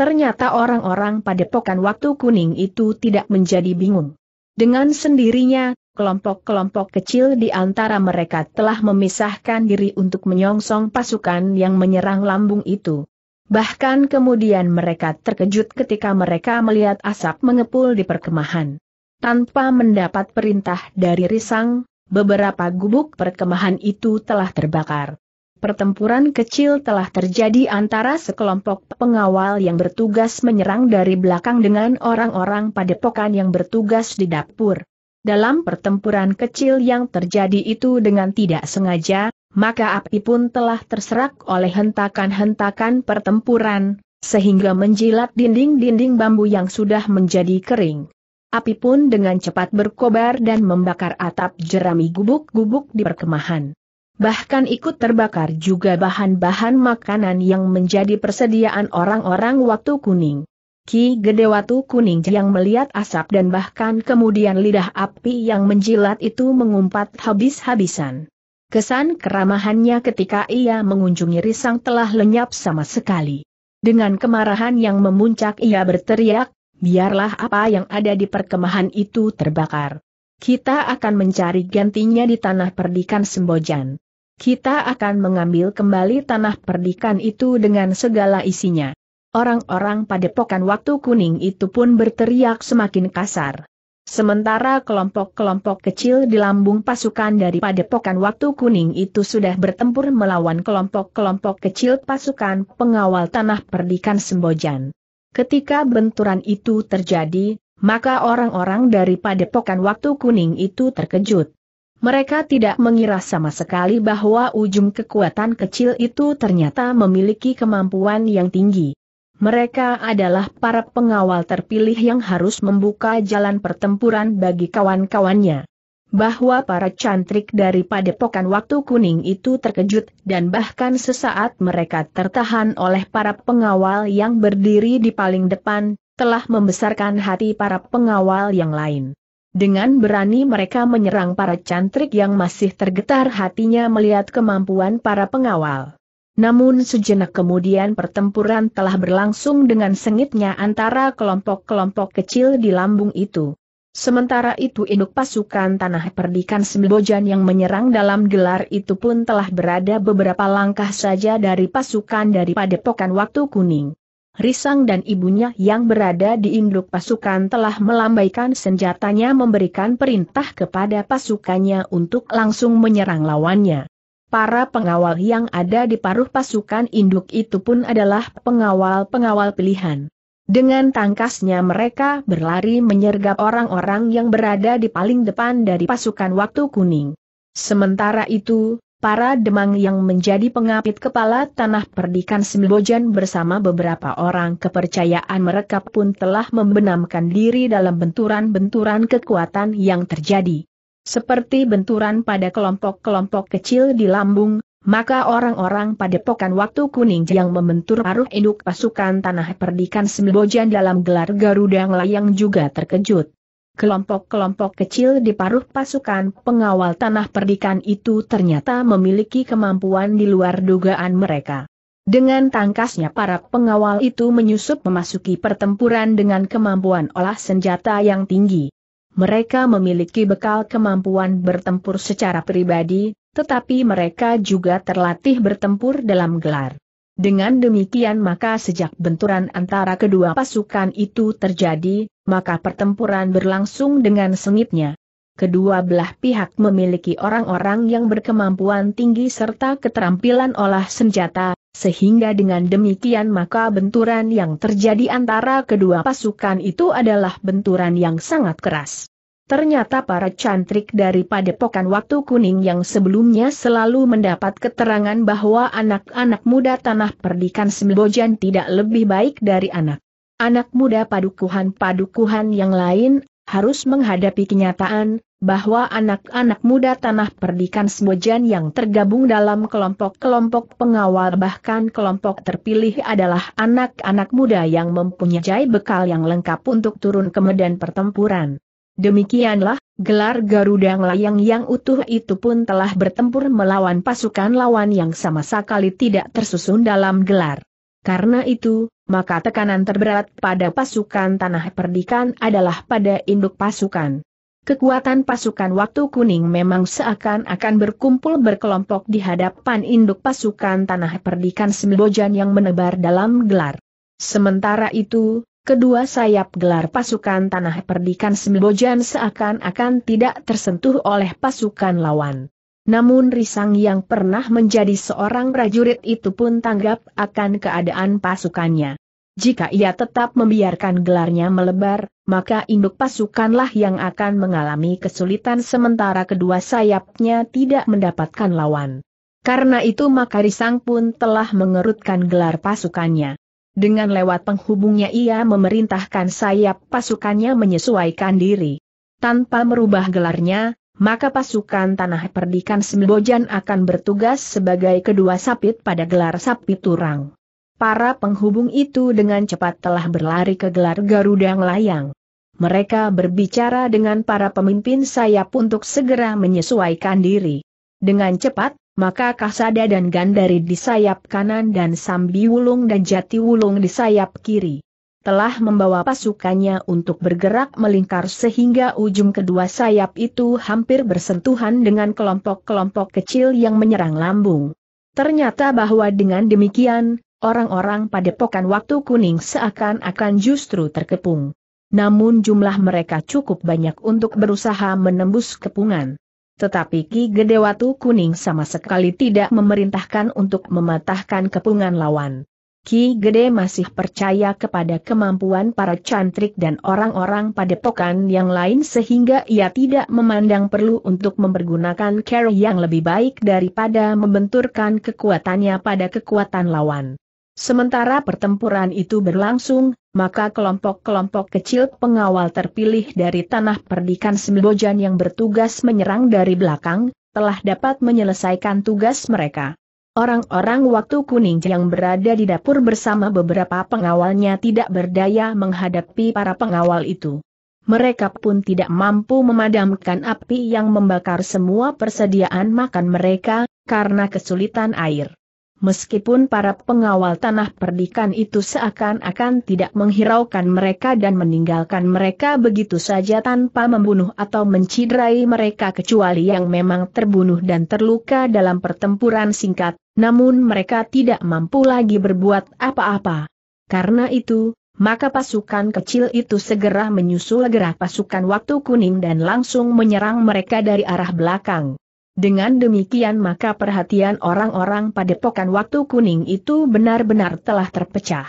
Ternyata orang-orang pada pokan waktu kuning itu tidak menjadi bingung. Dengan sendirinya, kelompok-kelompok kecil di antara mereka telah memisahkan diri untuk menyongsong pasukan yang menyerang lambung itu. Bahkan kemudian mereka terkejut ketika mereka melihat asap mengepul di perkemahan. Tanpa mendapat perintah dari Risang, beberapa gubuk perkemahan itu telah terbakar. Pertempuran kecil telah terjadi antara sekelompok pengawal yang bertugas menyerang dari belakang dengan orang-orang padepokan yang bertugas di dapur. Dalam pertempuran kecil yang terjadi itu dengan tidak sengaja, maka api pun telah terserak oleh hentakan-hentakan pertempuran, sehingga menjilat dinding-dinding bambu yang sudah menjadi kering. Api pun dengan cepat berkobar dan membakar atap jerami gubuk-gubuk di perkemahan. Bahkan ikut terbakar juga bahan-bahan makanan yang menjadi persediaan orang-orang waktu kuning. Ki Gedewatu Kuning yang melihat asap dan bahkan kemudian lidah api yang menjilat itu mengumpat habis-habisan. Kesan keramahannya ketika ia mengunjungi Risang telah lenyap sama sekali. Dengan kemarahan yang memuncak ia berteriak, biarlah apa yang ada di perkemahan itu terbakar. Kita akan mencari gantinya di tanah perdikan Sembojan. Kita akan mengambil kembali tanah perdikan itu dengan segala isinya. Orang-orang padepokan waktu kuning itu pun berteriak semakin kasar. Sementara kelompok-kelompok kecil di lambung pasukan dari padepokan waktu kuning itu sudah bertempur melawan kelompok-kelompok kecil pasukan pengawal tanah perdikan Sembojan. Ketika benturan itu terjadi, maka orang-orang dari padepokan waktu kuning itu terkejut. Mereka tidak mengira sama sekali bahwa ujung kekuatan kecil itu ternyata memiliki kemampuan yang tinggi. Mereka adalah para pengawal terpilih yang harus membuka jalan pertempuran bagi kawan-kawannya. Bahwa para cantrik dari padepokan waktu kuning itu terkejut dan bahkan sesaat mereka tertahan oleh para pengawal yang berdiri di paling depan, telah membesarkan hati para pengawal yang lain. Dengan berani mereka menyerang para cantrik yang masih tergetar hatinya melihat kemampuan para pengawal. Namun sejenak kemudian pertempuran telah berlangsung dengan sengitnya antara kelompok-kelompok kecil di lambung itu. Sementara itu induk pasukan tanah perdikan Sembojan yang menyerang dalam gelar itu pun telah berada beberapa langkah saja dari pasukan dari padepokan waktu kuning. Risang dan ibunya yang berada di induk pasukan telah melambaikan senjatanya memberikan perintah kepada pasukannya untuk langsung menyerang lawannya. Para pengawal yang ada di paruh pasukan induk itu pun adalah pengawal-pengawal pilihan. Dengan tangkasnya mereka berlari menyergap orang-orang yang berada di paling depan dari pasukan waktu kuning. Sementara itu, para demang yang menjadi pengapit kepala tanah perdikan Sembojan bersama beberapa orang kepercayaan mereka pun telah membenamkan diri dalam benturan-benturan kekuatan yang terjadi. Seperti benturan pada kelompok-kelompok kecil di lambung, maka orang-orang pada pokan waktu kuning yang membentur paruh induk pasukan tanah perdikan Sembojan dalam gelar Garuda Layang juga terkejut. Kelompok-kelompok kecil di paruh pasukan pengawal tanah perdikan itu ternyata memiliki kemampuan di luar dugaan mereka. Dengan tangkasnya para pengawal itu menyusup memasuki pertempuran dengan kemampuan olah senjata yang tinggi. Mereka memiliki bekal kemampuan bertempur secara pribadi, tetapi mereka juga terlatih bertempur dalam gelar. Dengan demikian maka sejak benturan antara kedua pasukan itu terjadi, maka pertempuran berlangsung dengan sengitnya. Kedua belah pihak memiliki orang-orang yang berkemampuan tinggi serta keterampilan olah senjata, sehingga dengan demikian maka benturan yang terjadi antara kedua pasukan itu adalah benturan yang sangat keras. Ternyata para cantrik dari padepokan waktu kuning yang sebelumnya selalu mendapat keterangan bahwa anak-anak muda tanah perdikan Sembojan tidak lebih baik dari anak. Anak muda padukuhan-padukuhan yang lain, harus menghadapi kenyataan, bahwa anak-anak muda tanah perdikan Semojan yang tergabung dalam kelompok-kelompok pengawal bahkan kelompok terpilih adalah anak-anak muda yang mempunyai bekal yang lengkap untuk turun ke medan pertempuran. Demikianlah, gelar Garuda Layang yang utuh itu pun telah bertempur melawan pasukan lawan yang sama sekali tidak tersusun dalam gelar. Karena itu, maka tekanan terberat pada pasukan tanah perdikan adalah pada induk pasukan. Kekuatan pasukan waktu kuning memang seakan-akan berkumpul berkelompok di hadapan induk pasukan tanah perdikan Sembojan yang menebar dalam gelar. Sementara itu, kedua sayap gelar pasukan tanah perdikan Sembojan seakan-akan tidak tersentuh oleh pasukan lawan. Namun Risang yang pernah menjadi seorang prajurit itu pun tanggap akan keadaan pasukannya. Jika ia tetap membiarkan gelarnya melebar, maka induk pasukanlah yang akan mengalami kesulitan sementara kedua sayapnya tidak mendapatkan lawan. Karena itu maka Risang pun telah mengerutkan gelar pasukannya. Dengan lewat penghubungnya ia memerintahkan sayap pasukannya menyesuaikan diri. Tanpa merubah gelarnya, maka pasukan Tanah Perdikan Sembojan akan bertugas sebagai kedua sapit pada gelar sapit turang. Para penghubung itu dengan cepat telah berlari ke gelar Garuda Layang. Mereka berbicara dengan para pemimpin sayap untuk segera menyesuaikan diri. Dengan cepat, maka Kasada dan Gandari di sayap kanan dan Sambi Wulung dan Jati Wulung di sayap kiri. Telah membawa pasukannya untuk bergerak melingkar sehingga ujung kedua sayap itu hampir bersentuhan dengan kelompok-kelompok kecil yang menyerang lambung. Ternyata bahwa dengan demikian, orang-orang padepokan waktu kuning seakan-akan justru terkepung. Namun jumlah mereka cukup banyak untuk berusaha menembus kepungan. Tetapi Ki Gedewatu Kuning sama sekali tidak memerintahkan untuk mematahkan kepungan lawan. Ki Gede masih percaya kepada kemampuan para cantrik dan orang-orang padepokan yang lain sehingga ia tidak memandang perlu untuk mempergunakan cara yang lebih baik daripada membenturkan kekuatannya pada kekuatan lawan. Sementara pertempuran itu berlangsung, maka kelompok-kelompok kecil pengawal terpilih dari tanah perdikan Sembojan yang bertugas menyerang dari belakang, telah dapat menyelesaikan tugas mereka. Orang-orang waktu kuning yang berada di dapur bersama beberapa pengawalnya tidak berdaya menghadapi para pengawal itu. Mereka pun tidak mampu memadamkan api yang membakar semua persediaan makan mereka, karena kesulitan air. Meskipun para pengawal tanah perdikan itu seakan-akan tidak menghiraukan mereka dan meninggalkan mereka begitu saja tanpa membunuh atau menciderai mereka kecuali yang memang terbunuh dan terluka dalam pertempuran singkat, namun mereka tidak mampu lagi berbuat apa-apa. Karena itu, maka pasukan kecil itu segera menyusul gerak pasukan waktu kuning dan langsung menyerang mereka dari arah belakang. Dengan demikian maka perhatian orang-orang padepokan waktu kuning itu benar-benar telah terpecah.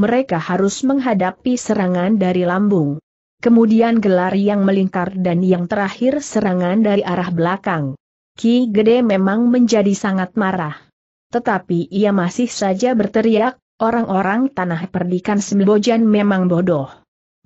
Mereka harus menghadapi serangan dari lambung. Kemudian gelar yang melingkar dan yang terakhir serangan dari arah belakang. Ki Gede memang menjadi sangat marah. Tetapi ia masih saja berteriak, orang-orang tanah perdikan Sembojan memang bodoh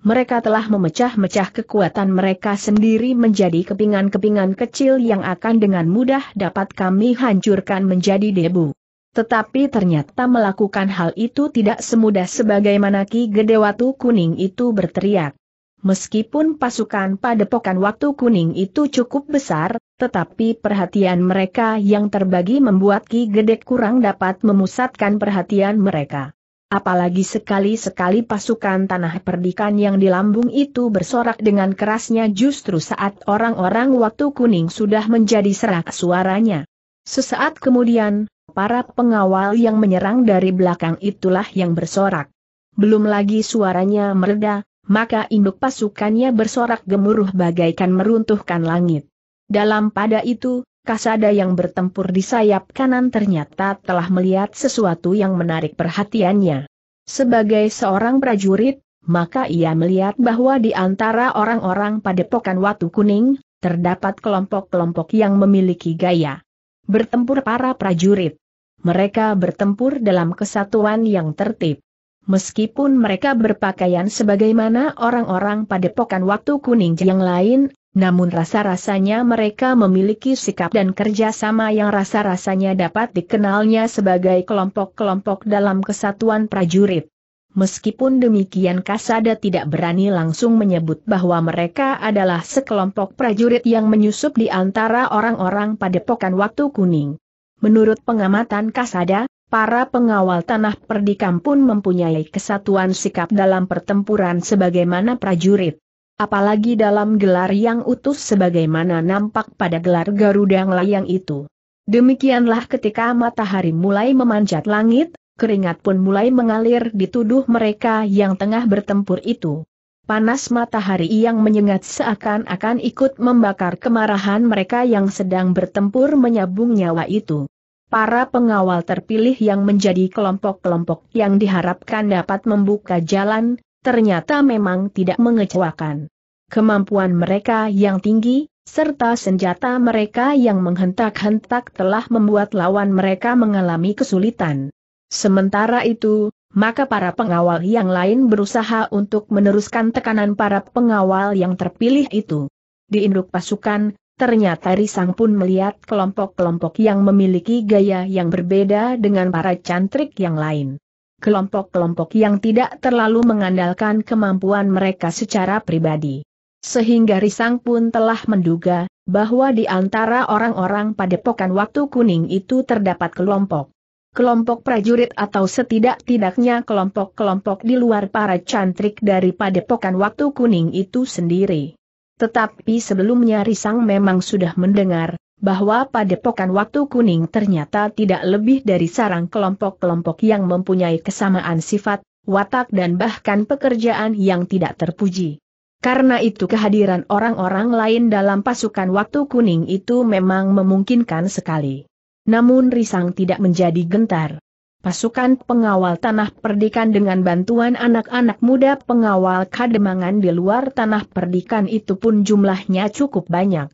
mereka telah memecah-mecah kekuatan mereka sendiri menjadi kepingan-kepingan kecil yang akan dengan mudah dapat kami hancurkan menjadi debu. Tetapi ternyata melakukan hal itu tidak semudah sebagaimana Ki Gedewatu Kuning itu berteriak. Meskipun pasukan padepokan waktu kuning itu cukup besar, tetapi perhatian mereka yang terbagi membuat Ki Gede kurang dapat memusatkan perhatian mereka. Apalagi sekali-sekali pasukan tanah perdikan yang di lambung itu bersorak dengan kerasnya justru saat orang-orang waktu kuning sudah menjadi serak suaranya. Sesaat kemudian, para pengawal yang menyerang dari belakang itulah yang bersorak. Belum lagi suaranya mereda, maka induk pasukannya bersorak gemuruh bagaikan meruntuhkan langit. Dalam pada itu, Kasada yang bertempur di sayap kanan ternyata telah melihat sesuatu yang menarik perhatiannya. Sebagai seorang prajurit, maka ia melihat bahwa di antara orang-orang padepokan Watu Kuning, terdapat kelompok-kelompok yang memiliki gaya bertempur para prajurit. Mereka bertempur dalam kesatuan yang tertib. Meskipun mereka berpakaian sebagaimana orang-orang padepokan waktu kuning yang lain, namun rasa-rasanya mereka memiliki sikap dan kerjasama yang rasa-rasanya dapat dikenalnya sebagai kelompok-kelompok dalam kesatuan prajurit. Meskipun demikian Kasada tidak berani langsung menyebut bahwa mereka adalah sekelompok prajurit yang menyusup di antara orang-orang padepokan waktu kuning. Menurut pengamatan Kasada, para pengawal tanah perdikam pun mempunyai kesatuan sikap dalam pertempuran sebagaimana prajurit apalagi dalam gelar yang utuh sebagaimana nampak pada gelar Garuda Layang itu. Demikianlah ketika matahari mulai memanjat langit, keringat pun mulai mengalir di tuduh mereka yang tengah bertempur itu. Panas matahari yang menyengat seakan-akan ikut membakar kemarahan mereka yang sedang bertempur menyabung nyawa itu. Para pengawal terpilih yang menjadi kelompok-kelompok yang diharapkan dapat membuka jalan, ternyata memang tidak mengecewakan kemampuan mereka yang tinggi, serta senjata mereka yang menghentak-hentak telah membuat lawan mereka mengalami kesulitan. Sementara itu, maka para pengawal yang lain berusaha untuk meneruskan tekanan para pengawal yang terpilih itu. Di induk pasukan, ternyata Risang pun melihat kelompok-kelompok yang memiliki gaya yang berbeda dengan para cantrik yang lain. Kelompok-kelompok yang tidak terlalu mengandalkan kemampuan mereka secara pribadi. Sehingga Risang pun telah menduga, bahwa di antara orang-orang padepokan waktu kuning itu terdapat kelompok. Kelompok prajurit atau setidak-tidaknya kelompok-kelompok di luar para cantrik dari padepokan waktu kuning itu sendiri. Tetapi sebelumnya Risang memang sudah mendengar, bahwa padepokan waktu kuning ternyata tidak lebih dari sarang kelompok-kelompok yang mempunyai kesamaan sifat, watak dan bahkan pekerjaan yang tidak terpuji. Karena itu kehadiran orang-orang lain dalam pasukan waktu kuning itu memang memungkinkan sekali. Namun Risang tidak menjadi gentar. Pasukan pengawal tanah perdikan dengan bantuan anak-anak muda pengawal kademangan di luar tanah perdikan itu pun jumlahnya cukup banyak.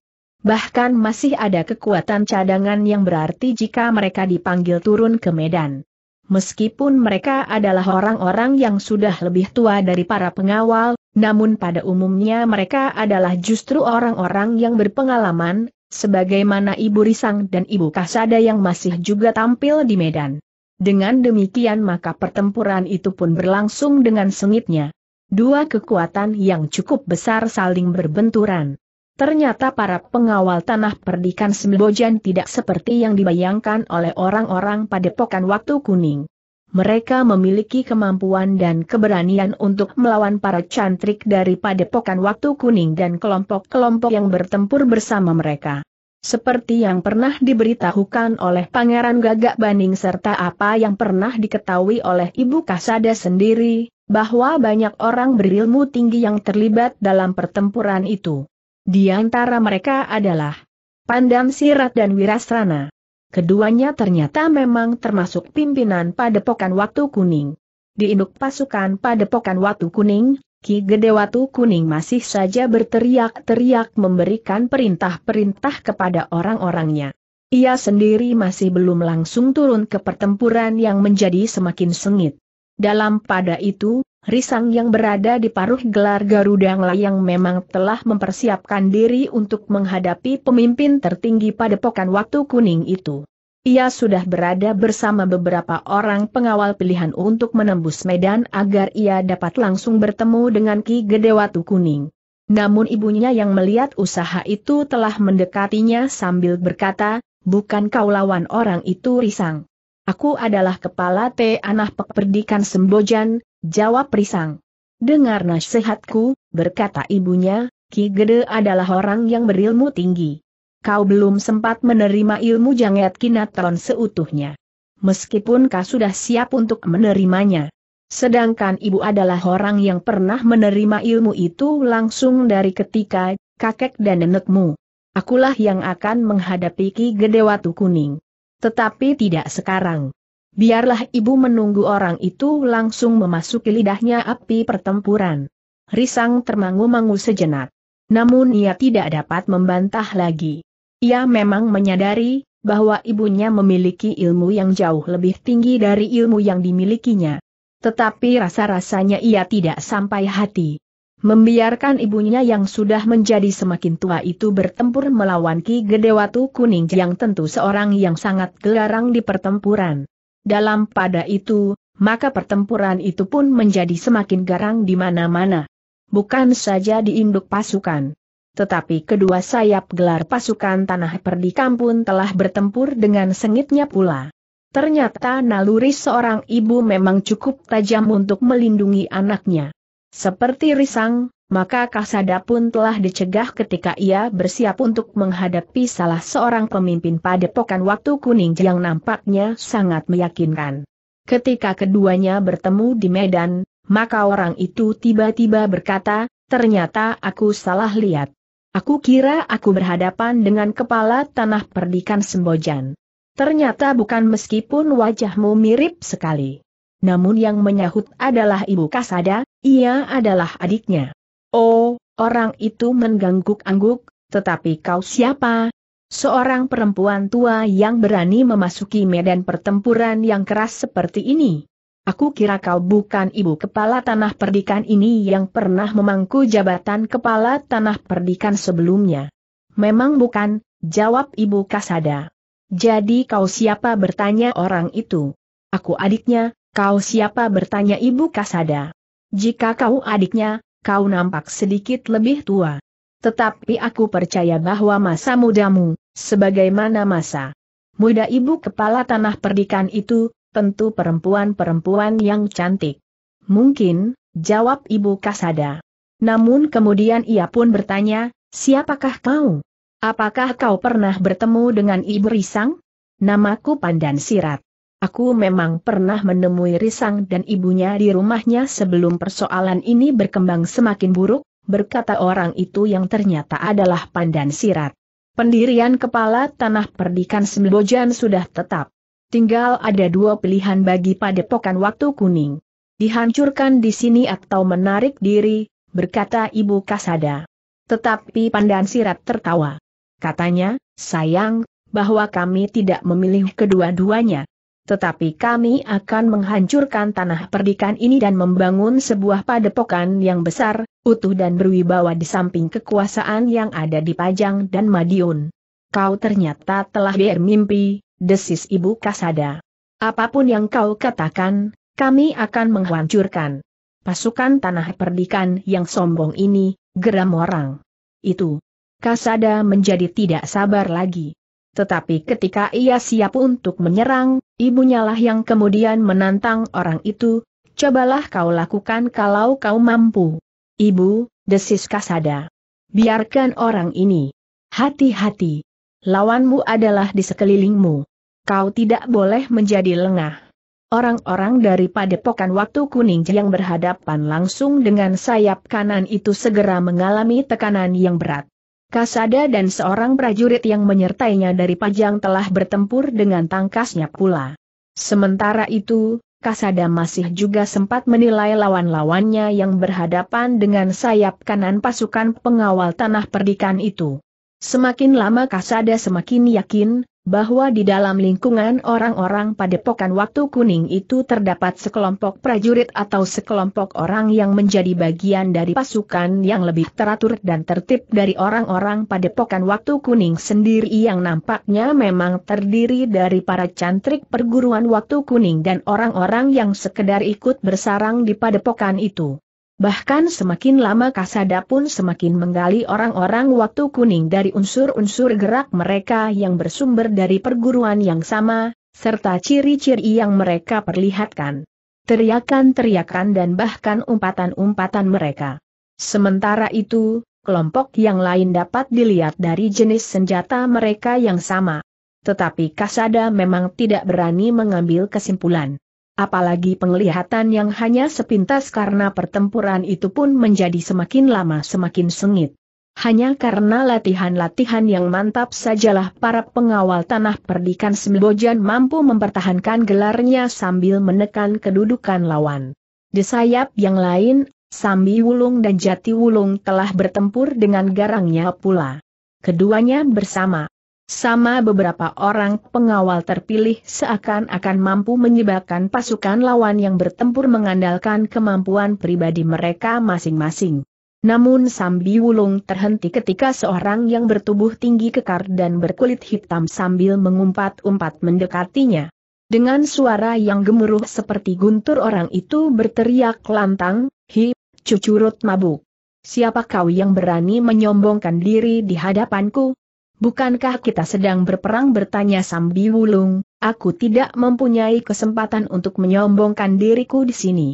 Bahkan masih ada kekuatan cadangan yang berarti jika mereka dipanggil turun ke medan. Meskipun mereka adalah orang-orang yang sudah lebih tua dari para pengawal, namun pada umumnya mereka adalah justru orang-orang yang berpengalaman, sebagaimana Ibu Risang dan Ibu Kasada yang masih juga tampil di medan. Dengan demikian maka pertempuran itu pun berlangsung dengan sengitnya. Dua kekuatan yang cukup besar saling berbenturan. Ternyata para pengawal tanah perdikan Sembojan tidak seperti yang dibayangkan oleh orang-orang pada pokan waktu kuning. Mereka memiliki kemampuan dan keberanian untuk melawan para cantrik dari padepokan waktu kuning dan kelompok-kelompok yang bertempur bersama mereka. Seperti yang pernah diberitahukan oleh Pangeran Gagak Baning serta apa yang pernah diketahui oleh Ibu Kasada sendiri, bahwa banyak orang berilmu tinggi yang terlibat dalam pertempuran itu. Di antara mereka adalah Pandam Sirat dan Wirasrana. Keduanya ternyata memang termasuk pimpinan Padepokan Waktu Kuning. Di induk pasukan Padepokan Waktu Kuning, Ki Gede Watu Kuning masih saja berteriak-teriak memberikan perintah-perintah kepada orang-orangnya. Ia sendiri masih belum langsung turun ke pertempuran yang menjadi semakin sengit. Dalam pada itu, Risang yang berada di paruh gelar Garuda yang memang telah mempersiapkan diri untuk menghadapi pemimpin tertinggi pada pokan waktu kuning itu. Ia sudah berada bersama beberapa orang pengawal pilihan untuk menembus medan agar ia dapat langsung bertemu dengan Ki Gede Watu Kuning. Namun ibunya yang melihat usaha itu telah mendekatinya sambil berkata, bukan kau lawan orang itu risang. Aku adalah kepala T anak peperdikan Sembojan, Jawab Risang. Dengar nasihatku, berkata ibunya, Ki Gede adalah orang yang berilmu tinggi. Kau belum sempat menerima ilmu janget kinatron seutuhnya. Meskipun kau sudah siap untuk menerimanya. Sedangkan ibu adalah orang yang pernah menerima ilmu itu langsung dari ketika kakek dan nenekmu. Akulah yang akan menghadapi Ki Gede Watu Kuning. Tetapi tidak sekarang. Biarlah ibu menunggu orang itu langsung memasuki lidahnya api pertempuran. Risang termangu-mangu sejenak. Namun ia tidak dapat membantah lagi. Ia memang menyadari, bahwa ibunya memiliki ilmu yang jauh lebih tinggi dari ilmu yang dimilikinya. Tetapi rasa-rasanya ia tidak sampai hati. Membiarkan ibunya yang sudah menjadi semakin tua itu bertempur melawan Ki Gedewatu Kuning yang tentu seorang yang sangat gelarang di pertempuran. Dalam pada itu, maka pertempuran itu pun menjadi semakin garang di mana-mana. Bukan saja di induk pasukan. Tetapi kedua sayap gelar pasukan tanah perdikan pun telah bertempur dengan sengitnya pula. Ternyata naluri seorang ibu memang cukup tajam untuk melindungi anaknya. Seperti risang, maka Kasada pun telah dicegah ketika ia bersiap untuk menghadapi salah seorang pemimpin padepokan waktu kuning yang nampaknya sangat meyakinkan. Ketika keduanya bertemu di medan, maka orang itu tiba-tiba berkata, ternyata aku salah lihat. Aku kira aku berhadapan dengan kepala tanah perdikan Sembojan. Ternyata bukan meskipun wajahmu mirip sekali. Namun yang menyahut adalah Ibu Kasada, ia adalah adiknya. Oh, orang itu mengangguk-angguk, tetapi kau siapa? Seorang perempuan tua yang berani memasuki medan pertempuran yang keras seperti ini. Aku kira kau bukan ibu kepala tanah perdikan ini yang pernah memangku jabatan kepala tanah perdikan sebelumnya. Memang bukan, jawab ibu Kasada. Jadi kau siapa bertanya orang itu? Aku adiknya, kau siapa bertanya ibu Kasada. Jika kau adiknya, kau nampak sedikit lebih tua. Tetapi aku percaya bahwa masa mudamu, sebagaimana masa muda ibu kepala tanah perdikan itu, tentu perempuan-perempuan yang cantik. Mungkin, jawab ibu Kasada. Namun kemudian ia pun bertanya, siapakah kau? Apakah kau pernah bertemu dengan Ibu Risang? Namaku Pandan Sirat. Aku memang pernah menemui Risang dan ibunya di rumahnya sebelum persoalan ini berkembang semakin buruk, berkata orang itu yang ternyata adalah Pandan Sirat. Pendirian kepala tanah perdikan Sembojan sudah tetap. Tinggal ada dua pilihan bagi padepokan waktu kuning. Dihancurkan di sini atau menarik diri, berkata Ibu Kasada. Tetapi Pandan Sirat tertawa. Katanya, sayang, bahwa kami tidak memilih kedua-duanya. Tetapi kami akan menghancurkan tanah perdikan ini dan membangun sebuah padepokan yang besar, utuh dan berwibawa di samping kekuasaan yang ada di Pajang dan Madiun. Kau ternyata telah bermimpi, desis Ibu Kasada. Apa pun yang kau katakan, kami akan menghancurkan. Pasukan tanah perdikan yang sombong ini, geram orang. Itu. Kasada menjadi tidak sabar lagi. Tetapi ketika ia siap untuk menyerang, ibunya lah yang kemudian menantang orang itu, cobalah kau lakukan kalau kau mampu. Ibu, desis Kasada. Biarkan orang ini. Hati-hati. Lawanmu adalah di sekelilingmu. Kau tidak boleh menjadi lengah. Orang-orang dari padepokan waktu kuning yang berhadapan langsung dengan sayap kanan itu segera mengalami tekanan yang berat. Kasada dan seorang prajurit yang menyertainya dari Pajang telah bertempur dengan tangkasnya pula. Sementara itu, Kasada masih juga sempat menilai lawan-lawannya yang berhadapan dengan sayap kanan pasukan pengawal tanah perdikan itu. Semakin lama Kasada semakin yakin, bahwa di dalam lingkungan orang-orang padepokan waktu kuning itu terdapat sekelompok prajurit atau sekelompok orang yang menjadi bagian dari pasukan yang lebih teratur dan tertib dari orang-orang padepokan waktu kuning sendiri yang nampaknya memang terdiri dari para cantrik perguruan waktu kuning dan orang-orang yang sekedar ikut bersarang di padepokan itu. Bahkan semakin lama Kasada pun semakin menggali orang-orang waktu kuning dari unsur-unsur gerak mereka yang bersumber dari perguruan yang sama, serta ciri-ciri yang mereka perlihatkan. Teriakan-teriakan dan bahkan umpatan-umpatan mereka. Sementara itu, kelompok yang lain dapat dilihat dari jenis senjata mereka yang sama. Tetapi Kasada memang tidak berani mengambil kesimpulan apalagi penglihatan yang hanya sepintas karena pertempuran itu pun menjadi semakin lama semakin sengit. Hanya karena latihan-latihan yang mantap sajalah para pengawal tanah perdikan Sembojan mampu mempertahankan gelarnya sambil menekan kedudukan lawan. Di sayap yang lain, Sambi Wulung dan Jati Wulung telah bertempur dengan garangnya pula. Keduanya bersama sama beberapa orang pengawal terpilih seakan-akan mampu menyebabkan pasukan lawan yang bertempur mengandalkan kemampuan pribadi mereka masing-masing. Namun Sambi Wulung terhenti ketika seorang yang bertubuh tinggi kekar dan berkulit hitam sambil mengumpat-umpat mendekatinya. Dengan suara yang gemuruh seperti guntur orang itu berteriak lantang, Hi, cucurut mabuk. Siapa kau yang berani menyombongkan diri di hadapanku? Bukankah kita sedang berperang bertanya Sambi Wulung, aku tidak mempunyai kesempatan untuk menyombongkan diriku di sini.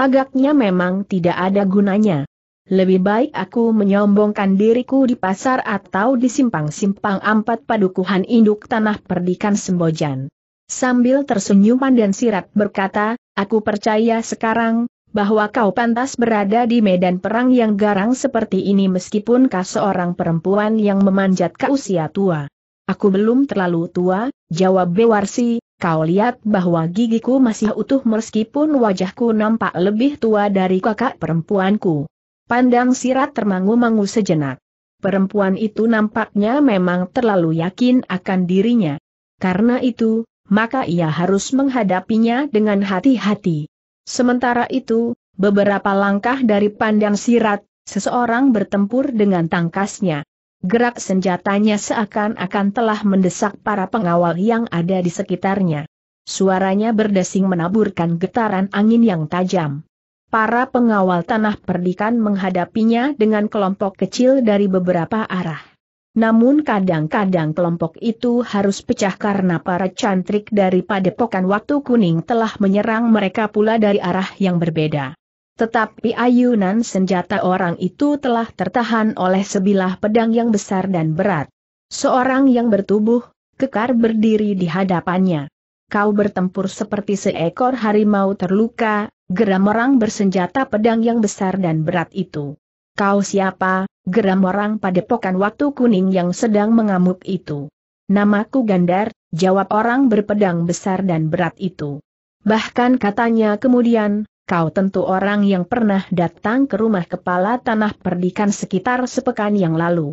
Agaknya memang tidak ada gunanya. Lebih baik aku menyombongkan diriku di pasar atau di simpang-simpang ampat padukuhan induk tanah perdikan Sembojan. Sambil tersenyum dan sirat berkata, aku percaya sekarang, bahwa kau pantas berada di medan perang yang garang seperti ini meskipun kau seorang perempuan yang memanjat ke usia tua. Aku belum terlalu tua, jawab Bewarsi, kau lihat bahwa gigiku masih utuh meskipun wajahku nampak lebih tua dari kakak perempuanku. Pandang sirat termangu-mangu sejenak. Perempuan itu nampaknya memang terlalu yakin akan dirinya. Karena itu, maka ia harus menghadapinya dengan hati-hati. Sementara itu, beberapa langkah dari pandang sirat, seseorang bertempur dengan tangkasnya. Gerak senjatanya seakan-akan telah mendesak para pengawal yang ada di sekitarnya. Suaranya berdesing menaburkan getaran angin yang tajam. Para pengawal tanah perdikan menghadapinya dengan kelompok kecil dari beberapa arah. Namun kadang-kadang kelompok itu harus pecah karena para cantrik dari padepokan waktu kuning telah menyerang mereka pula dari arah yang berbeda. Tetapi ayunan senjata orang itu telah tertahan oleh sebilah pedang yang besar dan berat. Seorang yang bertubuh, kekar berdiri di hadapannya. Kau bertempur seperti seekor harimau terluka, geram orang bersenjata pedang yang besar dan berat itu. Kau siapa, geram orang padepokan waktu kuning yang sedang mengamuk itu. Namaku Gandar, jawab orang berpedang besar dan berat itu. Bahkan katanya kemudian, kau tentu orang yang pernah datang ke rumah kepala tanah perdikan sekitar sepekan yang lalu.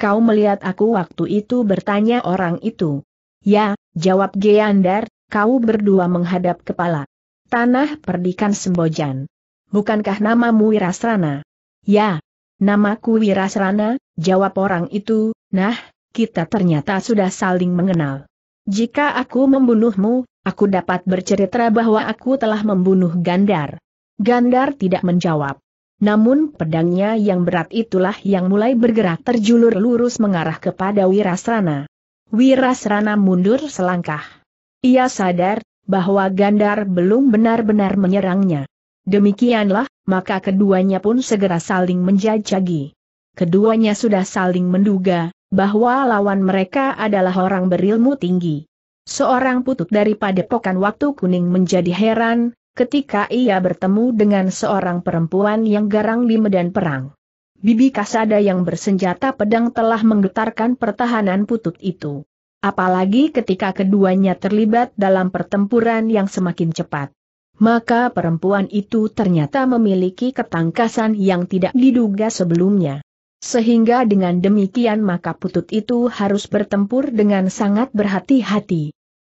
Kau melihat aku waktu itu bertanya orang itu. Ya, jawab Geandar, kau berdua menghadap kepala. Tanah perdikan Sembojan. Bukankah namamu Wirasrana? Ya, namaku Wirasrana, jawab orang itu, nah, kita ternyata sudah saling mengenal. Jika aku membunuhmu, aku dapat bercerita bahwa aku telah membunuh Gandar. Gandar tidak menjawab. Namun pedangnya yang berat itulah yang mulai bergerak terjulur lurus mengarah kepada Wirasrana. Wirasrana mundur selangkah. Ia sadar, bahwa Gandar belum benar-benar menyerangnya. Demikianlah, maka keduanya pun segera saling menjajagi. Keduanya sudah saling menduga, bahwa lawan mereka adalah orang berilmu tinggi. Seorang putut dari padepokan waktu kuning menjadi heran, ketika ia bertemu dengan seorang perempuan yang garang di medan perang. Bibi Kasada yang bersenjata pedang telah menggetarkan pertahanan putut itu. Apalagi ketika keduanya terlibat dalam pertempuran yang semakin cepat. Maka perempuan itu ternyata memiliki ketangkasan yang tidak diduga sebelumnya. Sehingga dengan demikian maka putut itu harus bertempur dengan sangat berhati-hati.